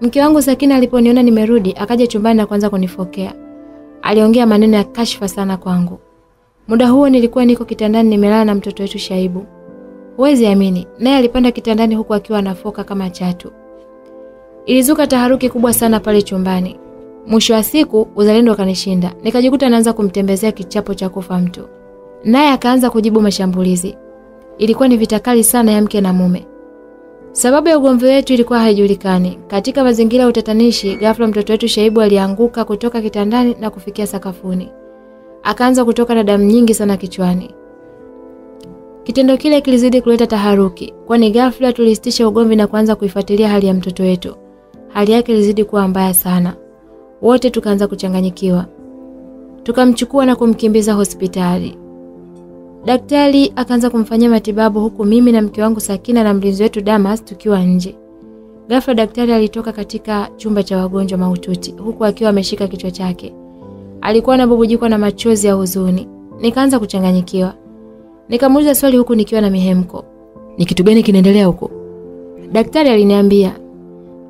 [SPEAKER 2] Mke wangu Sakina aliponiona nimerudi, akaja chumbani na kuanza kunifokea. Aliongea maneno ya kashfa sana kwangu. Muda huo nilikuwa niko kitandani nimelala na mtoto wetu Shaibu. Huwezi amini, naye alipanda kitandani huku akiwa anafoka kama chatu. Ilizuka taharuki kubwa sana pale chumbani. Mwisho wa siku uzalendo ukanishinda. Nikajikuta naanza kumtembezea kichapo cha kufa mtu. Naye akaanza kujibu mashambulizi. Ilikuwa ni vita kali sana ya mke na mume. Sababu ya ugomvi wetu ilikuwa haijulikani. Katika mazingira ya utatanishi, ghafla mtoto wetu Shaibu alianguka kutoka kitandani na kufikia sakafuni. Akaanza kutoka na damu nyingi sana kichwani. Kitendo kile kilizidi kuleta taharuki, kwani ghafla tulisitisha ugomvi na kuanza kuifuatilia hali ya mtoto wetu. Hali yake ilizidi kuwa mbaya sana. Wote tukaanza kuchanganyikiwa. Tukamchukua na kumkimbiza hospitali. Daktari akaanza kumfanyia matibabu huku mimi na mke wangu Sakina na mlinzi wetu Damas tukiwa nje. Ghafla daktari alitoka katika chumba cha wagonjwa mahututi huku akiwa ameshika kichwa chake. Alikuwa anabubujikwa na machozi ya huzuni. Nikaanza kuchanganyikiwa. Nikamuuliza swali huku nikiwa na mihemko.
[SPEAKER 1] Ni kitu gani kinaendelea huko?
[SPEAKER 2] Daktari aliniambia.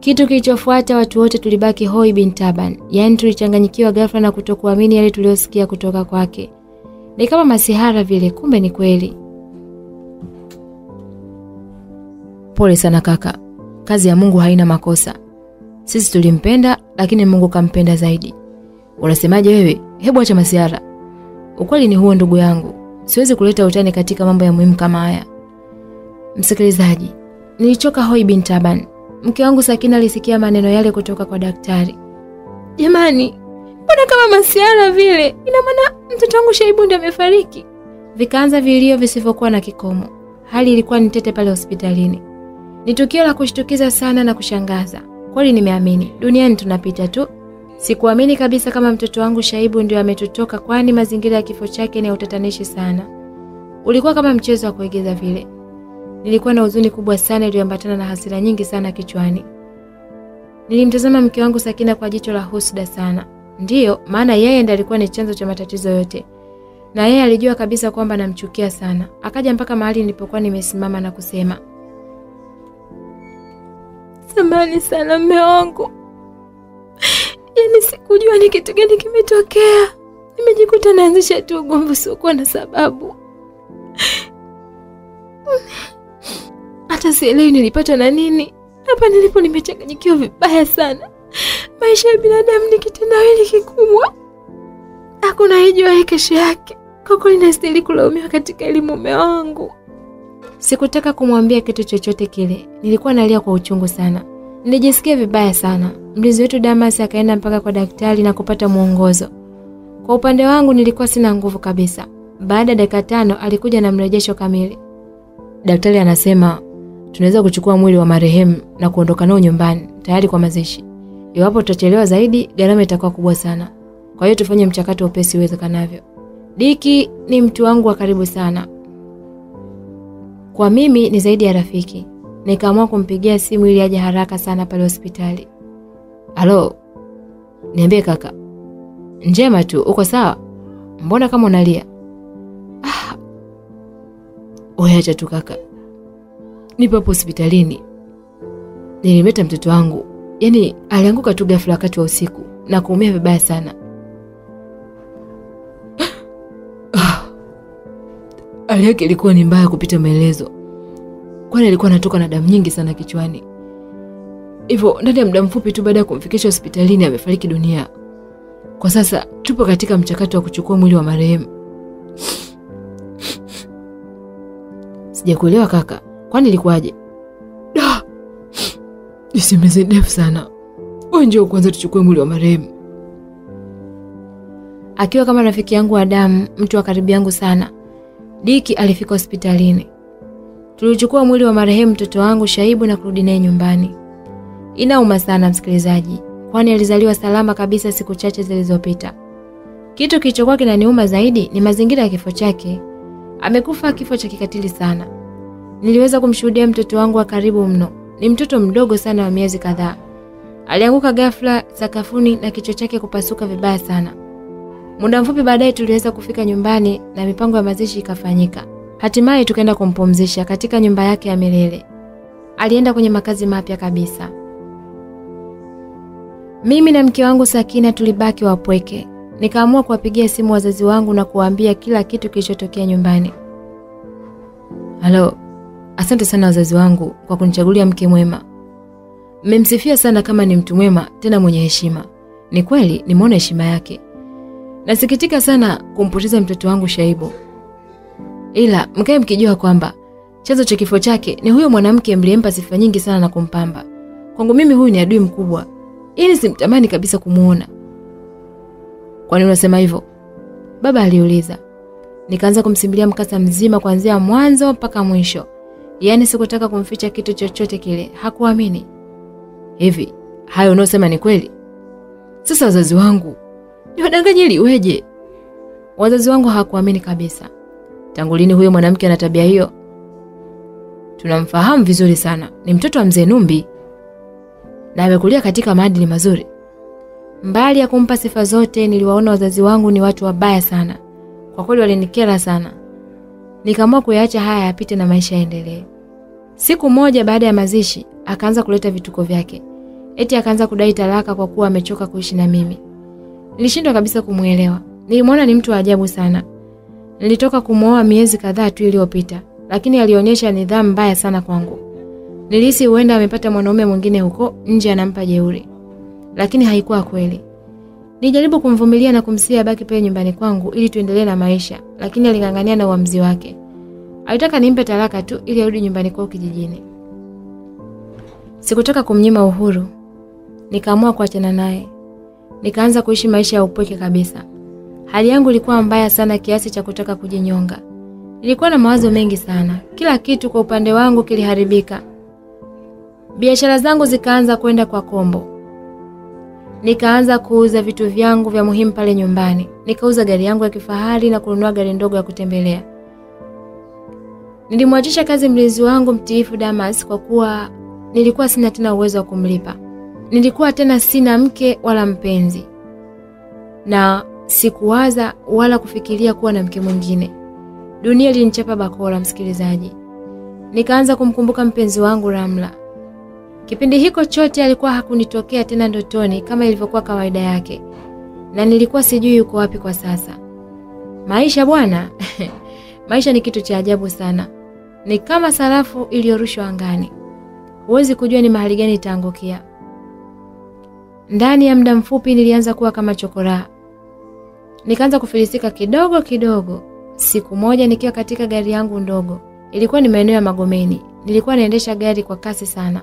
[SPEAKER 2] Kitu kilichofuata watu wote tulibaki hoi bin taban. Yaani tulichanganyikiwa ghafla na kutokuamini yale tuliyosikia kutoka kwake. Ni kama masihara vile, kumbe ni kweli.
[SPEAKER 1] Pole sana kaka, kazi ya Mungu haina makosa. Sisi tulimpenda, lakini Mungu kampenda zaidi. Unasemaje wewe? Hebu acha masihara. Ukweli ni huo, ndugu yangu, siwezi kuleta utani katika mambo ya muhimu kama haya.
[SPEAKER 2] Msikilizaji, nilichoka hoi bin Taban. Mke wangu Sakina alisikia maneno yale kutoka kwa daktari. Jamani, mbona kama masiara vile? Ina maana mtoto wangu Shaibu ndiye amefariki. Vikaanza vilio visivyokuwa na kikomo. Hali ilikuwa ni tete pale hospitalini. Ni tukio la kushtukiza sana na kushangaza. Kweli nimeamini, duniani tunapita tu. Sikuamini kabisa kama mtoto wangu Shaibu ndio ametutoka, kwani mazingira ya kifo chake ni ya utatanishi sana. Ulikuwa kama mchezo wa kuigiza vile. Nilikuwa na huzuni kubwa sana iliyoambatana na hasira nyingi sana kichwani. Nilimtazama mke wangu Sakina kwa jicho la husda sana. Ndiyo, maana yeye ndiye alikuwa ni chanzo cha matatizo yote. Na yeye alijua kabisa kwamba namchukia sana. Akaja mpaka mahali nilipokuwa nimesimama na kusema, Samani sana mme wangu, yaani sikujua ni kitu gani kimetokea. Nimejikuta naanzisha tu ugomvi usiokuwa na sababu. Hata sielewi nilipatwa na nini. Hapa nilipo nimechanganyikiwa vibaya sana. Maisha ya binadamu ni kitendawili kikubwa, hakuna ijuaye kesho yake. Kwa kweli nastahili kulaumiwa katika elimu mume wangu. Sikutaka kumwambia kitu chochote kile, nilikuwa nalia kwa uchungu sana. Nilijisikia vibaya sana. Mlinzi wetu Damas akaenda mpaka kwa daktari na kupata mwongozo. Kwa upande wangu nilikuwa sina nguvu kabisa. Baada ya dakika tano alikuja na mrejesho kamili.
[SPEAKER 1] Daktari anasema tunaweza kuchukua mwili wa marehemu na kuondoka nao nyumbani tayari kwa mazishi. Iwapo tutachelewa zaidi, gharama itakuwa kubwa sana. Kwa hiyo tufanye mchakato upesi iwezekanavyo.
[SPEAKER 2] Diki ni mtu wangu wa karibu sana. Kwa mimi ni zaidi ya rafiki. Nikaamua kumpigia simu ili aje haraka sana pale hospitali.
[SPEAKER 1] Halo, niambie kaka. Njema tu, uko sawa? Mbona kama unalia? Ah, acha tu kaka, nipo hapo hospitalini. Nilimeta mtoto wangu, yaani alianguka tu ghafla wakati wa usiku na kuumia vibaya sana. Hali yake ilikuwa ni mbaya kupita maelezo, kwani alikuwa anatoka na damu nyingi sana kichwani. Hivyo ndani ya muda mfupi tu baada ya kumfikisha hospitalini amefariki dunia. Kwa sasa tupo katika mchakato wa kuchukua mwili wa marehemu. Sijakuelewa kaka, kwani ilikuwaje? Da, nisemeze ndefu sana. Wewe njoo kwanza tuchukue mwili wa marehemu.
[SPEAKER 2] Akiwa kama rafiki yangu wa damu, mtu wa karibu yangu sana, Diki alifika hospitalini. Tulichukua mwili wa marehemu mtoto wangu Shaibu na kurudi naye nyumbani. Inauma sana msikilizaji, kwani alizaliwa salama kabisa siku chache zilizopita. Kitu kilichokuwa kinaniuma zaidi ni mazingira ya kifo chake. Amekufa kifo cha kikatili sana. Niliweza kumshuhudia mtoto wangu wa karibu mno. Ni mtoto mdogo sana wa miezi kadhaa. Alianguka ghafla sakafuni na kichwa chake kupasuka vibaya sana. Muda mfupi baadaye tuliweza kufika nyumbani na mipango ya mazishi ikafanyika. Hatimaye tukaenda kumpumzisha katika nyumba yake ya milele. Alienda kwenye makazi mapya kabisa. Mimi na mke wangu Sakina tulibaki wapweke. Nikaamua kuwapigia simu wazazi wangu na kuwaambia kila kitu kilichotokea nyumbani.
[SPEAKER 1] Halo, asante sana wazazi wangu kwa kunichagulia mke mwema. Mmemsifia sana kama ni mtu mwema tena mwenye heshima. Ni kweli nimeona heshima yake. Nasikitika sana kumpoteza mtoto wangu Shaibu, ila mkae mkijua kwamba chanzo cha kifo chake ni huyo mwanamke mliyempa sifa nyingi sana na kumpamba. Kwangu mimi huyu ni adui mkubwa, ili simtamani kabisa kumuona. Kwani unasema hivyo? Baba aliuliza. Nikaanza kumsimulia mkasa mzima kuanzia mwanzo mpaka mwisho, yaani sikutaka kumficha kitu chochote kile. Hakuamini. Hivi hayo unaosema ni kweli? Sasa wazazi wangu ni wadanganye ili iweje? Wazazi wangu hawakuamini kabisa. Tangu lini huyo mwanamke ana tabia hiyo? Tunamfahamu vizuri sana, ni mtoto wa mzee Numbi na amekulia katika maadili mazuri.
[SPEAKER 2] Mbali ya kumpa sifa zote, niliwaona wazazi wangu ni watu wabaya sana. Kwa kweli walinikera sana. Nikaamua kuyaacha haya yapite na maisha yaendelee. Siku moja baada ya mazishi, akaanza kuleta vituko vyake. Eti akaanza kudai talaka kwa kuwa amechoka kuishi na mimi. Nilishindwa kabisa kumwelewa. Nilimwona ni mtu wa ajabu sana. Nilitoka kumwoa miezi kadhaa tu iliyopita, lakini alionyesha nidhamu mbaya sana kwangu. Nilihisi huenda amepata mwanaume mwingine huko nje anampa jeuri. Lakini haikuwa kweli. Nilijaribu kumvumilia na kumsia abaki pale nyumbani kwangu ili tuendelee na maisha, lakini aling'ang'ania na uamuzi wake. Alitaka nimpe talaka tu ili arudi nyumbani kwao kijijini. Sikutaka kumnyima uhuru. Nikaamua kuachana naye. Nikaanza kuishi maisha ya upweke kabisa. Hali yangu ilikuwa mbaya sana kiasi cha kutaka kujinyonga. Nilikuwa na mawazo mengi sana. Kila kitu kwa upande wangu kiliharibika. Biashara zangu zikaanza kwenda kwa kombo. Nikaanza kuuza vitu vyangu vya muhimu pale nyumbani. Nikauza gari yangu ya kifahari na kununua gari ndogo ya kutembelea. Nilimwachisha kazi mlinzi wangu mtiifu Damas kwa kuwa nilikuwa sina tena uwezo wa kumlipa. Nilikuwa tena sina mke wala mpenzi. Na sikuwaza wala kufikiria kuwa na mke mwingine. Dunia ilinichapa bakora, msikilizaji. Nikaanza kumkumbuka mpenzi wangu Ramla. Kipindi hiko chote alikuwa hakunitokea tena ndotoni kama ilivyokuwa kawaida yake, na nilikuwa sijui yuko wapi kwa sasa. Maisha bwana, maisha ni kitu cha ajabu sana. ni kama sarafu iliyorushwa angani. Huwezi kujua ni mahali gani itaangukia. Ndani ya muda mfupi nilianza kuwa kama chokoraa, nikaanza kufilisika kidogo kidogo. Siku moja nikiwa katika gari yangu ndogo, ilikuwa ni maeneo ya Magomeni, nilikuwa naendesha gari kwa kasi sana.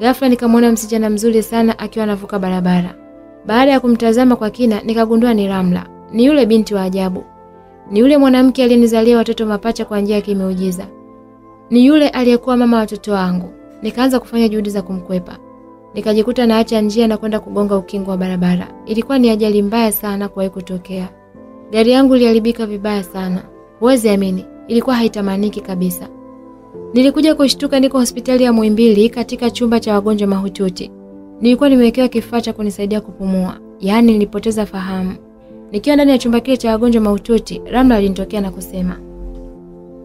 [SPEAKER 2] Ghafla nikamwona msichana mzuri sana akiwa anavuka barabara. Baada ya kumtazama kwa kina, nikagundua ni Ramla. Ni yule binti wa ajabu, ni yule mwanamke aliyenizalia watoto mapacha kwa njia ya kimeujiza, ni yule aliyekuwa mama watoto wangu. Nikaanza kufanya juhudi za kumkwepa, nikajikuta naacha njia na kwenda kugonga ukingo wa barabara. Ilikuwa ni ajali mbaya sana kuwahi kutokea. Gari yangu iliharibika vibaya sana, huwezi amini, ilikuwa haitamaniki kabisa. Nilikuja kushtuka niko hospitali ya Muhimbili katika chumba cha wagonjwa mahututi. Nilikuwa nimewekewa kifaa cha kunisaidia kupumua, yaani nilipoteza fahamu. Nikiwa ndani ya chumba kile cha wagonjwa mahututi, Ramla alinitokea na kusema,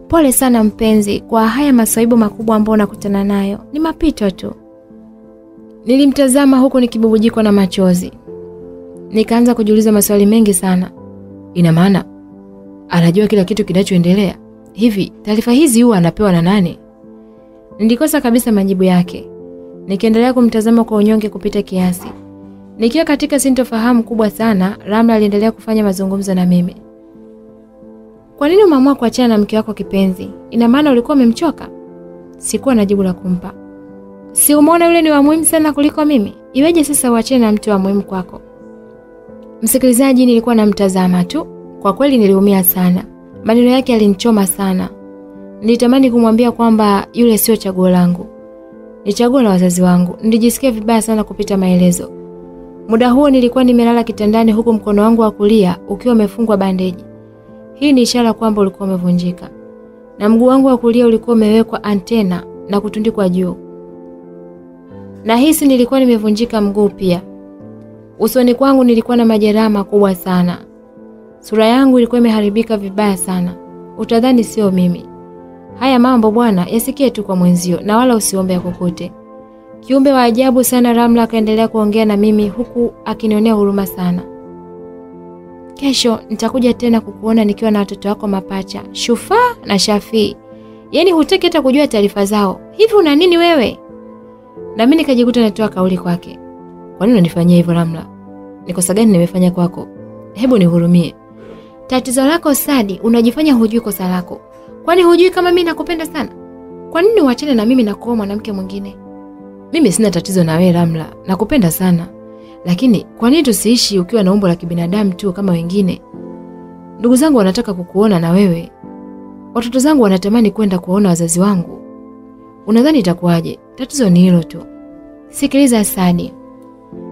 [SPEAKER 2] pole sana mpenzi, kwa haya masaibu makubwa ambayo unakutana nayo, ni mapito tu. Nilimtazama huku nikibubujikwa na machozi, nikaanza kujiuliza maswali mengi sana.
[SPEAKER 1] Ina maana anajua kila kitu kinachoendelea? Hivi taarifa hizi huwa anapewa na nani?
[SPEAKER 2] Nilikosa kabisa majibu yake. Nikiendelea kumtazama kwa unyonge kupita kiasi. Nikiwa katika sintofahamu kubwa sana, Ramla aliendelea kufanya mazungumzo na mimi. Kwa nini umeamua kuachana na mke wako kipenzi? Ina maana ulikuwa umemchoka? Sikuwa na jibu la kumpa. Si umeona yule ni wa muhimu sana kuliko mimi? Iweje sasa uachane na mtu wa muhimu kwako? Msikilizaji, nilikuwa namtazama tu. Kwa kweli niliumia sana. Maneno yake yalinichoma sana. Nilitamani kumwambia kwamba yule sio chaguo langu, ni chaguo la wazazi wangu. Nilijisikia vibaya sana kupita maelezo. Muda huo nilikuwa nimelala kitandani, huku mkono wangu wa kulia ukiwa umefungwa bandeji. Hii ni ishara kwamba ulikuwa umevunjika, na mguu wangu wa kulia ulikuwa umewekwa antena na kutundikwa juu. Na hisi nilikuwa nimevunjika mguu pia. Usoni kwangu nilikuwa na majeraha makubwa sana. Sura yangu ilikuwa imeharibika vibaya sana, utadhani sio mimi. Haya mambo bwana, yasikie tu kwa mwenzio na wala usiombe yakukute. Kiumbe wa ajabu sana. Ramla akaendelea kuongea na mimi huku akinionea huruma sana. Kesho nitakuja tena kukuona nikiwa na watoto wako mapacha Shufaa na Shafii. Yaani hutaki hata kujua taarifa zao. Hivi una nini wewe? Na mimi nikajikuta natoa kauli kwake.
[SPEAKER 1] Kwa nini unanifanyia hivyo Ramla? Ni gani nimefanya kwako? Hebu nihurumie.
[SPEAKER 2] Tatizo lako Sadi, unajifanya hujui kosa lako. Kwani hujui kama mimi nakupenda sana? Kwa nini uachane na mimi na kuoa mwanamke mwingine?
[SPEAKER 1] Mimi sina tatizo na wewe Ramla, nakupenda sana. Lakini kwa nini tusiishi ukiwa na umbo la kibinadamu tu kama wengine? Ndugu zangu wanataka kukuona na wewe. Watoto zangu wanatamani kwenda kuwaona wazazi wangu. Unadhani itakuwaje? Tatizo ni hilo tu.
[SPEAKER 2] Sikiliza Sadi,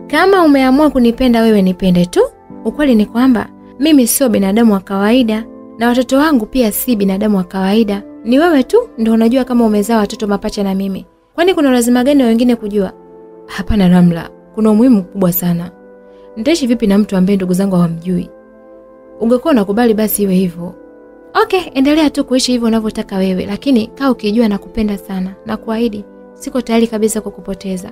[SPEAKER 2] kama umeamua kunipenda wewe, nipende tu. Ukweli ni kwamba mimi sio binadamu wa kawaida na watoto wangu pia si binadamu wa kawaida. Ni wewe tu ndo unajua kama umezaa watoto mapacha na mimi. Kwani kuna lazima gani wengine kujua?
[SPEAKER 1] Hapana Ramla, kuna umuhimu mkubwa sana. Nitaishi vipi na mtu ambaye ndugu zangu hawamjui? Ungekuwa unakubali basi iwe hivyo.
[SPEAKER 2] Okay, endelea tu kuishi hivyo unavyotaka wewe, lakini kaa ukijua nakupenda sana na kuahidi siko tayari kabisa kukupoteza.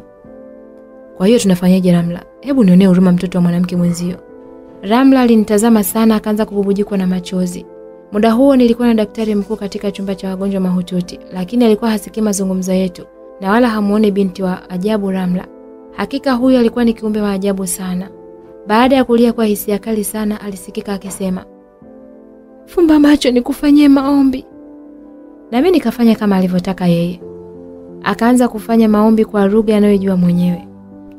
[SPEAKER 1] Kwa hiyo tunafanyaje Ramla? Hebu nionee huruma mtoto wa mwanamke mwenzio.
[SPEAKER 2] Ramla alinitazama sana akaanza kububujikwa na machozi. Muda huo nilikuwa na daktari mkuu katika chumba cha wagonjwa mahututi, lakini alikuwa hasikii mazungumzo yetu na wala hamuone binti wa ajabu Ramla. Hakika huyu alikuwa ni kiumbe wa ajabu sana. Baada ya kulia kwa hisia kali sana, alisikika akisema, fumba macho nikufanyie maombi. Na mimi nikafanya kama alivyotaka yeye. Akaanza kufanya maombi kwa lugha anayojua mwenyewe,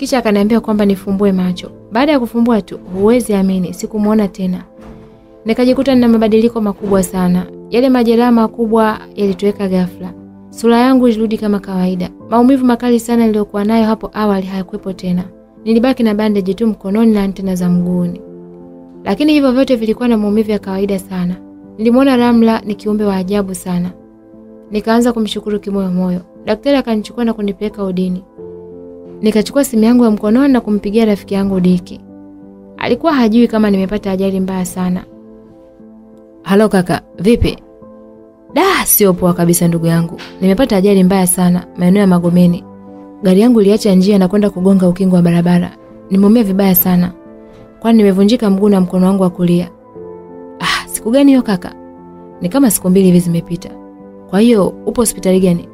[SPEAKER 2] kisha akaniambia kwamba nifumbue macho. Baada ya kufumbua tu, huwezi amini, sikumwona tena. Nikajikuta nina mabadiliko makubwa sana. Yale majeraha makubwa yalitoweka ghafla. Sura yangu ilirudi kama kawaida. Maumivu makali sana niliyokuwa nayo hapo awali hayakuwepo tena. Nilibaki na bandeji tu mkononi na antena za mguuni, lakini hivyo vyote vilikuwa na maumivu ya kawaida sana. Nilimwona Ramla ni kiumbe wa ajabu sana. Nikaanza kumshukuru kimoyo moyo. Daktari akanichukua na kunipeleka udini. Nikachukua simu yangu ya mkononi na kumpigia rafiki yangu Diki. Alikuwa hajui kama nimepata ajali mbaya sana.
[SPEAKER 1] Halo kaka, vipi? Da, sio poa kabisa ndugu yangu. Nimepata ajali mbaya sana maeneo ya Magomeni. Gari yangu iliacha njia na kwenda kugonga ukingo wa barabara. Nimeumia vibaya sana. Kwani nimevunjika mguu na mkono wangu wa kulia. Ah, siku gani hiyo kaka? Ni kama siku mbili hivi zimepita.
[SPEAKER 2] Kwa hiyo upo hospitali gani?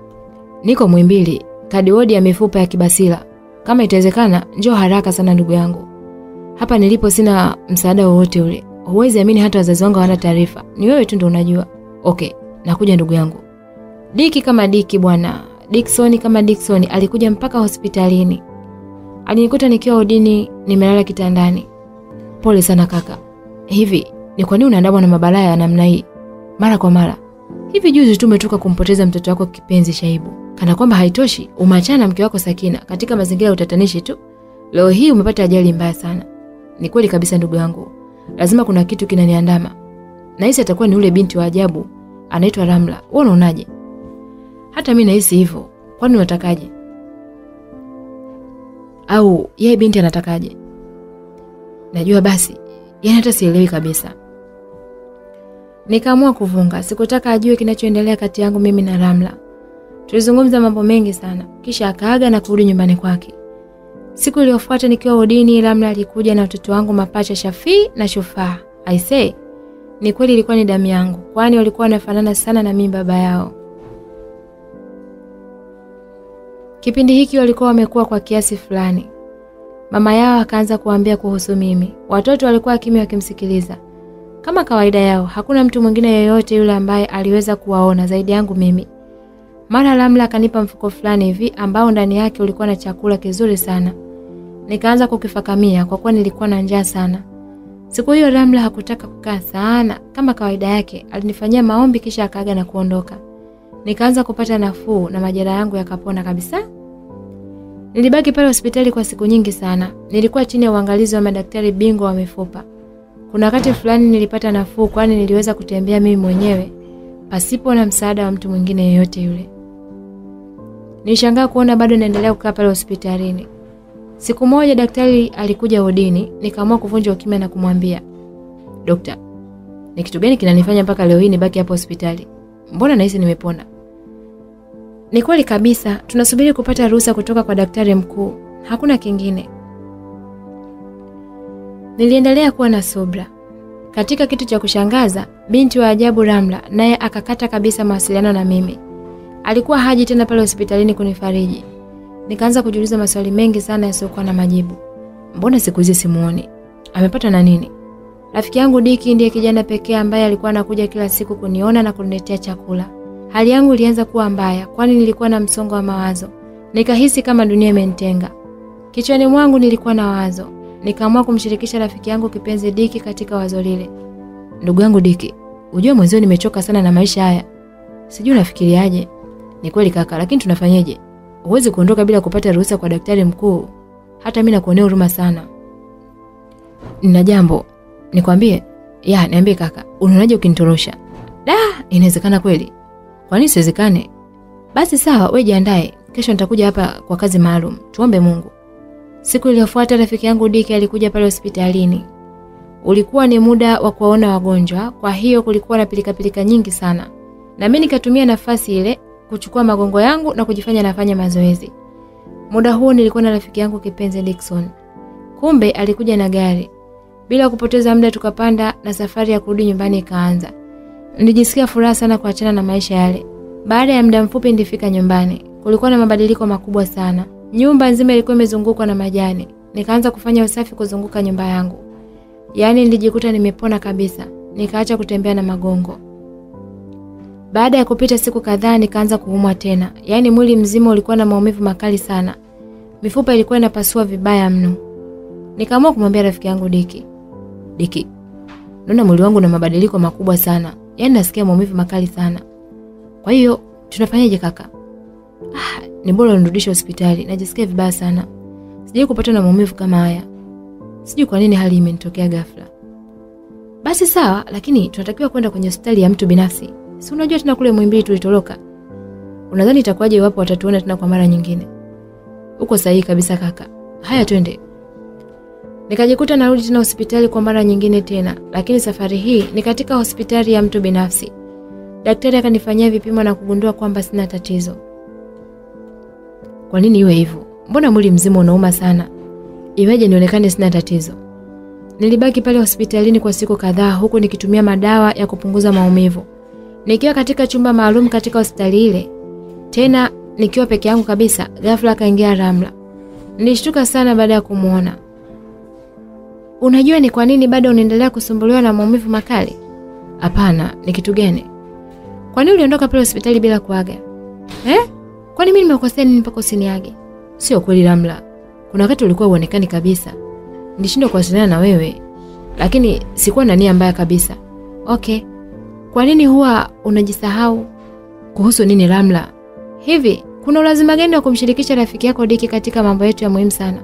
[SPEAKER 2] Niko Muhimbili, kadi wodi ya mifupa ya Kibasila. Kama itawezekana, njoo haraka sana ndugu yangu. Hapa nilipo sina msaada wowote ule. Huwezi amini hata wazazi wangu hawana taarifa. Ni wewe tu ndo unajua. Okay, nakuja ndugu yangu. Diki kama Diki bwana. Dickson kama Dickson alikuja mpaka hospitalini. Alinikuta nikiwa odini nimelala kitandani. Pole sana kaka. Hivi ni kwa nini unaandamwa na mabalaa ya namna hii mara kwa mara? Hivi juzi tu umetoka kumpoteza mtoto wako kipenzi Shaibu. Kana kwamba haitoshi, umeachana na mke wako Sakina katika mazingira ya utatanishi tu. Leo hii umepata ajali mbaya sana. Ni kweli kabisa ndugu yangu. Lazima kuna kitu kinaniandama. Nahisi atakuwa ni ule binti wa ajabu anaitwa Ramla. Wewe unaonaje? Hata mimi nahisi hivyo. Kwani unatakaje? Au yeye binti anatakaje? Najua basi, yani hata sielewi kabisa. Nikaamua kuvunga, sikutaka ajue kinachoendelea kati yangu mimi na Ramla. Tulizungumza mambo mengi sana, kisha akaaga na kurudi nyumbani kwake. Siku iliyofuata nikiwa udini, Ramla alikuja na watoto wangu mapacha Shafii na Shufaa. I say, ni kweli ilikuwa ni damu yangu, kwani walikuwa wanafanana sana na mimi baba yao. Kipindi hiki walikuwa wamekuwa kwa kiasi fulani. Mama yao akaanza kuambia kuhusu mimi. Watoto walikuwa kimya wakimsikiliza. Kama kawaida yao, hakuna mtu mwingine yeyote yule ambaye aliweza kuwaona zaidi yangu mimi. Mara Lamla akanipa mfuko fulani hivi ambao ndani yake ulikuwa na chakula kizuri sana. Nikaanza kukifakamia kwa kuwa nilikuwa na njaa sana. Siku hiyo Lamla hakutaka kukaa sana kama kawaida yake, alinifanyia maombi kisha akaaga na kuondoka. Nikaanza kupata nafuu na majeraha yangu yakapona kabisa. Nilibaki pale hospitali kwa siku nyingi sana. Nilikuwa chini ya uangalizi wa madaktari bingwa wa mifupa. Kuna wakati fulani nilipata nafuu kwani niliweza kutembea mimi mwenyewe pasipo na msaada wa mtu mwingine yeyote yule. Nilishangaa kuona bado naendelea kukaa pale hospitalini. Siku moja daktari alikuja wodini, nikaamua kuvunja ukimya na kumwambia, "Dokta, ni kitu gani kinanifanya mpaka leo hii nibaki hapo hospitali? Mbona nahisi nimepona?" Ni kweli kabisa, tunasubiri kupata ruhusa kutoka kwa daktari mkuu. Hakuna kingine. Niliendelea kuwa na subra. Katika kitu cha kushangaza, binti wa ajabu Ramla naye akakata kabisa mawasiliano na mimi. Alikuwa haji tena pale hospitalini kunifariji. Nikaanza kujiuliza maswali mengi sana yasiyokuwa na majibu. Mbona siku hizi simuoni? Amepata na nini? Rafiki yangu Diki ndiye kijana pekee ambaye alikuwa anakuja kila siku kuniona na kuniletea chakula. Hali yangu ilianza kuwa mbaya kwani nilikuwa na msongo wa mawazo. Nikahisi kama dunia imenitenga. Kichwani mwangu nilikuwa na wazo. Nikaamua kumshirikisha rafiki yangu kipenzi Diki katika wazo lile. Ndugu yangu Diki, ujue mwenzio nimechoka sana na maisha haya. Sijui unafikiriaje? Ni kweli kaka, lakini tunafanyeje? Huwezi kuondoka bila kupata ruhusa kwa daktari mkuu. Hata mimi nakuonea huruma sana. Nina jambo. Nikwambie? Ya, niambie kaka. Unaonaje ukinitorosha? Da, inawezekana kweli. Kwa nini siwezekane? Basi sawa, wewe jiandae. Kesho nitakuja hapa kwa kazi maalum. Tuombe Mungu. Siku iliyofuata rafiki yangu Diki alikuja pale hospitalini. Ulikuwa ni muda wa kuwaona wagonjwa, kwa hiyo kulikuwa na pilikapilika nyingi sana. Na mimi nikatumia nafasi ile kuchukua magongo yangu na kujifanya nafanya mazoezi. Muda huo nilikuwa na rafiki yangu kipenzi Dickson. Kumbe alikuja na gari. Bila kupoteza muda tukapanda na safari ya kurudi nyumbani ikaanza. Nilijisikia furaha sana kuachana na maisha yale. Baada ya muda mfupi nilifika nyumbani. Kulikuwa na mabadiliko makubwa sana. Nyumba nzima ilikuwa imezungukwa na majani. Nikaanza kufanya usafi kuzunguka nyumba yangu. Yaani nilijikuta nimepona kabisa. Nikaacha kutembea na magongo. Baada ya kupita siku kadhaa nikaanza kuumwa tena. Yaani mwili mzima ulikuwa na maumivu makali sana. Mifupa ilikuwa inapasua vibaya mno. Nikaamua kumwambia rafiki yangu Diki. Diki, naona mwili wangu na mabadiliko makubwa sana. Yaani nasikia maumivu makali sana. Kwa hiyo tunafanyaje kaka? Ah, ni bora unirudishe hospitali. Najisikia vibaya sana. Sijai kupata na maumivu kama haya. Sijui kwa nini hali imenitokea ghafla. Basi sawa, lakini tunatakiwa kwenda kwenye hospitali ya mtu binafsi. Si unajua tena kule Muhimbili tulitoroka. Unadhani itakuwaje iwapo watatuona tena kwa mara nyingine? Uko sahihi kabisa kaka. Haya twende. Nikajikuta narudi tena hospitali kwa mara nyingine tena, lakini safari hii ni katika hospitali ya mtu binafsi. Daktari akanifanyia vipimo na kugundua kwamba sina tatizo. Kwa nini iwe hivyo? Mbona mwili mzima unauma sana? Iweje nionekane sina tatizo? Nilibaki pale hospitalini kwa siku kadhaa huku nikitumia madawa ya kupunguza maumivu. Nikiwa katika chumba maalum katika hospitali ile, tena nikiwa peke yangu kabisa, ghafla akaingia Ramla. Nilishtuka sana baada ya kumwona. Unajua ni kwa nini bado unaendelea kusumbuliwa na maumivu makali?
[SPEAKER 1] Hapana, ni kitu gani?
[SPEAKER 2] Kwa nini uliondoka pale hospitali bila kuaga? Eh? Kwani mimi nimekosea nini mpaka usiniage?
[SPEAKER 1] Sio kweli Ramla. Kuna wakati ulikuwa uonekani kabisa. Nilishindwa kuwasiliana na wewe, lakini sikuwa na nia mbaya kabisa.
[SPEAKER 2] Okay. Kwa nini huwa unajisahau?
[SPEAKER 1] Kuhusu nini Ramla?
[SPEAKER 2] Hivi, kuna ulazima gani wa kumshirikisha rafiki yako Diki katika mambo yetu ya muhimu sana?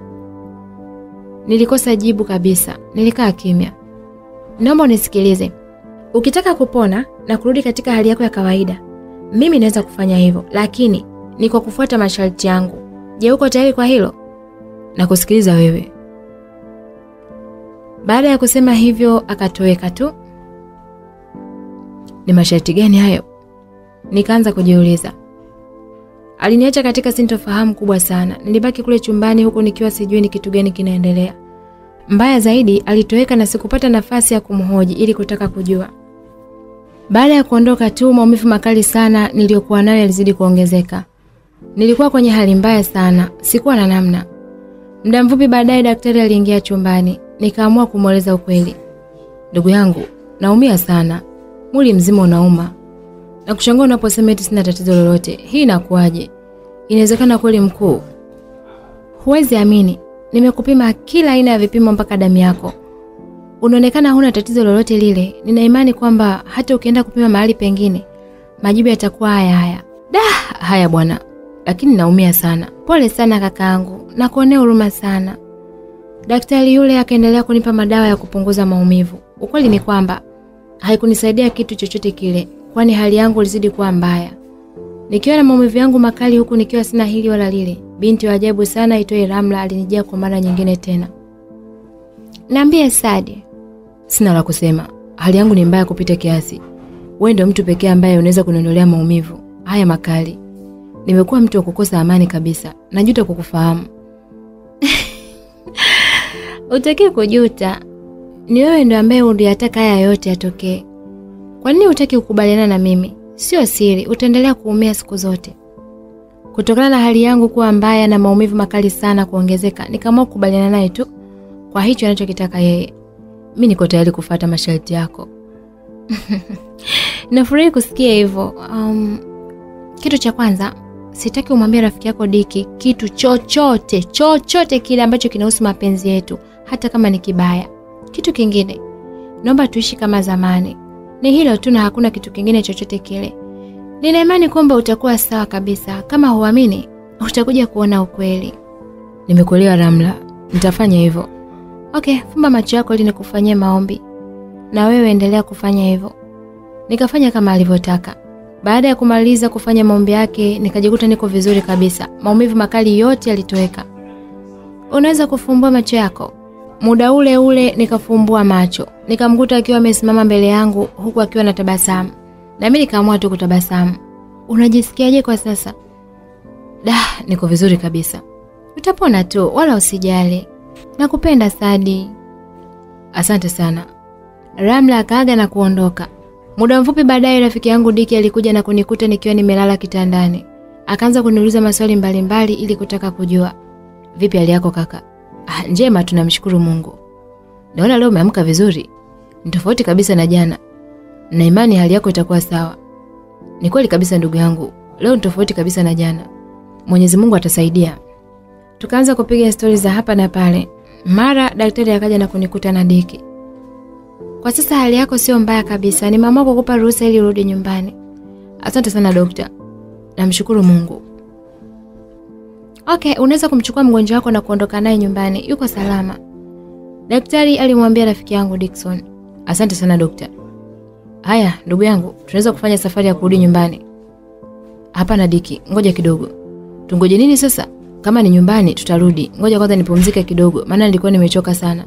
[SPEAKER 2] Nilikosa jibu kabisa. Nilikaa kimya. Naomba unisikilize. Ukitaka kupona na kurudi katika hali yako ya kawaida, mimi naweza kufanya hivyo, lakini ni kwa kufuata masharti yangu. Je, uko tayari kwa hilo?
[SPEAKER 1] Na kusikiliza wewe.
[SPEAKER 2] Baada ya kusema hivyo, akatoweka tu.
[SPEAKER 1] Ni masharti gani hayo?
[SPEAKER 2] Nikaanza kujiuliza. Aliniacha katika sintofahamu kubwa sana. Nilibaki kule chumbani huku nikiwa sijui ni kitu gani kinaendelea. Mbaya zaidi, alitoweka na sikupata nafasi ya kumhoji ili kutaka kujua. Baada ya kuondoka tu, maumivu makali sana niliyokuwa nayo yalizidi kuongezeka. Nilikuwa kwenye hali mbaya sana, sikuwa na namna. Muda mfupi baadaye, daktari aliingia chumbani. Nikaamua kumweleza ukweli.
[SPEAKER 1] Ndugu yangu, naumia sana, mwili mzima unauma na kushangaa unaposema eti sina tatizo lolote. Hii inakuwaje? Inawezekana kweli mkuu?
[SPEAKER 2] Huwezi amini, nimekupima kila aina ya vipimo mpaka damu yako, unaonekana huna tatizo lolote lile. Nina imani kwamba hata ukienda kupima mahali pengine majibu yatakuwa haya haya.
[SPEAKER 1] Da, haya bwana, lakini naumia sana.
[SPEAKER 2] Pole sana kakaangu, nakuonea huruma sana. Daktari yule akaendelea kunipa madawa ya kupunguza maumivu. Ukweli ni kwamba haikunisaidia kitu chochote kile, kwani hali yangu ilizidi kuwa mbaya. Nikiwa na maumivu yangu makali huku nikiwa sina hili wala lile, binti wa ajabu sana aitwaye Ramla alinijia kwa mara nyingine tena. Niambie Sadi.
[SPEAKER 1] Sina la kusema, hali yangu ni mbaya kupita kiasi. Wewe ndio mtu pekee ambaye unaweza kuniondolea maumivu haya makali. Nimekuwa mtu wa kukosa amani kabisa, najuta kukufahamu.
[SPEAKER 2] utakie kujuta, ni wewe ndio ambaye uliyataka haya yote yatokee. Kwa nini hutaki kukubaliana na mimi? Sio siri, utaendelea kuumia siku zote. Kutokana na hali yangu kuwa mbaya na maumivu makali sana kuongezeka, nikaamua kukubaliana naye tu kwa hicho anachokitaka yeye.
[SPEAKER 1] Mi niko tayari kufata masharti yako.
[SPEAKER 2] Nafurahi kusikia hivyo. Um, kitu cha kwanza sitaki umwambie rafiki yako Diki kitu chochote chochote kile ambacho kinahusu mapenzi yetu, hata kama ni kibaya. Kitu kingine, naomba tuishi kama zamani. Ni hilo tu na hakuna kitu kingine chochote kile. Nina imani kwamba utakuwa sawa kabisa. Kama huamini, utakuja kuona ukweli.
[SPEAKER 1] Nimekuelewa Ramla, nitafanya hivyo.
[SPEAKER 2] Okay, fumba macho yako ili nikufanyie maombi, na wewe endelea kufanya hivyo. Nikafanya kama alivyotaka. Baada ya kumaliza kufanya maombi yake, nikajikuta niko vizuri kabisa. Maumivu makali yote yalitoweka. Unaweza kufumbua macho yako. Muda ule ule nikafumbua macho, nikamkuta akiwa amesimama mbele yangu huku akiwa na tabasamu, na mimi nikaamua tu kutabasamu. Unajisikiaje kwa sasa?
[SPEAKER 1] Da, niko vizuri kabisa.
[SPEAKER 2] Utapona tu, wala usijali. Nakupenda Sadi.
[SPEAKER 1] Asante sana.
[SPEAKER 2] Ramla akaaga na kuondoka. Muda mfupi baadaye rafiki yangu Diki alikuja na kunikuta nikiwa nimelala kitandani. Akaanza kuniuliza maswali mbalimbali ili kutaka kujua.
[SPEAKER 1] Vipi hali yako kaka? Ah, njema tunamshukuru Mungu. Naona leo umeamka vizuri. Ni tofauti kabisa na jana. Na imani hali yako itakuwa sawa. Ni kweli kabisa ndugu yangu. Leo ni tofauti kabisa na jana. Mwenyezi Mungu atasaidia.
[SPEAKER 2] Tukaanza kupiga stori za hapa na pale. Mara daktari akaja na kunikuta na Diki. Kwa sasa hali yako sio mbaya kabisa. ni mama kukupa ruhusa ili urudi nyumbani.
[SPEAKER 1] Asante sana dokta. Namshukuru Mungu.
[SPEAKER 2] Okay, unaweza kumchukua mgonjwa wako na kuondoka naye nyumbani. Yuko salama. Daktari alimwambia rafiki yangu Dickson.
[SPEAKER 1] Asante sana dokta. Haya, ndugu yangu, tunaweza kufanya safari ya kurudi nyumbani. Hapana Diki, ngoja kidogo. Tungoje nini sasa? Kama ni nyumbani tutarudi. Ngoja kwanza nipumzike kidogo, maana nilikuwa nimechoka sana.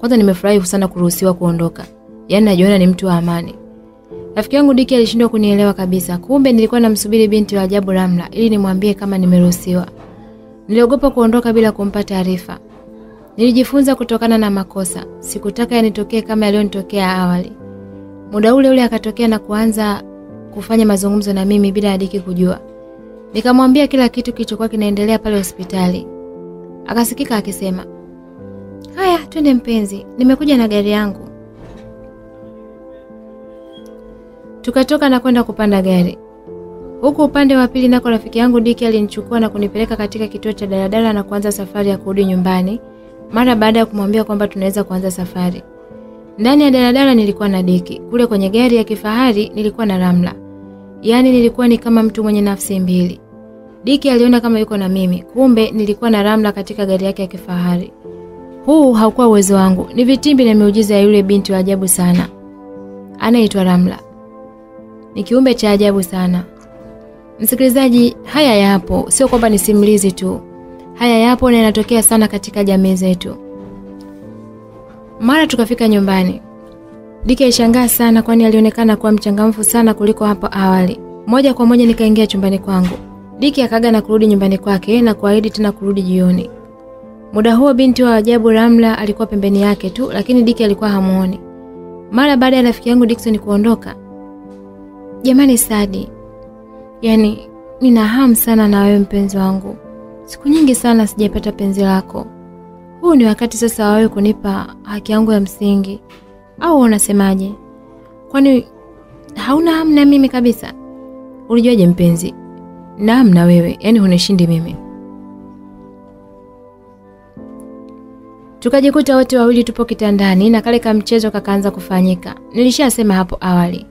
[SPEAKER 1] Kwanza nimefurahi sana kuruhusiwa kuondoka. Yaani najiona ni mtu wa amani.
[SPEAKER 2] Rafiki yangu Diki alishindwa kunielewa kabisa. Kumbe nilikuwa namsubiri binti wa ajabu Ramla ili nimwambie kama nimeruhusiwa. Niliogopa kuondoka bila kumpa taarifa. Nilijifunza kutokana na makosa. Sikutaka yanitokee kama yaliyonitokea awali. Muda ule ule akatokea na kuanza kufanya mazungumzo na mimi bila Diki kujua. Nikamwambia kila kitu kilichokuwa kinaendelea pale hospitali. Akasikika akisema, haya, twende mpenzi, nimekuja na gari yangu. Tukatoka na kwenda kupanda gari. Huku upande wa pili nako rafiki yangu Diki alinichukua na kunipeleka katika kituo cha daladala na kuanza safari ya kurudi nyumbani mara baada ya kumwambia kwamba tunaweza kuanza safari. Ndani ya daladala nilikuwa na Diki, kule kwenye gari ya kifahari nilikuwa na Ramla. Yaani nilikuwa ni kama mtu mwenye nafsi mbili. Diki aliona kama yuko na mimi, kumbe nilikuwa na Ramla katika gari yake ya kifahari. Huu haukuwa uwezo wangu, ni vitimbi na miujiza ya yule binti wa ajabu sana. Anaitwa Ramla. Ni kiumbe cha ajabu sana. Msikilizaji, haya yapo, sio kwamba ni simulizi tu. Haya yapo na yanatokea sana katika jamii zetu. Mara tukafika nyumbani. Diki alishangaa sana kwani alionekana kuwa mchangamfu sana kuliko hapo awali. Moja kwa moja nikaingia chumbani kwangu. Diki akaga na kurudi nyumbani kwake na kuahidi tena kurudi jioni. Muda huo binti wa ajabu Ramla alikuwa pembeni yake tu, lakini Diki alikuwa hamuoni. Mara baada ya rafiki yangu Dickson kuondoka, jamani Sadi, yaani nina hamu sana na wewe mpenzi wangu. Siku nyingi sana sijapata penzi lako. Huu ni wakati sasa wa wewe kunipa haki yangu ya msingi, au unasemaje? Kwani hauna hamu na mimi kabisa? Ulijuaje mpenzi? Naam na wewe, yani hunishindi mimi. Tukajikuta wote wawili tupo kitandani na kale kamchezo kakaanza kufanyika. Nilishasema hapo awali.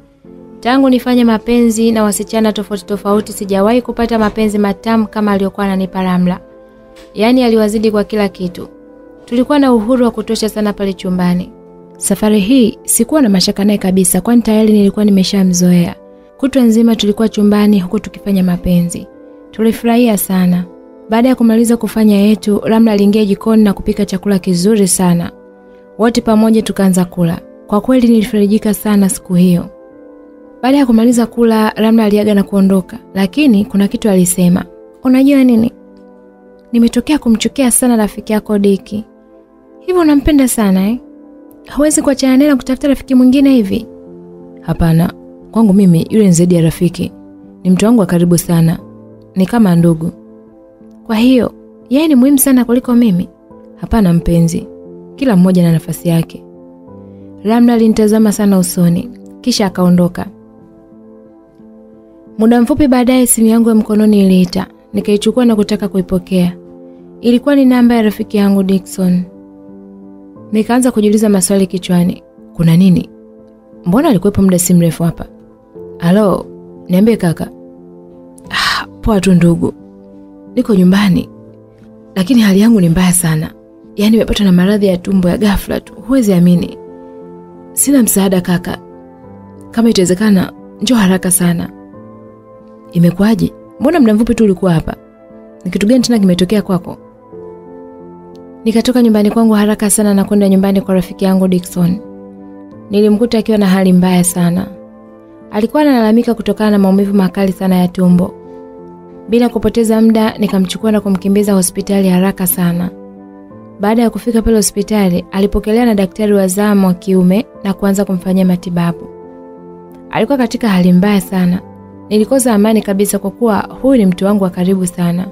[SPEAKER 2] Tangu nifanye mapenzi na wasichana tofauti tofauti sijawahi kupata mapenzi matamu kama aliyokuwa ananipa Ramla. Yaani aliwazidi kwa kila kitu. Tulikuwa na uhuru wa kutosha sana pale chumbani. Safari hii sikuwa na mashaka naye kabisa kwani tayari nilikuwa nimeshamzoea. Kutwa nzima tulikuwa chumbani huku tukifanya mapenzi. Tulifurahia sana. Baada ya kumaliza kufanya yetu, Ramla aliingia jikoni na kupika chakula kizuri sana. Wote pamoja tukaanza kula. Kwa kweli nilifarijika sana siku hiyo. Baada ya kumaliza kula, Ramla aliaga na kuondoka, lakini kuna kitu alisema. Unajua nini? Nimetokea kumchukia sana rafiki yako Diki. Hivyo unampenda sana eh? Hawezi kuachana naye na kutafuta rafiki mwingine hivi? Hapana, kwangu mimi yule ni zaidi ya rafiki. Ni mtu wangu wa karibu sana. Ni kama ndugu. Kwa hiyo, yeye ni muhimu sana kuliko mimi? Hapana mpenzi. Kila mmoja na nafasi yake. Ramla alinitazama sana usoni, kisha akaondoka. Muda mfupi baadaye simu yangu ya mkononi iliita, nikaichukua na kutaka kuipokea. Ilikuwa ni namba ya rafiki yangu Dickson. Nikaanza kujiuliza maswali kichwani. Kuna nini? Mbona alikuwepo muda si mrefu hapa? Halo, niambie kaka. Ah, poa tu ndugu. Niko nyumbani. Lakini hali yangu ni mbaya sana. Yaani nimepatwa na maradhi ya tumbo ya ghafla tu. Huwezi amini. Sina msaada kaka. Kama itawezekana, njoo haraka sana. Imekuwaje? Mbona muda mfupi tu ulikuwa hapa? Ni kitu gani tena kimetokea kwako? Nikatoka nyumbani kwangu haraka sana na kwenda nyumbani kwa rafiki yangu Dickson. Nilimkuta akiwa na hali mbaya sana. Alikuwa analalamika kutokana na maumivu makali sana ya tumbo. Bila kupoteza muda, nikamchukua na kumkimbiza hospitali haraka sana. Baada ya kufika pale hospitali, alipokelewa na daktari wa zamu wa kiume na kuanza kumfanyia matibabu. Alikuwa katika hali mbaya sana. Nilikosa amani kabisa kwa kuwa huyu ni mtu wangu wa karibu sana.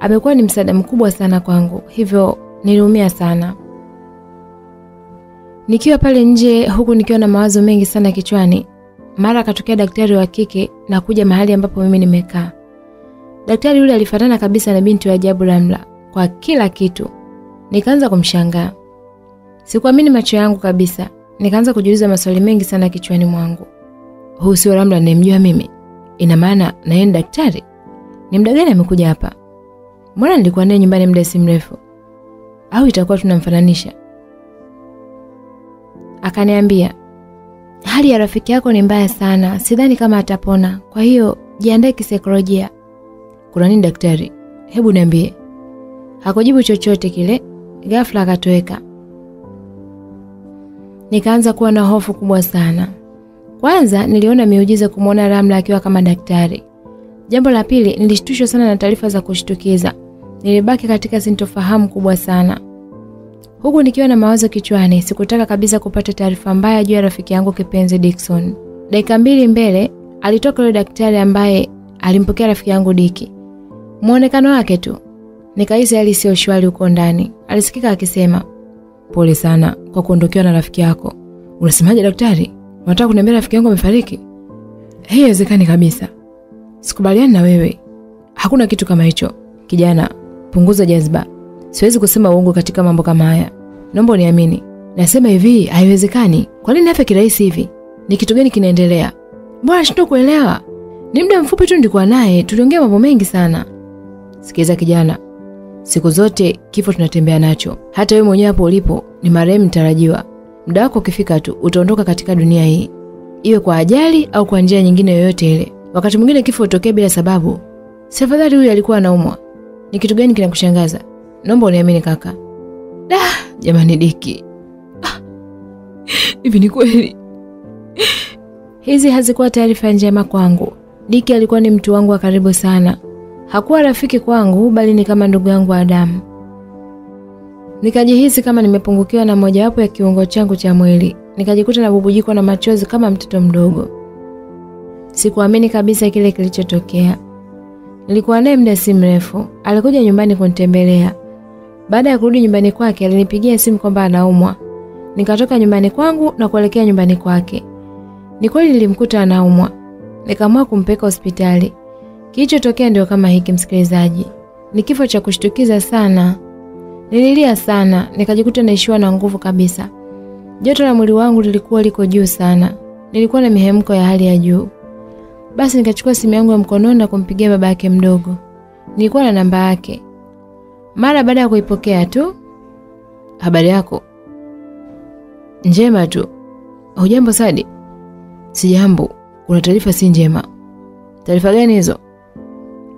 [SPEAKER 2] Amekuwa ni msaada mkubwa sana kwangu, hivyo niliumia sana. Nikiwa pale nje huku nikiwa na mawazo mengi sana kichwani, mara akatokea daktari wa kike na kuja mahali ambapo mimi nimekaa. Daktari yule alifanana kabisa na binti wa ajabu Ramla kwa kila kitu. Nikaanza kumshangaa. Sikuamini macho yangu kabisa. Nikaanza kujiuliza maswali mengi sana kichwani mwangu. Huu sio Ramla ninayemjua mimi? Ina maana na yeye daktari? Ni muda gani amekuja hapa? Mbona nilikuwa naye nyumbani muda si mrefu? Au itakuwa tunamfananisha? Akaniambia, hali ya rafiki yako ni mbaya sana, sidhani kama atapona. Kwa hiyo jiandae kisaikolojia. Kuna nini daktari? Hebu niambie. Hakujibu chochote kile, ghafla akatoweka. Nikaanza kuwa na hofu kubwa sana. Kwanza niliona miujiza kumwona Ramla akiwa kama daktari. Jambo la pili, nilishtushwa sana na taarifa za kushtukiza. Nilibaki katika sintofahamu kubwa sana. Huku nikiwa na mawazo kichwani, sikutaka kabisa kupata taarifa mbaya juu ya rafiki yangu kipenzi Dickson. Dakika mbili mbele, alitoka yule daktari ambaye alimpokea rafiki yangu Diki. Muonekano wake tu nikahisi hali sio shwari huko ndani. Alisikika akisema,
[SPEAKER 1] pole sana kwa kuondokewa na rafiki yako. Unasemaje daktari? Unataka kuniambia rafiki yangu amefariki? Hii haiwezekani kabisa. Sikubaliani na wewe. Hakuna kitu kama hicho. Kijana, punguza jazba. Siwezi kusema uongo katika mambo kama haya. Naomba uniamini. Nasema hivi, haiwezekani. Kwa nini afe kirahisi hivi? Ni kitu gani kinaendelea? Mbona nashindwa kuelewa? Ni muda mfupi tu nilikuwa naye, tuliongea mambo mengi sana. Sikiza kijana, siku zote kifo tunatembea nacho. Hata wewe mwenyewe hapo ulipo ni marehemu mtarajiwa. Muda wako ukifika tu utaondoka katika dunia hii, iwe kwa ajali au kwa njia nyingine yoyote ile. Wakati mwingine kifo hutokea bila sababu. Si afadhali huyu alikuwa anaumwa? Ni kitu gani kinakushangaza? Naomba uniamini kaka. Da, jamani Diki. Ah, Hivi ni kweli?
[SPEAKER 2] Hizi hazikuwa taarifa njema kwangu. Diki alikuwa ni mtu wangu wa karibu sana. Hakuwa rafiki kwangu bali ni kama ndugu yangu wa damu. Nikajihisi kama nimepungukiwa na mojawapo ya kiungo changu cha mwili. Nikajikuta na bubujiko na machozi kama mtoto mdogo. Sikuamini kabisa kile kilichotokea. Nilikuwa naye muda si mrefu. Alikuja nyumbani kunitembelea. Baada ya kurudi nyumbani kwake, alinipigia simu kwamba anaumwa. Nikatoka nyumbani kwangu na kuelekea nyumbani kwake. Ni kweli nilimkuta anaumwa. Nikaamua kumpeka hospitali. Kilichotokea ndio kama hiki, msikilizaji. Ni kifo cha kushtukiza sana. Nililia sana, nikajikuta naishiwa na nguvu kabisa. Joto la mwili wangu lilikuwa liko juu sana. Nilikuwa na mihemko ya hali ya juu. Basi nikachukua simu yangu ya mkononi na kumpigia baba yake mdogo. Nilikuwa na namba yake. Mara baada ya kuipokea tu,
[SPEAKER 1] Habari yako?
[SPEAKER 2] njema tu.
[SPEAKER 1] Hujambo Sadi? Sijambo. Kuna taarifa si njema. Taarifa gani hizo?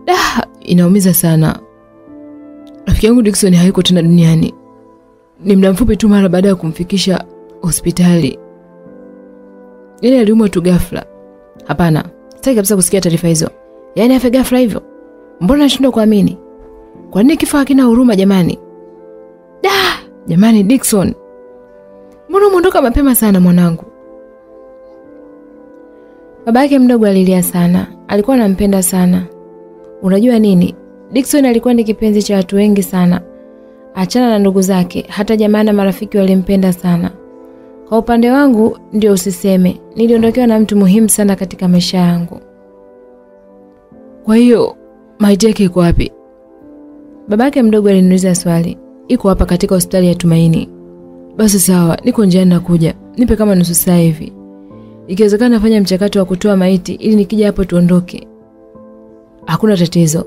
[SPEAKER 1] Da, inaumiza sana. Rafiki yangu Dickson hayuko tena duniani. Ni muda mfupi tu mara baada ya kumfikisha hospitali. Yaani aliumwa tu ghafla. Hapana, sitaki kabisa kusikia taarifa hizo. Yaani afe ghafla hivyo? Mbona nashindwa kuamini? Kwa nini kifo hakina huruma jamani? Da, jamani Dickson. Mbona umeondoka mapema sana mwanangu?
[SPEAKER 2] Baba yake mdogo alilia sana. Alikuwa anampenda sana. Unajua nini? Dickson alikuwa ni kipenzi cha watu wengi sana. Achana na ndugu zake, hata jamaa na marafiki walimpenda sana. Kwa upande wangu ndio usiseme, niliondokewa na mtu muhimu sana katika maisha yangu.
[SPEAKER 1] Kwa hiyo maiti yake iko wapi?
[SPEAKER 2] Babake mdogo aliniuliza swali.
[SPEAKER 1] Iko hapa katika hospitali ya Tumaini. Basi sawa, niko njiani nakuja. Nipe kama nusu saa hivi. Ikiwezekana nafanya mchakato wa kutoa maiti ili nikija hapo tuondoke. Hakuna tatizo.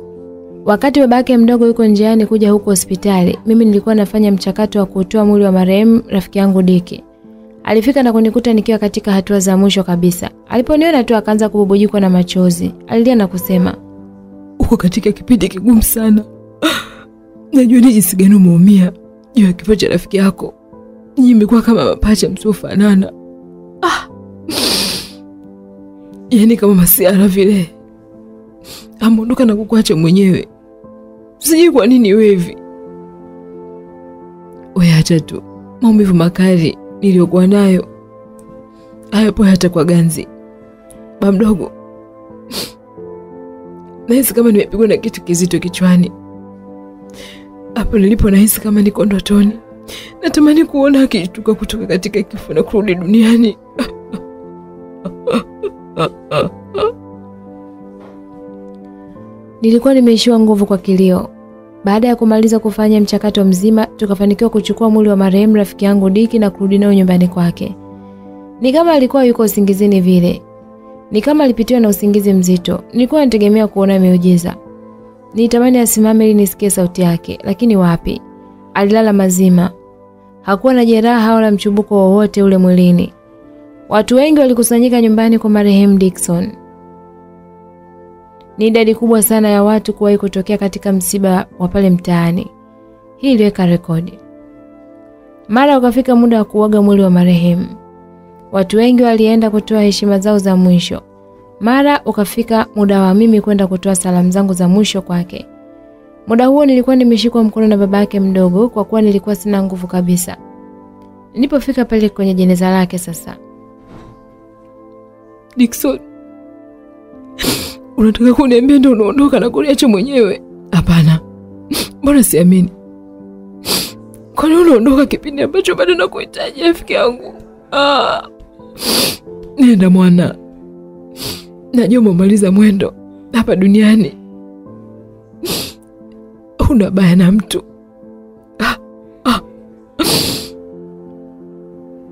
[SPEAKER 2] Wakati babake mdogo yuko njiani kuja huko hospitali, mimi nilikuwa nafanya mchakato wa kutoa mwili wa marehemu rafiki yangu Diki. Alifika na kunikuta nikiwa katika hatua za mwisho kabisa. Aliponiona tu akaanza kububujikwa na machozi. Alilia na kusema,
[SPEAKER 1] Uko katika kipindi kigumu sana. Najua ni jinsi gani umeumia juu ya kifo cha rafiki yako. Nyinyi imekuwa kama mapacha msiofanana. Ah. Yaani kama masiara vile. Ameondoka na kukuacha mwenyewe. Sijui kwa nini wevi. Wewe acha tu. Maumivu makali niliyokuwa nayo hayapo hata kwa ganzi. Ba mdogo, nahisi kama nimepigwa na kitu kizito kichwani. Hapo nilipo nahisi kama niko ndotoni. Natamani kuona akishtuka kutoka katika kifo na kurudi duniani.
[SPEAKER 2] Nilikuwa nimeishiwa nguvu kwa kilio. Baada ya kumaliza kufanya mchakato mzima, tukafanikiwa kuchukua mwili wa marehemu rafiki yangu Diki na kurudi nao nyumbani kwake. Ni kama alikuwa yuko usingizini vile. Ni kama alipitiwa na usingizi mzito. Nilikuwa nategemea kuona miujiza. Nitamani asimame ili nisikie sauti yake, lakini wapi? Alilala mazima. Hakuwa na jeraha wala mchubuko wowote ule mwilini. Watu wengi walikusanyika nyumbani kwa marehemu Dickson. Ni idadi kubwa sana ya watu kuwahi kutokea katika msiba wa pale mtaani. Hii iliweka rekodi. Mara ukafika muda wa kuaga mwili wa marehemu. Watu wengi walienda kutoa heshima zao za mwisho. Mara ukafika muda wa mimi kwenda kutoa salamu zangu za mwisho kwake. Muda huo nilikuwa nimeshikwa mkono na baba yake mdogo kwa kuwa nilikuwa sina nguvu kabisa. Nilipofika pale kwenye jeneza lake sasa,
[SPEAKER 1] Dickson, Unataka kuniambia ndio unaondoka na kuniacha mwenyewe? Hapana, mbona siamini. Kwani unaondoka kipindi ambacho bado nakuhitaji rafiki yangu? Ah, nenda mwana, najua umemaliza mwendo hapa duniani, huna baya na mtu. Ah, ah.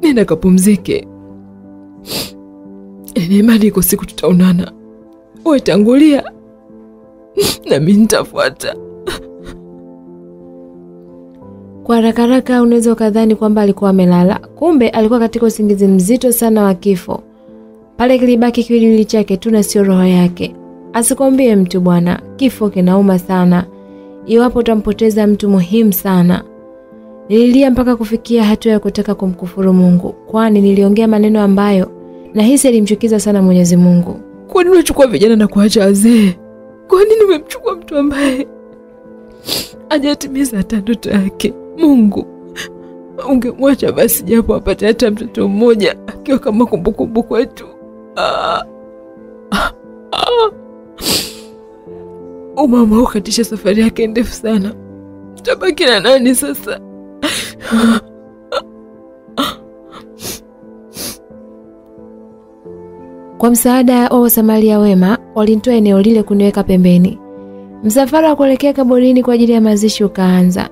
[SPEAKER 1] Nenda kapumzike, nina imani iko siku tutaonana. Uwe tangulia nami nitafuata.
[SPEAKER 2] Kwa haraka haraka unaweza ukadhani kwamba alikuwa amelala, kumbe alikuwa katika usingizi mzito sana wa kifo. Pale kilibaki kiwiliwili chake tu na sio roho yake. Asikwambie mtu bwana, kifo kinauma sana iwapo utampoteza mtu muhimu sana. Nililia mpaka kufikia hatua ya kutaka kumkufuru Mungu, kwani niliongea maneno ambayo nahisi alimchukiza sana Mwenyezi Mungu.
[SPEAKER 1] Kwa nini unachukua vijana na kuacha wazee? Kwa nini umemchukua mtu ambaye hajatimiza hata ndoto yake? Mungu, ungemwacha basi japo apate hata mtoto mmoja akiwa kama kumbukumbu kwetu. Ah, ah, ah. Umama ukatisha safari yake ndefu sana, tabaki na nani sasa?
[SPEAKER 2] Kwa msaada wa wasamaria wema walinitoa eneo lile kuniweka pembeni. Msafara wa kuelekea kaburini kwa ajili ya mazishi ukaanza.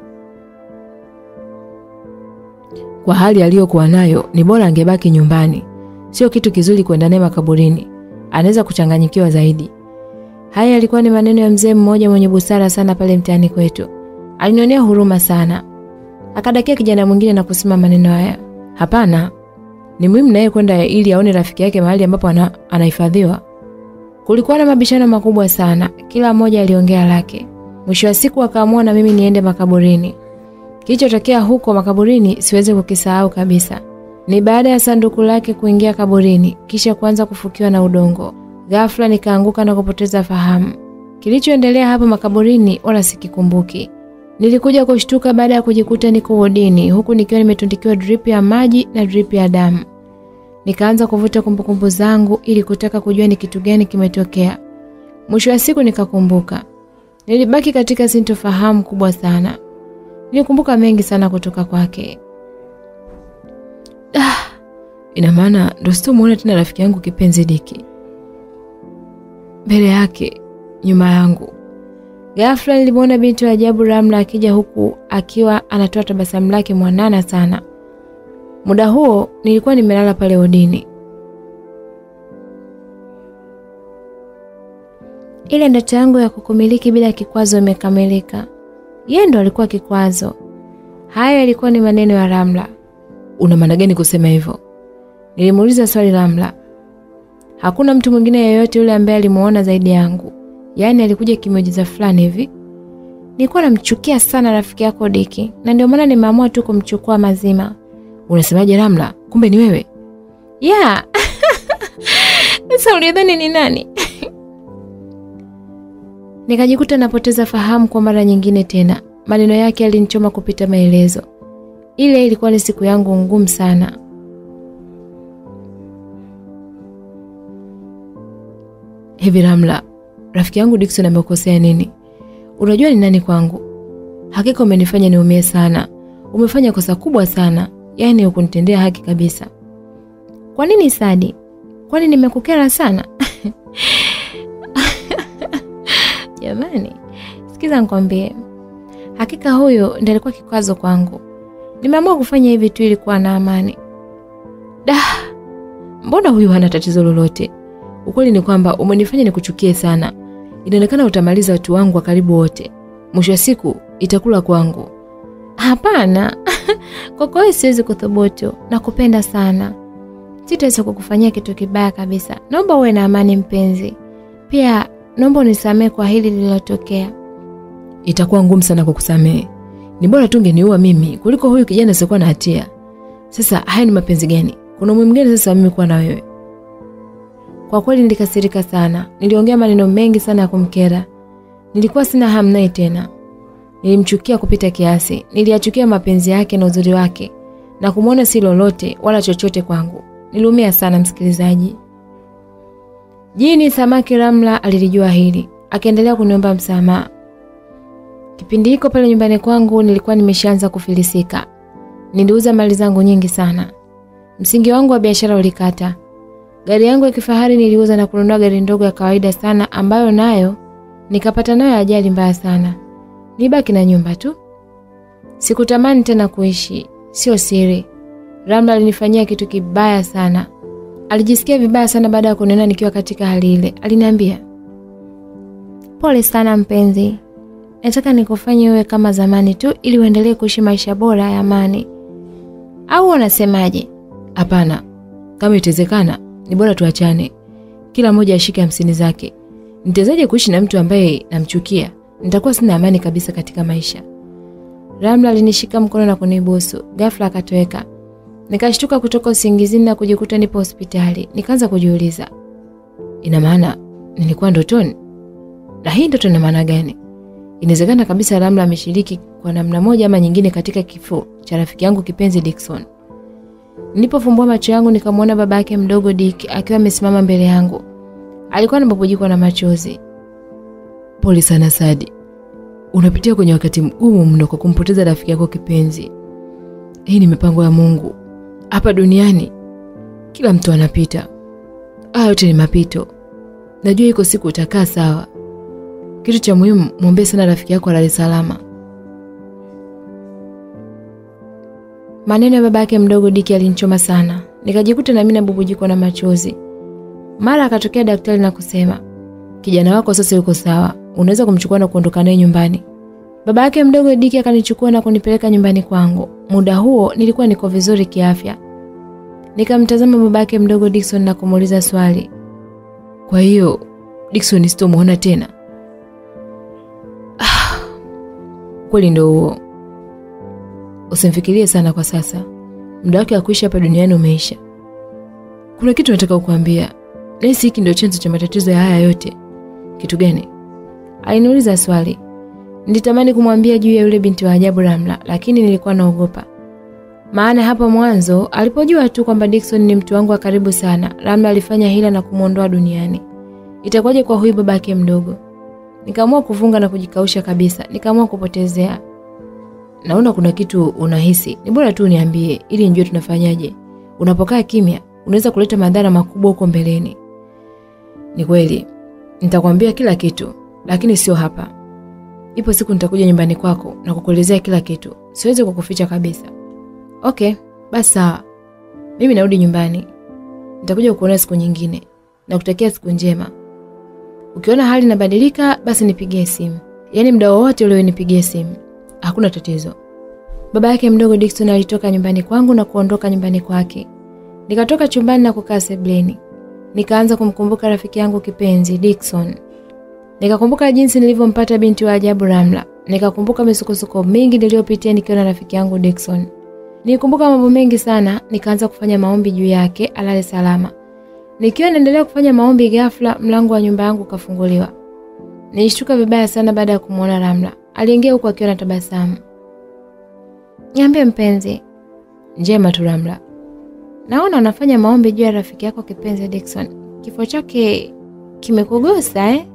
[SPEAKER 1] Kwa hali aliyokuwa nayo, ni bora angebaki nyumbani. Sio kitu kizuri kwenda naye makaburini, anaweza kuchanganyikiwa zaidi.
[SPEAKER 2] Haya yalikuwa ni maneno ya mzee mmoja mwenye busara sana pale mtaani kwetu. Alinionea huruma sana, akadakia kijana mwingine na kusema maneno haya:
[SPEAKER 1] Hapana, ni muhimu naye kwenda ili aone rafiki yake mahali ambapo ana, anahifadhiwa.
[SPEAKER 2] Kulikuwa na mabishano makubwa sana, kila mmoja aliongea lake. Mwisho wa siku akaamua na mimi niende makaburini. Kilichotokea huko makaburini siwezi kukisahau kabisa. Ni baada ya sanduku lake kuingia kaburini kisha kuanza kufukiwa na udongo. Ghafla nikaanguka na kupoteza fahamu. Kilichoendelea hapo makaburini wala sikikumbuki. Nilikuja kushtuka baada ya kujikuta niko wodini huku nikiwa nimetundikiwa drip ya maji na drip ya damu. Nikaanza kuvuta kumbukumbu zangu ili kutaka kujua ni kitu gani kimetokea. Mwisho wa siku nikakumbuka. Nilibaki katika sintofahamu kubwa sana. Nilikumbuka mengi sana kutoka kwake.
[SPEAKER 1] Ah, ina maana ndo sitomuona tena rafiki yangu kipenzi Diki. Mbele yake, nyuma yangu.
[SPEAKER 2] Ghafla nilimwona binti wa ajabu Ramla akija huku akiwa anatoa tabasamu lake mwanana sana. Muda huo nilikuwa nimelala pale odini. Ile ndoto yangu ya kukumiliki bila kikwazo imekamilika. Yeye ndo alikuwa kikwazo. Hayo yalikuwa ni maneno ya Ramla.
[SPEAKER 1] Una maana gani kusema hivyo?
[SPEAKER 2] Nilimuuliza swali Ramla. Hakuna mtu mwingine yeyote yule ambaye alimuona zaidi yangu. Yaani alikuja kimeujiza fulani hivi. Nilikuwa namchukia sana rafiki yako Diki na ndio maana nimeamua tu kumchukua mazima.
[SPEAKER 1] Unasemaje Ramla? Kumbe ni wewe?
[SPEAKER 2] Yeah. Sasa ulidhani ni nani? Nikajikuta napoteza fahamu kwa mara nyingine tena. Maneno yake yalinichoma kupita maelezo. Ile ilikuwa ni siku yangu ngumu sana.
[SPEAKER 1] Hivi Ramla, rafiki yangu Dickson amekosea nini? Unajua ni nani kwangu? Hakika umenifanya niumie sana. Umefanya kosa kubwa sana, yaani hukunitendea haki kabisa.
[SPEAKER 2] Kwa nini Sadi? Kwani nimekukera sana? Jamani, sikiza nikwambie. Hakika huyo ndiye alikuwa kikwazo kwangu. Nimeamua kufanya hivi tu ili kuwa na amani.
[SPEAKER 1] Da, mbona huyu hana tatizo lolote? Ukweli ni kwamba umenifanya nikuchukie sana. Inaonekana utamaliza watu wangu wa karibu wote. Mwisho wa siku itakula kwangu.
[SPEAKER 2] Hapana. Kwa wewe siwezi kuthubutu. Nakupenda sana. Sitaweza kukufanyia kitu kibaya kabisa. Naomba uwe na amani mpenzi. Pia naomba unisamehe kwa hili lililotokea.
[SPEAKER 1] Itakuwa ngumu sana kukusamehe. Ni bora tu ungeniua mimi kuliko huyu kijana asiyekuwa na hatia. Sasa haya ni mapenzi gani? Kuna umuhimu gani sasa mimi kuwa na wewe?
[SPEAKER 2] Kwa kweli nilikasirika sana. Niliongea maneno mengi sana ya kumkera. Nilikuwa sina hamu naye tena. Nilimchukia kupita kiasi. Niliyachukia mapenzi yake na uzuri wake na kumwona si lolote wala chochote kwangu. Niliumia sana msikilizaji. Jini samaki Ramla alilijua hili, akaendelea kuniomba msamaha. Kipindi hiko pale nyumbani kwangu nilikuwa nimeshaanza kufilisika. Niliuza mali zangu nyingi sana. Msingi wangu wa biashara ulikata. Gari yangu ya kifahari niliuza na kununua gari ndogo ya kawaida sana ambayo nayo nikapata nayo ajali mbaya sana. Nibaki na nyumba tu. Sikutamani tena kuishi, sio siri. Ramla alinifanyia kitu kibaya sana. Alijisikia vibaya sana baada ya kuniona nikiwa katika hali ile. Aliniambia, pole sana mpenzi, nataka nikufanye uwe kama zamani tu ili uendelee kuishi maisha bora ya amani. Au unasemaje?
[SPEAKER 1] Hapana, kama itawezekana ni bora tuachane, kila mmoja ashike hamsini zake. Nitawezaje kuishi na mtu ambaye namchukia? Nitakuwa sina amani kabisa katika maisha.
[SPEAKER 2] Ramla alinishika mkono na kunibusu. Ghafla akatoweka. Nikashtuka kutoka usingizini na kujikuta nipo hospitali. Nikaanza kujiuliza,
[SPEAKER 1] Ina maana nilikuwa ndotoni? Na hii ndoto ina maana gani? Inawezekana kabisa Ramla ameshiriki kwa namna moja ama nyingine katika kifo cha rafiki yangu kipenzi Dickson.
[SPEAKER 2] Nilipofumbua macho yangu nikamwona baba yake mdogo Dick akiwa amesimama mbele yangu. Alikuwa anabubujikwa na machozi.
[SPEAKER 1] Pole sana Sadi, unapitia kwenye wakati mgumu mno kwa kumpoteza rafiki yako kipenzi. Hii ni mipango ya Mungu hapa duniani. Kila mtu anapita, haya yote ni mapito. Najua iko siku utakaa sawa. Kitu cha muhimu, mwombee sana rafiki yako alale salama.
[SPEAKER 2] Maneno ya baba yake mdogo Diki alinichoma sana, nikajikuta nami nabubujikwa na machozi. Mara akatokea daktari na kusema,
[SPEAKER 1] kijana wako sasa yuko sawa, unaweza kumchukua na kuondoka naye nyumbani.
[SPEAKER 2] Baba yake mdogo Diki akanichukua na kunipeleka nyumbani kwangu. Muda huo nilikuwa niko vizuri kiafya. Nikamtazama baba yake mdogo Dickson na kumuuliza swali,
[SPEAKER 1] kwa hiyo Dickson sitomuona tena? Ah, kweli ndo huo. Usimfikirie sana kwa sasa, muda wake wa kuishi hapa duniani umeisha. Kuna kitu nataka kukuambia, nahisi hiki ndio chanzo cha matatizo ya haya yote. Kitu gani?
[SPEAKER 2] Aliniuliza swali. Nilitamani kumwambia juu ya yule binti wa ajabu Ramla, lakini nilikuwa naogopa. Maana hapo mwanzo alipojua tu kwamba Dickson ni mtu wangu wa karibu sana, Ramla alifanya hila na kumwondoa duniani. Itakuwaje kwa huyu babake mdogo? Nikaamua kufunga na kujikausha kabisa, nikaamua kupotezea.
[SPEAKER 1] Naona kuna kitu unahisi, ni bora tu niambie ili nijue tunafanyaje. Unapokaa kimya, unaweza kuleta madhara makubwa huko mbeleni. Ni kweli, nitakwambia kila kitu, lakini sio hapa. Ipo siku nitakuja nyumbani kwako na kukuelezea kila kitu, siwezi kukuficha kabisa. Okay, basi sawa. Mimi narudi nyumbani, nitakuja kukuona siku nyingine na siku njema. Ukiona hali inabadilika, basi nipigie simu, yaani mda wowote ulionipigie simu, hakuna tatizo.
[SPEAKER 2] Baba yake mdogo Dickson alitoka nyumbani kwangu na kuondoka nyumbani kwake. Nikatoka chumbani na kukaa sebleni. Nikaanza kumkumbuka rafiki yangu kipenzi Dickson. Nikakumbuka jinsi nilivyompata binti wa ajabu Ramla. Nikakumbuka misukosuko mingi niliyopitia nikiwa na rafiki yangu Dickson. Nikumbuka mambo mengi sana, nikaanza kufanya maombi juu yake alale salama. Nikiwa naendelea kufanya maombi, ghafla mlango wa nyumba yangu ukafunguliwa. Nilishtuka vibaya sana baada ya kumwona Ramla. Aliingia huku akiwa na tabasamu. Niambie mpenzi.
[SPEAKER 1] Njema tu Ramla.
[SPEAKER 2] Naona unafanya maombi juu ya rafiki yako kipenzi Dickson. Kifo chake kimekugusa eh?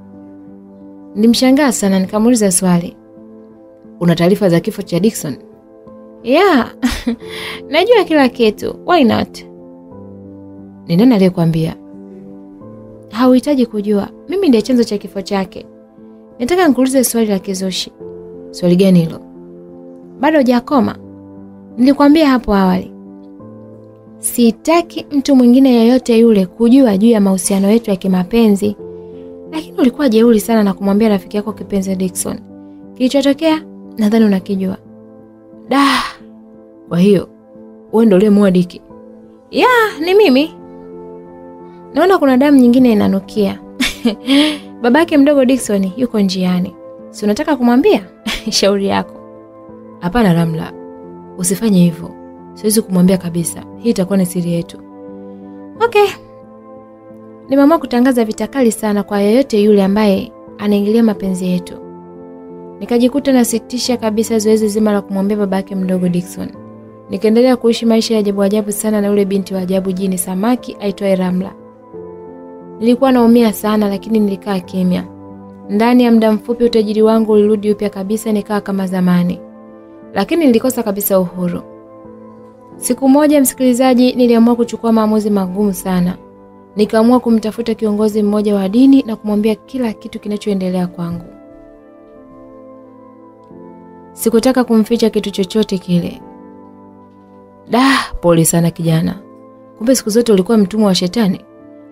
[SPEAKER 2] Nilimshangaa sana nikamuuliza swali.
[SPEAKER 1] Una taarifa za kifo cha Dickson?
[SPEAKER 2] Yeah. Najua kila kitu. Why not?
[SPEAKER 1] Ni nani aliyekwambia?
[SPEAKER 2] Hauhitaji kujua. Mimi ndiye chanzo cha kifo chake. Nataka nikuulize swali la kizushi.
[SPEAKER 1] Swali gani hilo?
[SPEAKER 2] Bado hujakoma? Nilikwambia hapo awali. Sitaki mtu mwingine yeyote yule kujua juu ya mahusiano yetu ya kimapenzi. Lakini ulikuwa jeuri sana na kumwambia rafiki yako kipenzi Dickson. Kilichotokea nadhani unakijua.
[SPEAKER 1] Da. Kwa hiyo wewe ndio?
[SPEAKER 2] Ya, ni mimi. Naona kuna damu nyingine inanukia. Babake mdogo Dickson yuko njiani. Si unataka kumwambia? Shauri yako.
[SPEAKER 1] Hapana Ramla, usifanye hivyo. Siwezi kumwambia kabisa. Hii itakuwa ni siri yetu.
[SPEAKER 2] Okay. Nimeamua kutangaza vita kali sana kwa yeyote yule ambaye anaingilia mapenzi yetu. Nikajikuta nasitisha kabisa zoezi zima la kumwambia babake mdogo Dickson. Nikaendelea kuishi maisha ya ajabu ajabu sana na yule binti wa ajabu jini samaki aitwaye Ramla. Nilikuwa naumia sana, lakini nilikaa kimya. Ndani ya muda mfupi utajiri wangu ulirudi upya kabisa, nikawa kama zamani, lakini nilikosa kabisa uhuru. Siku moja, msikilizaji, niliamua kuchukua maamuzi magumu sana. Nikaamua kumtafuta kiongozi mmoja wa dini na kumwambia kila kitu kinachoendelea kwangu. Sikutaka kumficha kitu chochote kile. Da, pole sana kijana. Kumbe siku zote ulikuwa mtumwa wa shetani.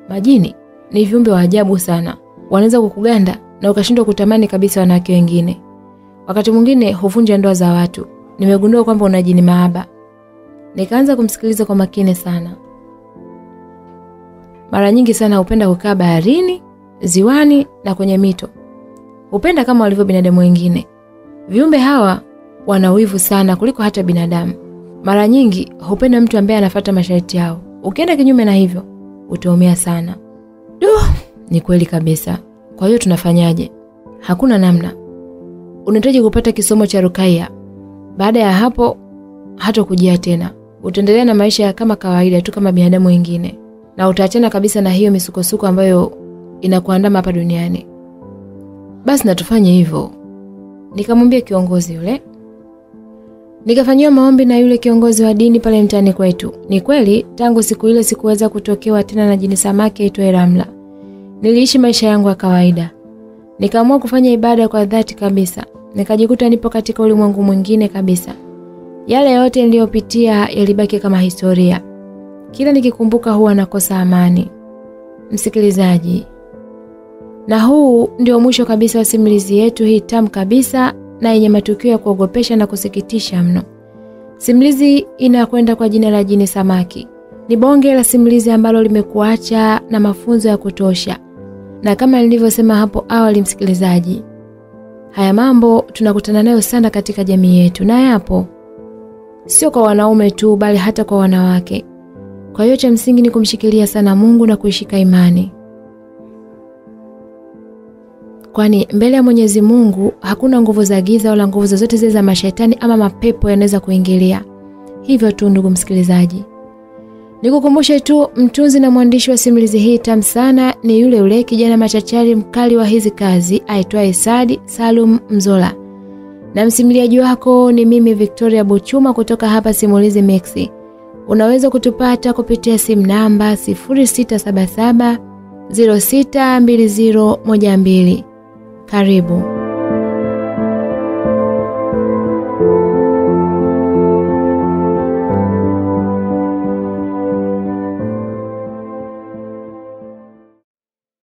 [SPEAKER 2] Majini ni viumbe wa ajabu sana, wanaweza kukuganda na ukashindwa kutamani kabisa wanawake wengine. Wakati mwingine huvunja ndoa za watu. Nimegundua kwamba una jini mahaba. Nikaanza kumsikiliza kwa makini sana. Mara nyingi sana hupenda kukaa baharini, ziwani na kwenye mito. Hupenda kama walivyo binadamu wengine. Viumbe hawa wana wivu sana kuliko hata binadamu. Mara nyingi hupenda mtu ambaye anafuata masharti yao. Ukienda kinyume na hivyo, utaumia sana. Duh, ni kweli kabisa. Kwa hiyo tunafanyaje? Hakuna namna. Unahitaji kupata kisomo cha Rukaiya. Baada ya hapo hata kujia tena. Utaendelea na maisha kama kawaida tu kama binadamu wengine. Na utaachana kabisa na hiyo misukosuko ambayo inakuandama hapa duniani. Basi na tufanye hivyo. Nikamwambia kiongozi yule. Nikafanyiwa maombi na yule kiongozi wa dini pale mtaani kwetu. Ni kweli tangu siku ile sikuweza kutokewa tena na jini samaki aitwaye Ramla. Niliishi maisha yangu ya kawaida. Nikaamua kufanya ibada kwa dhati kabisa. Nikajikuta nipo katika ulimwengu mwingine kabisa. Yale yote niliyopitia yalibaki kama historia. Kila nikikumbuka huwa nakosa amani. Msikilizaji, na huu ndio mwisho kabisa wa simulizi yetu hii tamu kabisa na yenye matukio ya kuogopesha na kusikitisha mno. Simulizi inakwenda kwa jina la Jini Samaki. Ni bonge la simulizi ambalo limekuacha na mafunzo ya kutosha. Na kama nilivyosema hapo awali, msikilizaji, haya mambo tunakutana nayo sana katika jamii yetu, na yapo sio kwa wanaume tu, bali hata kwa wanawake. Kwa hiyo cha msingi ni kumshikilia sana Mungu na kuishika imani, kwani mbele ya Mwenyezi Mungu hakuna nguvu za giza wala nguvu zozote zile za mashetani ama mapepo yanaweza kuingilia. Hivyo tu, ndugu msikilizaji, nikukumbushe tu, mtunzi na mwandishi wa simulizi hii tamu sana ni yule yule kijana machachari mkali wa hizi kazi aitwaye Sadi Salum Mzola, na msimuliaji wako ni mimi Victoria Buchuma kutoka hapa Simulizi Mixi. Unaweza kutupata kupitia simu namba 0677 062012. Karibu.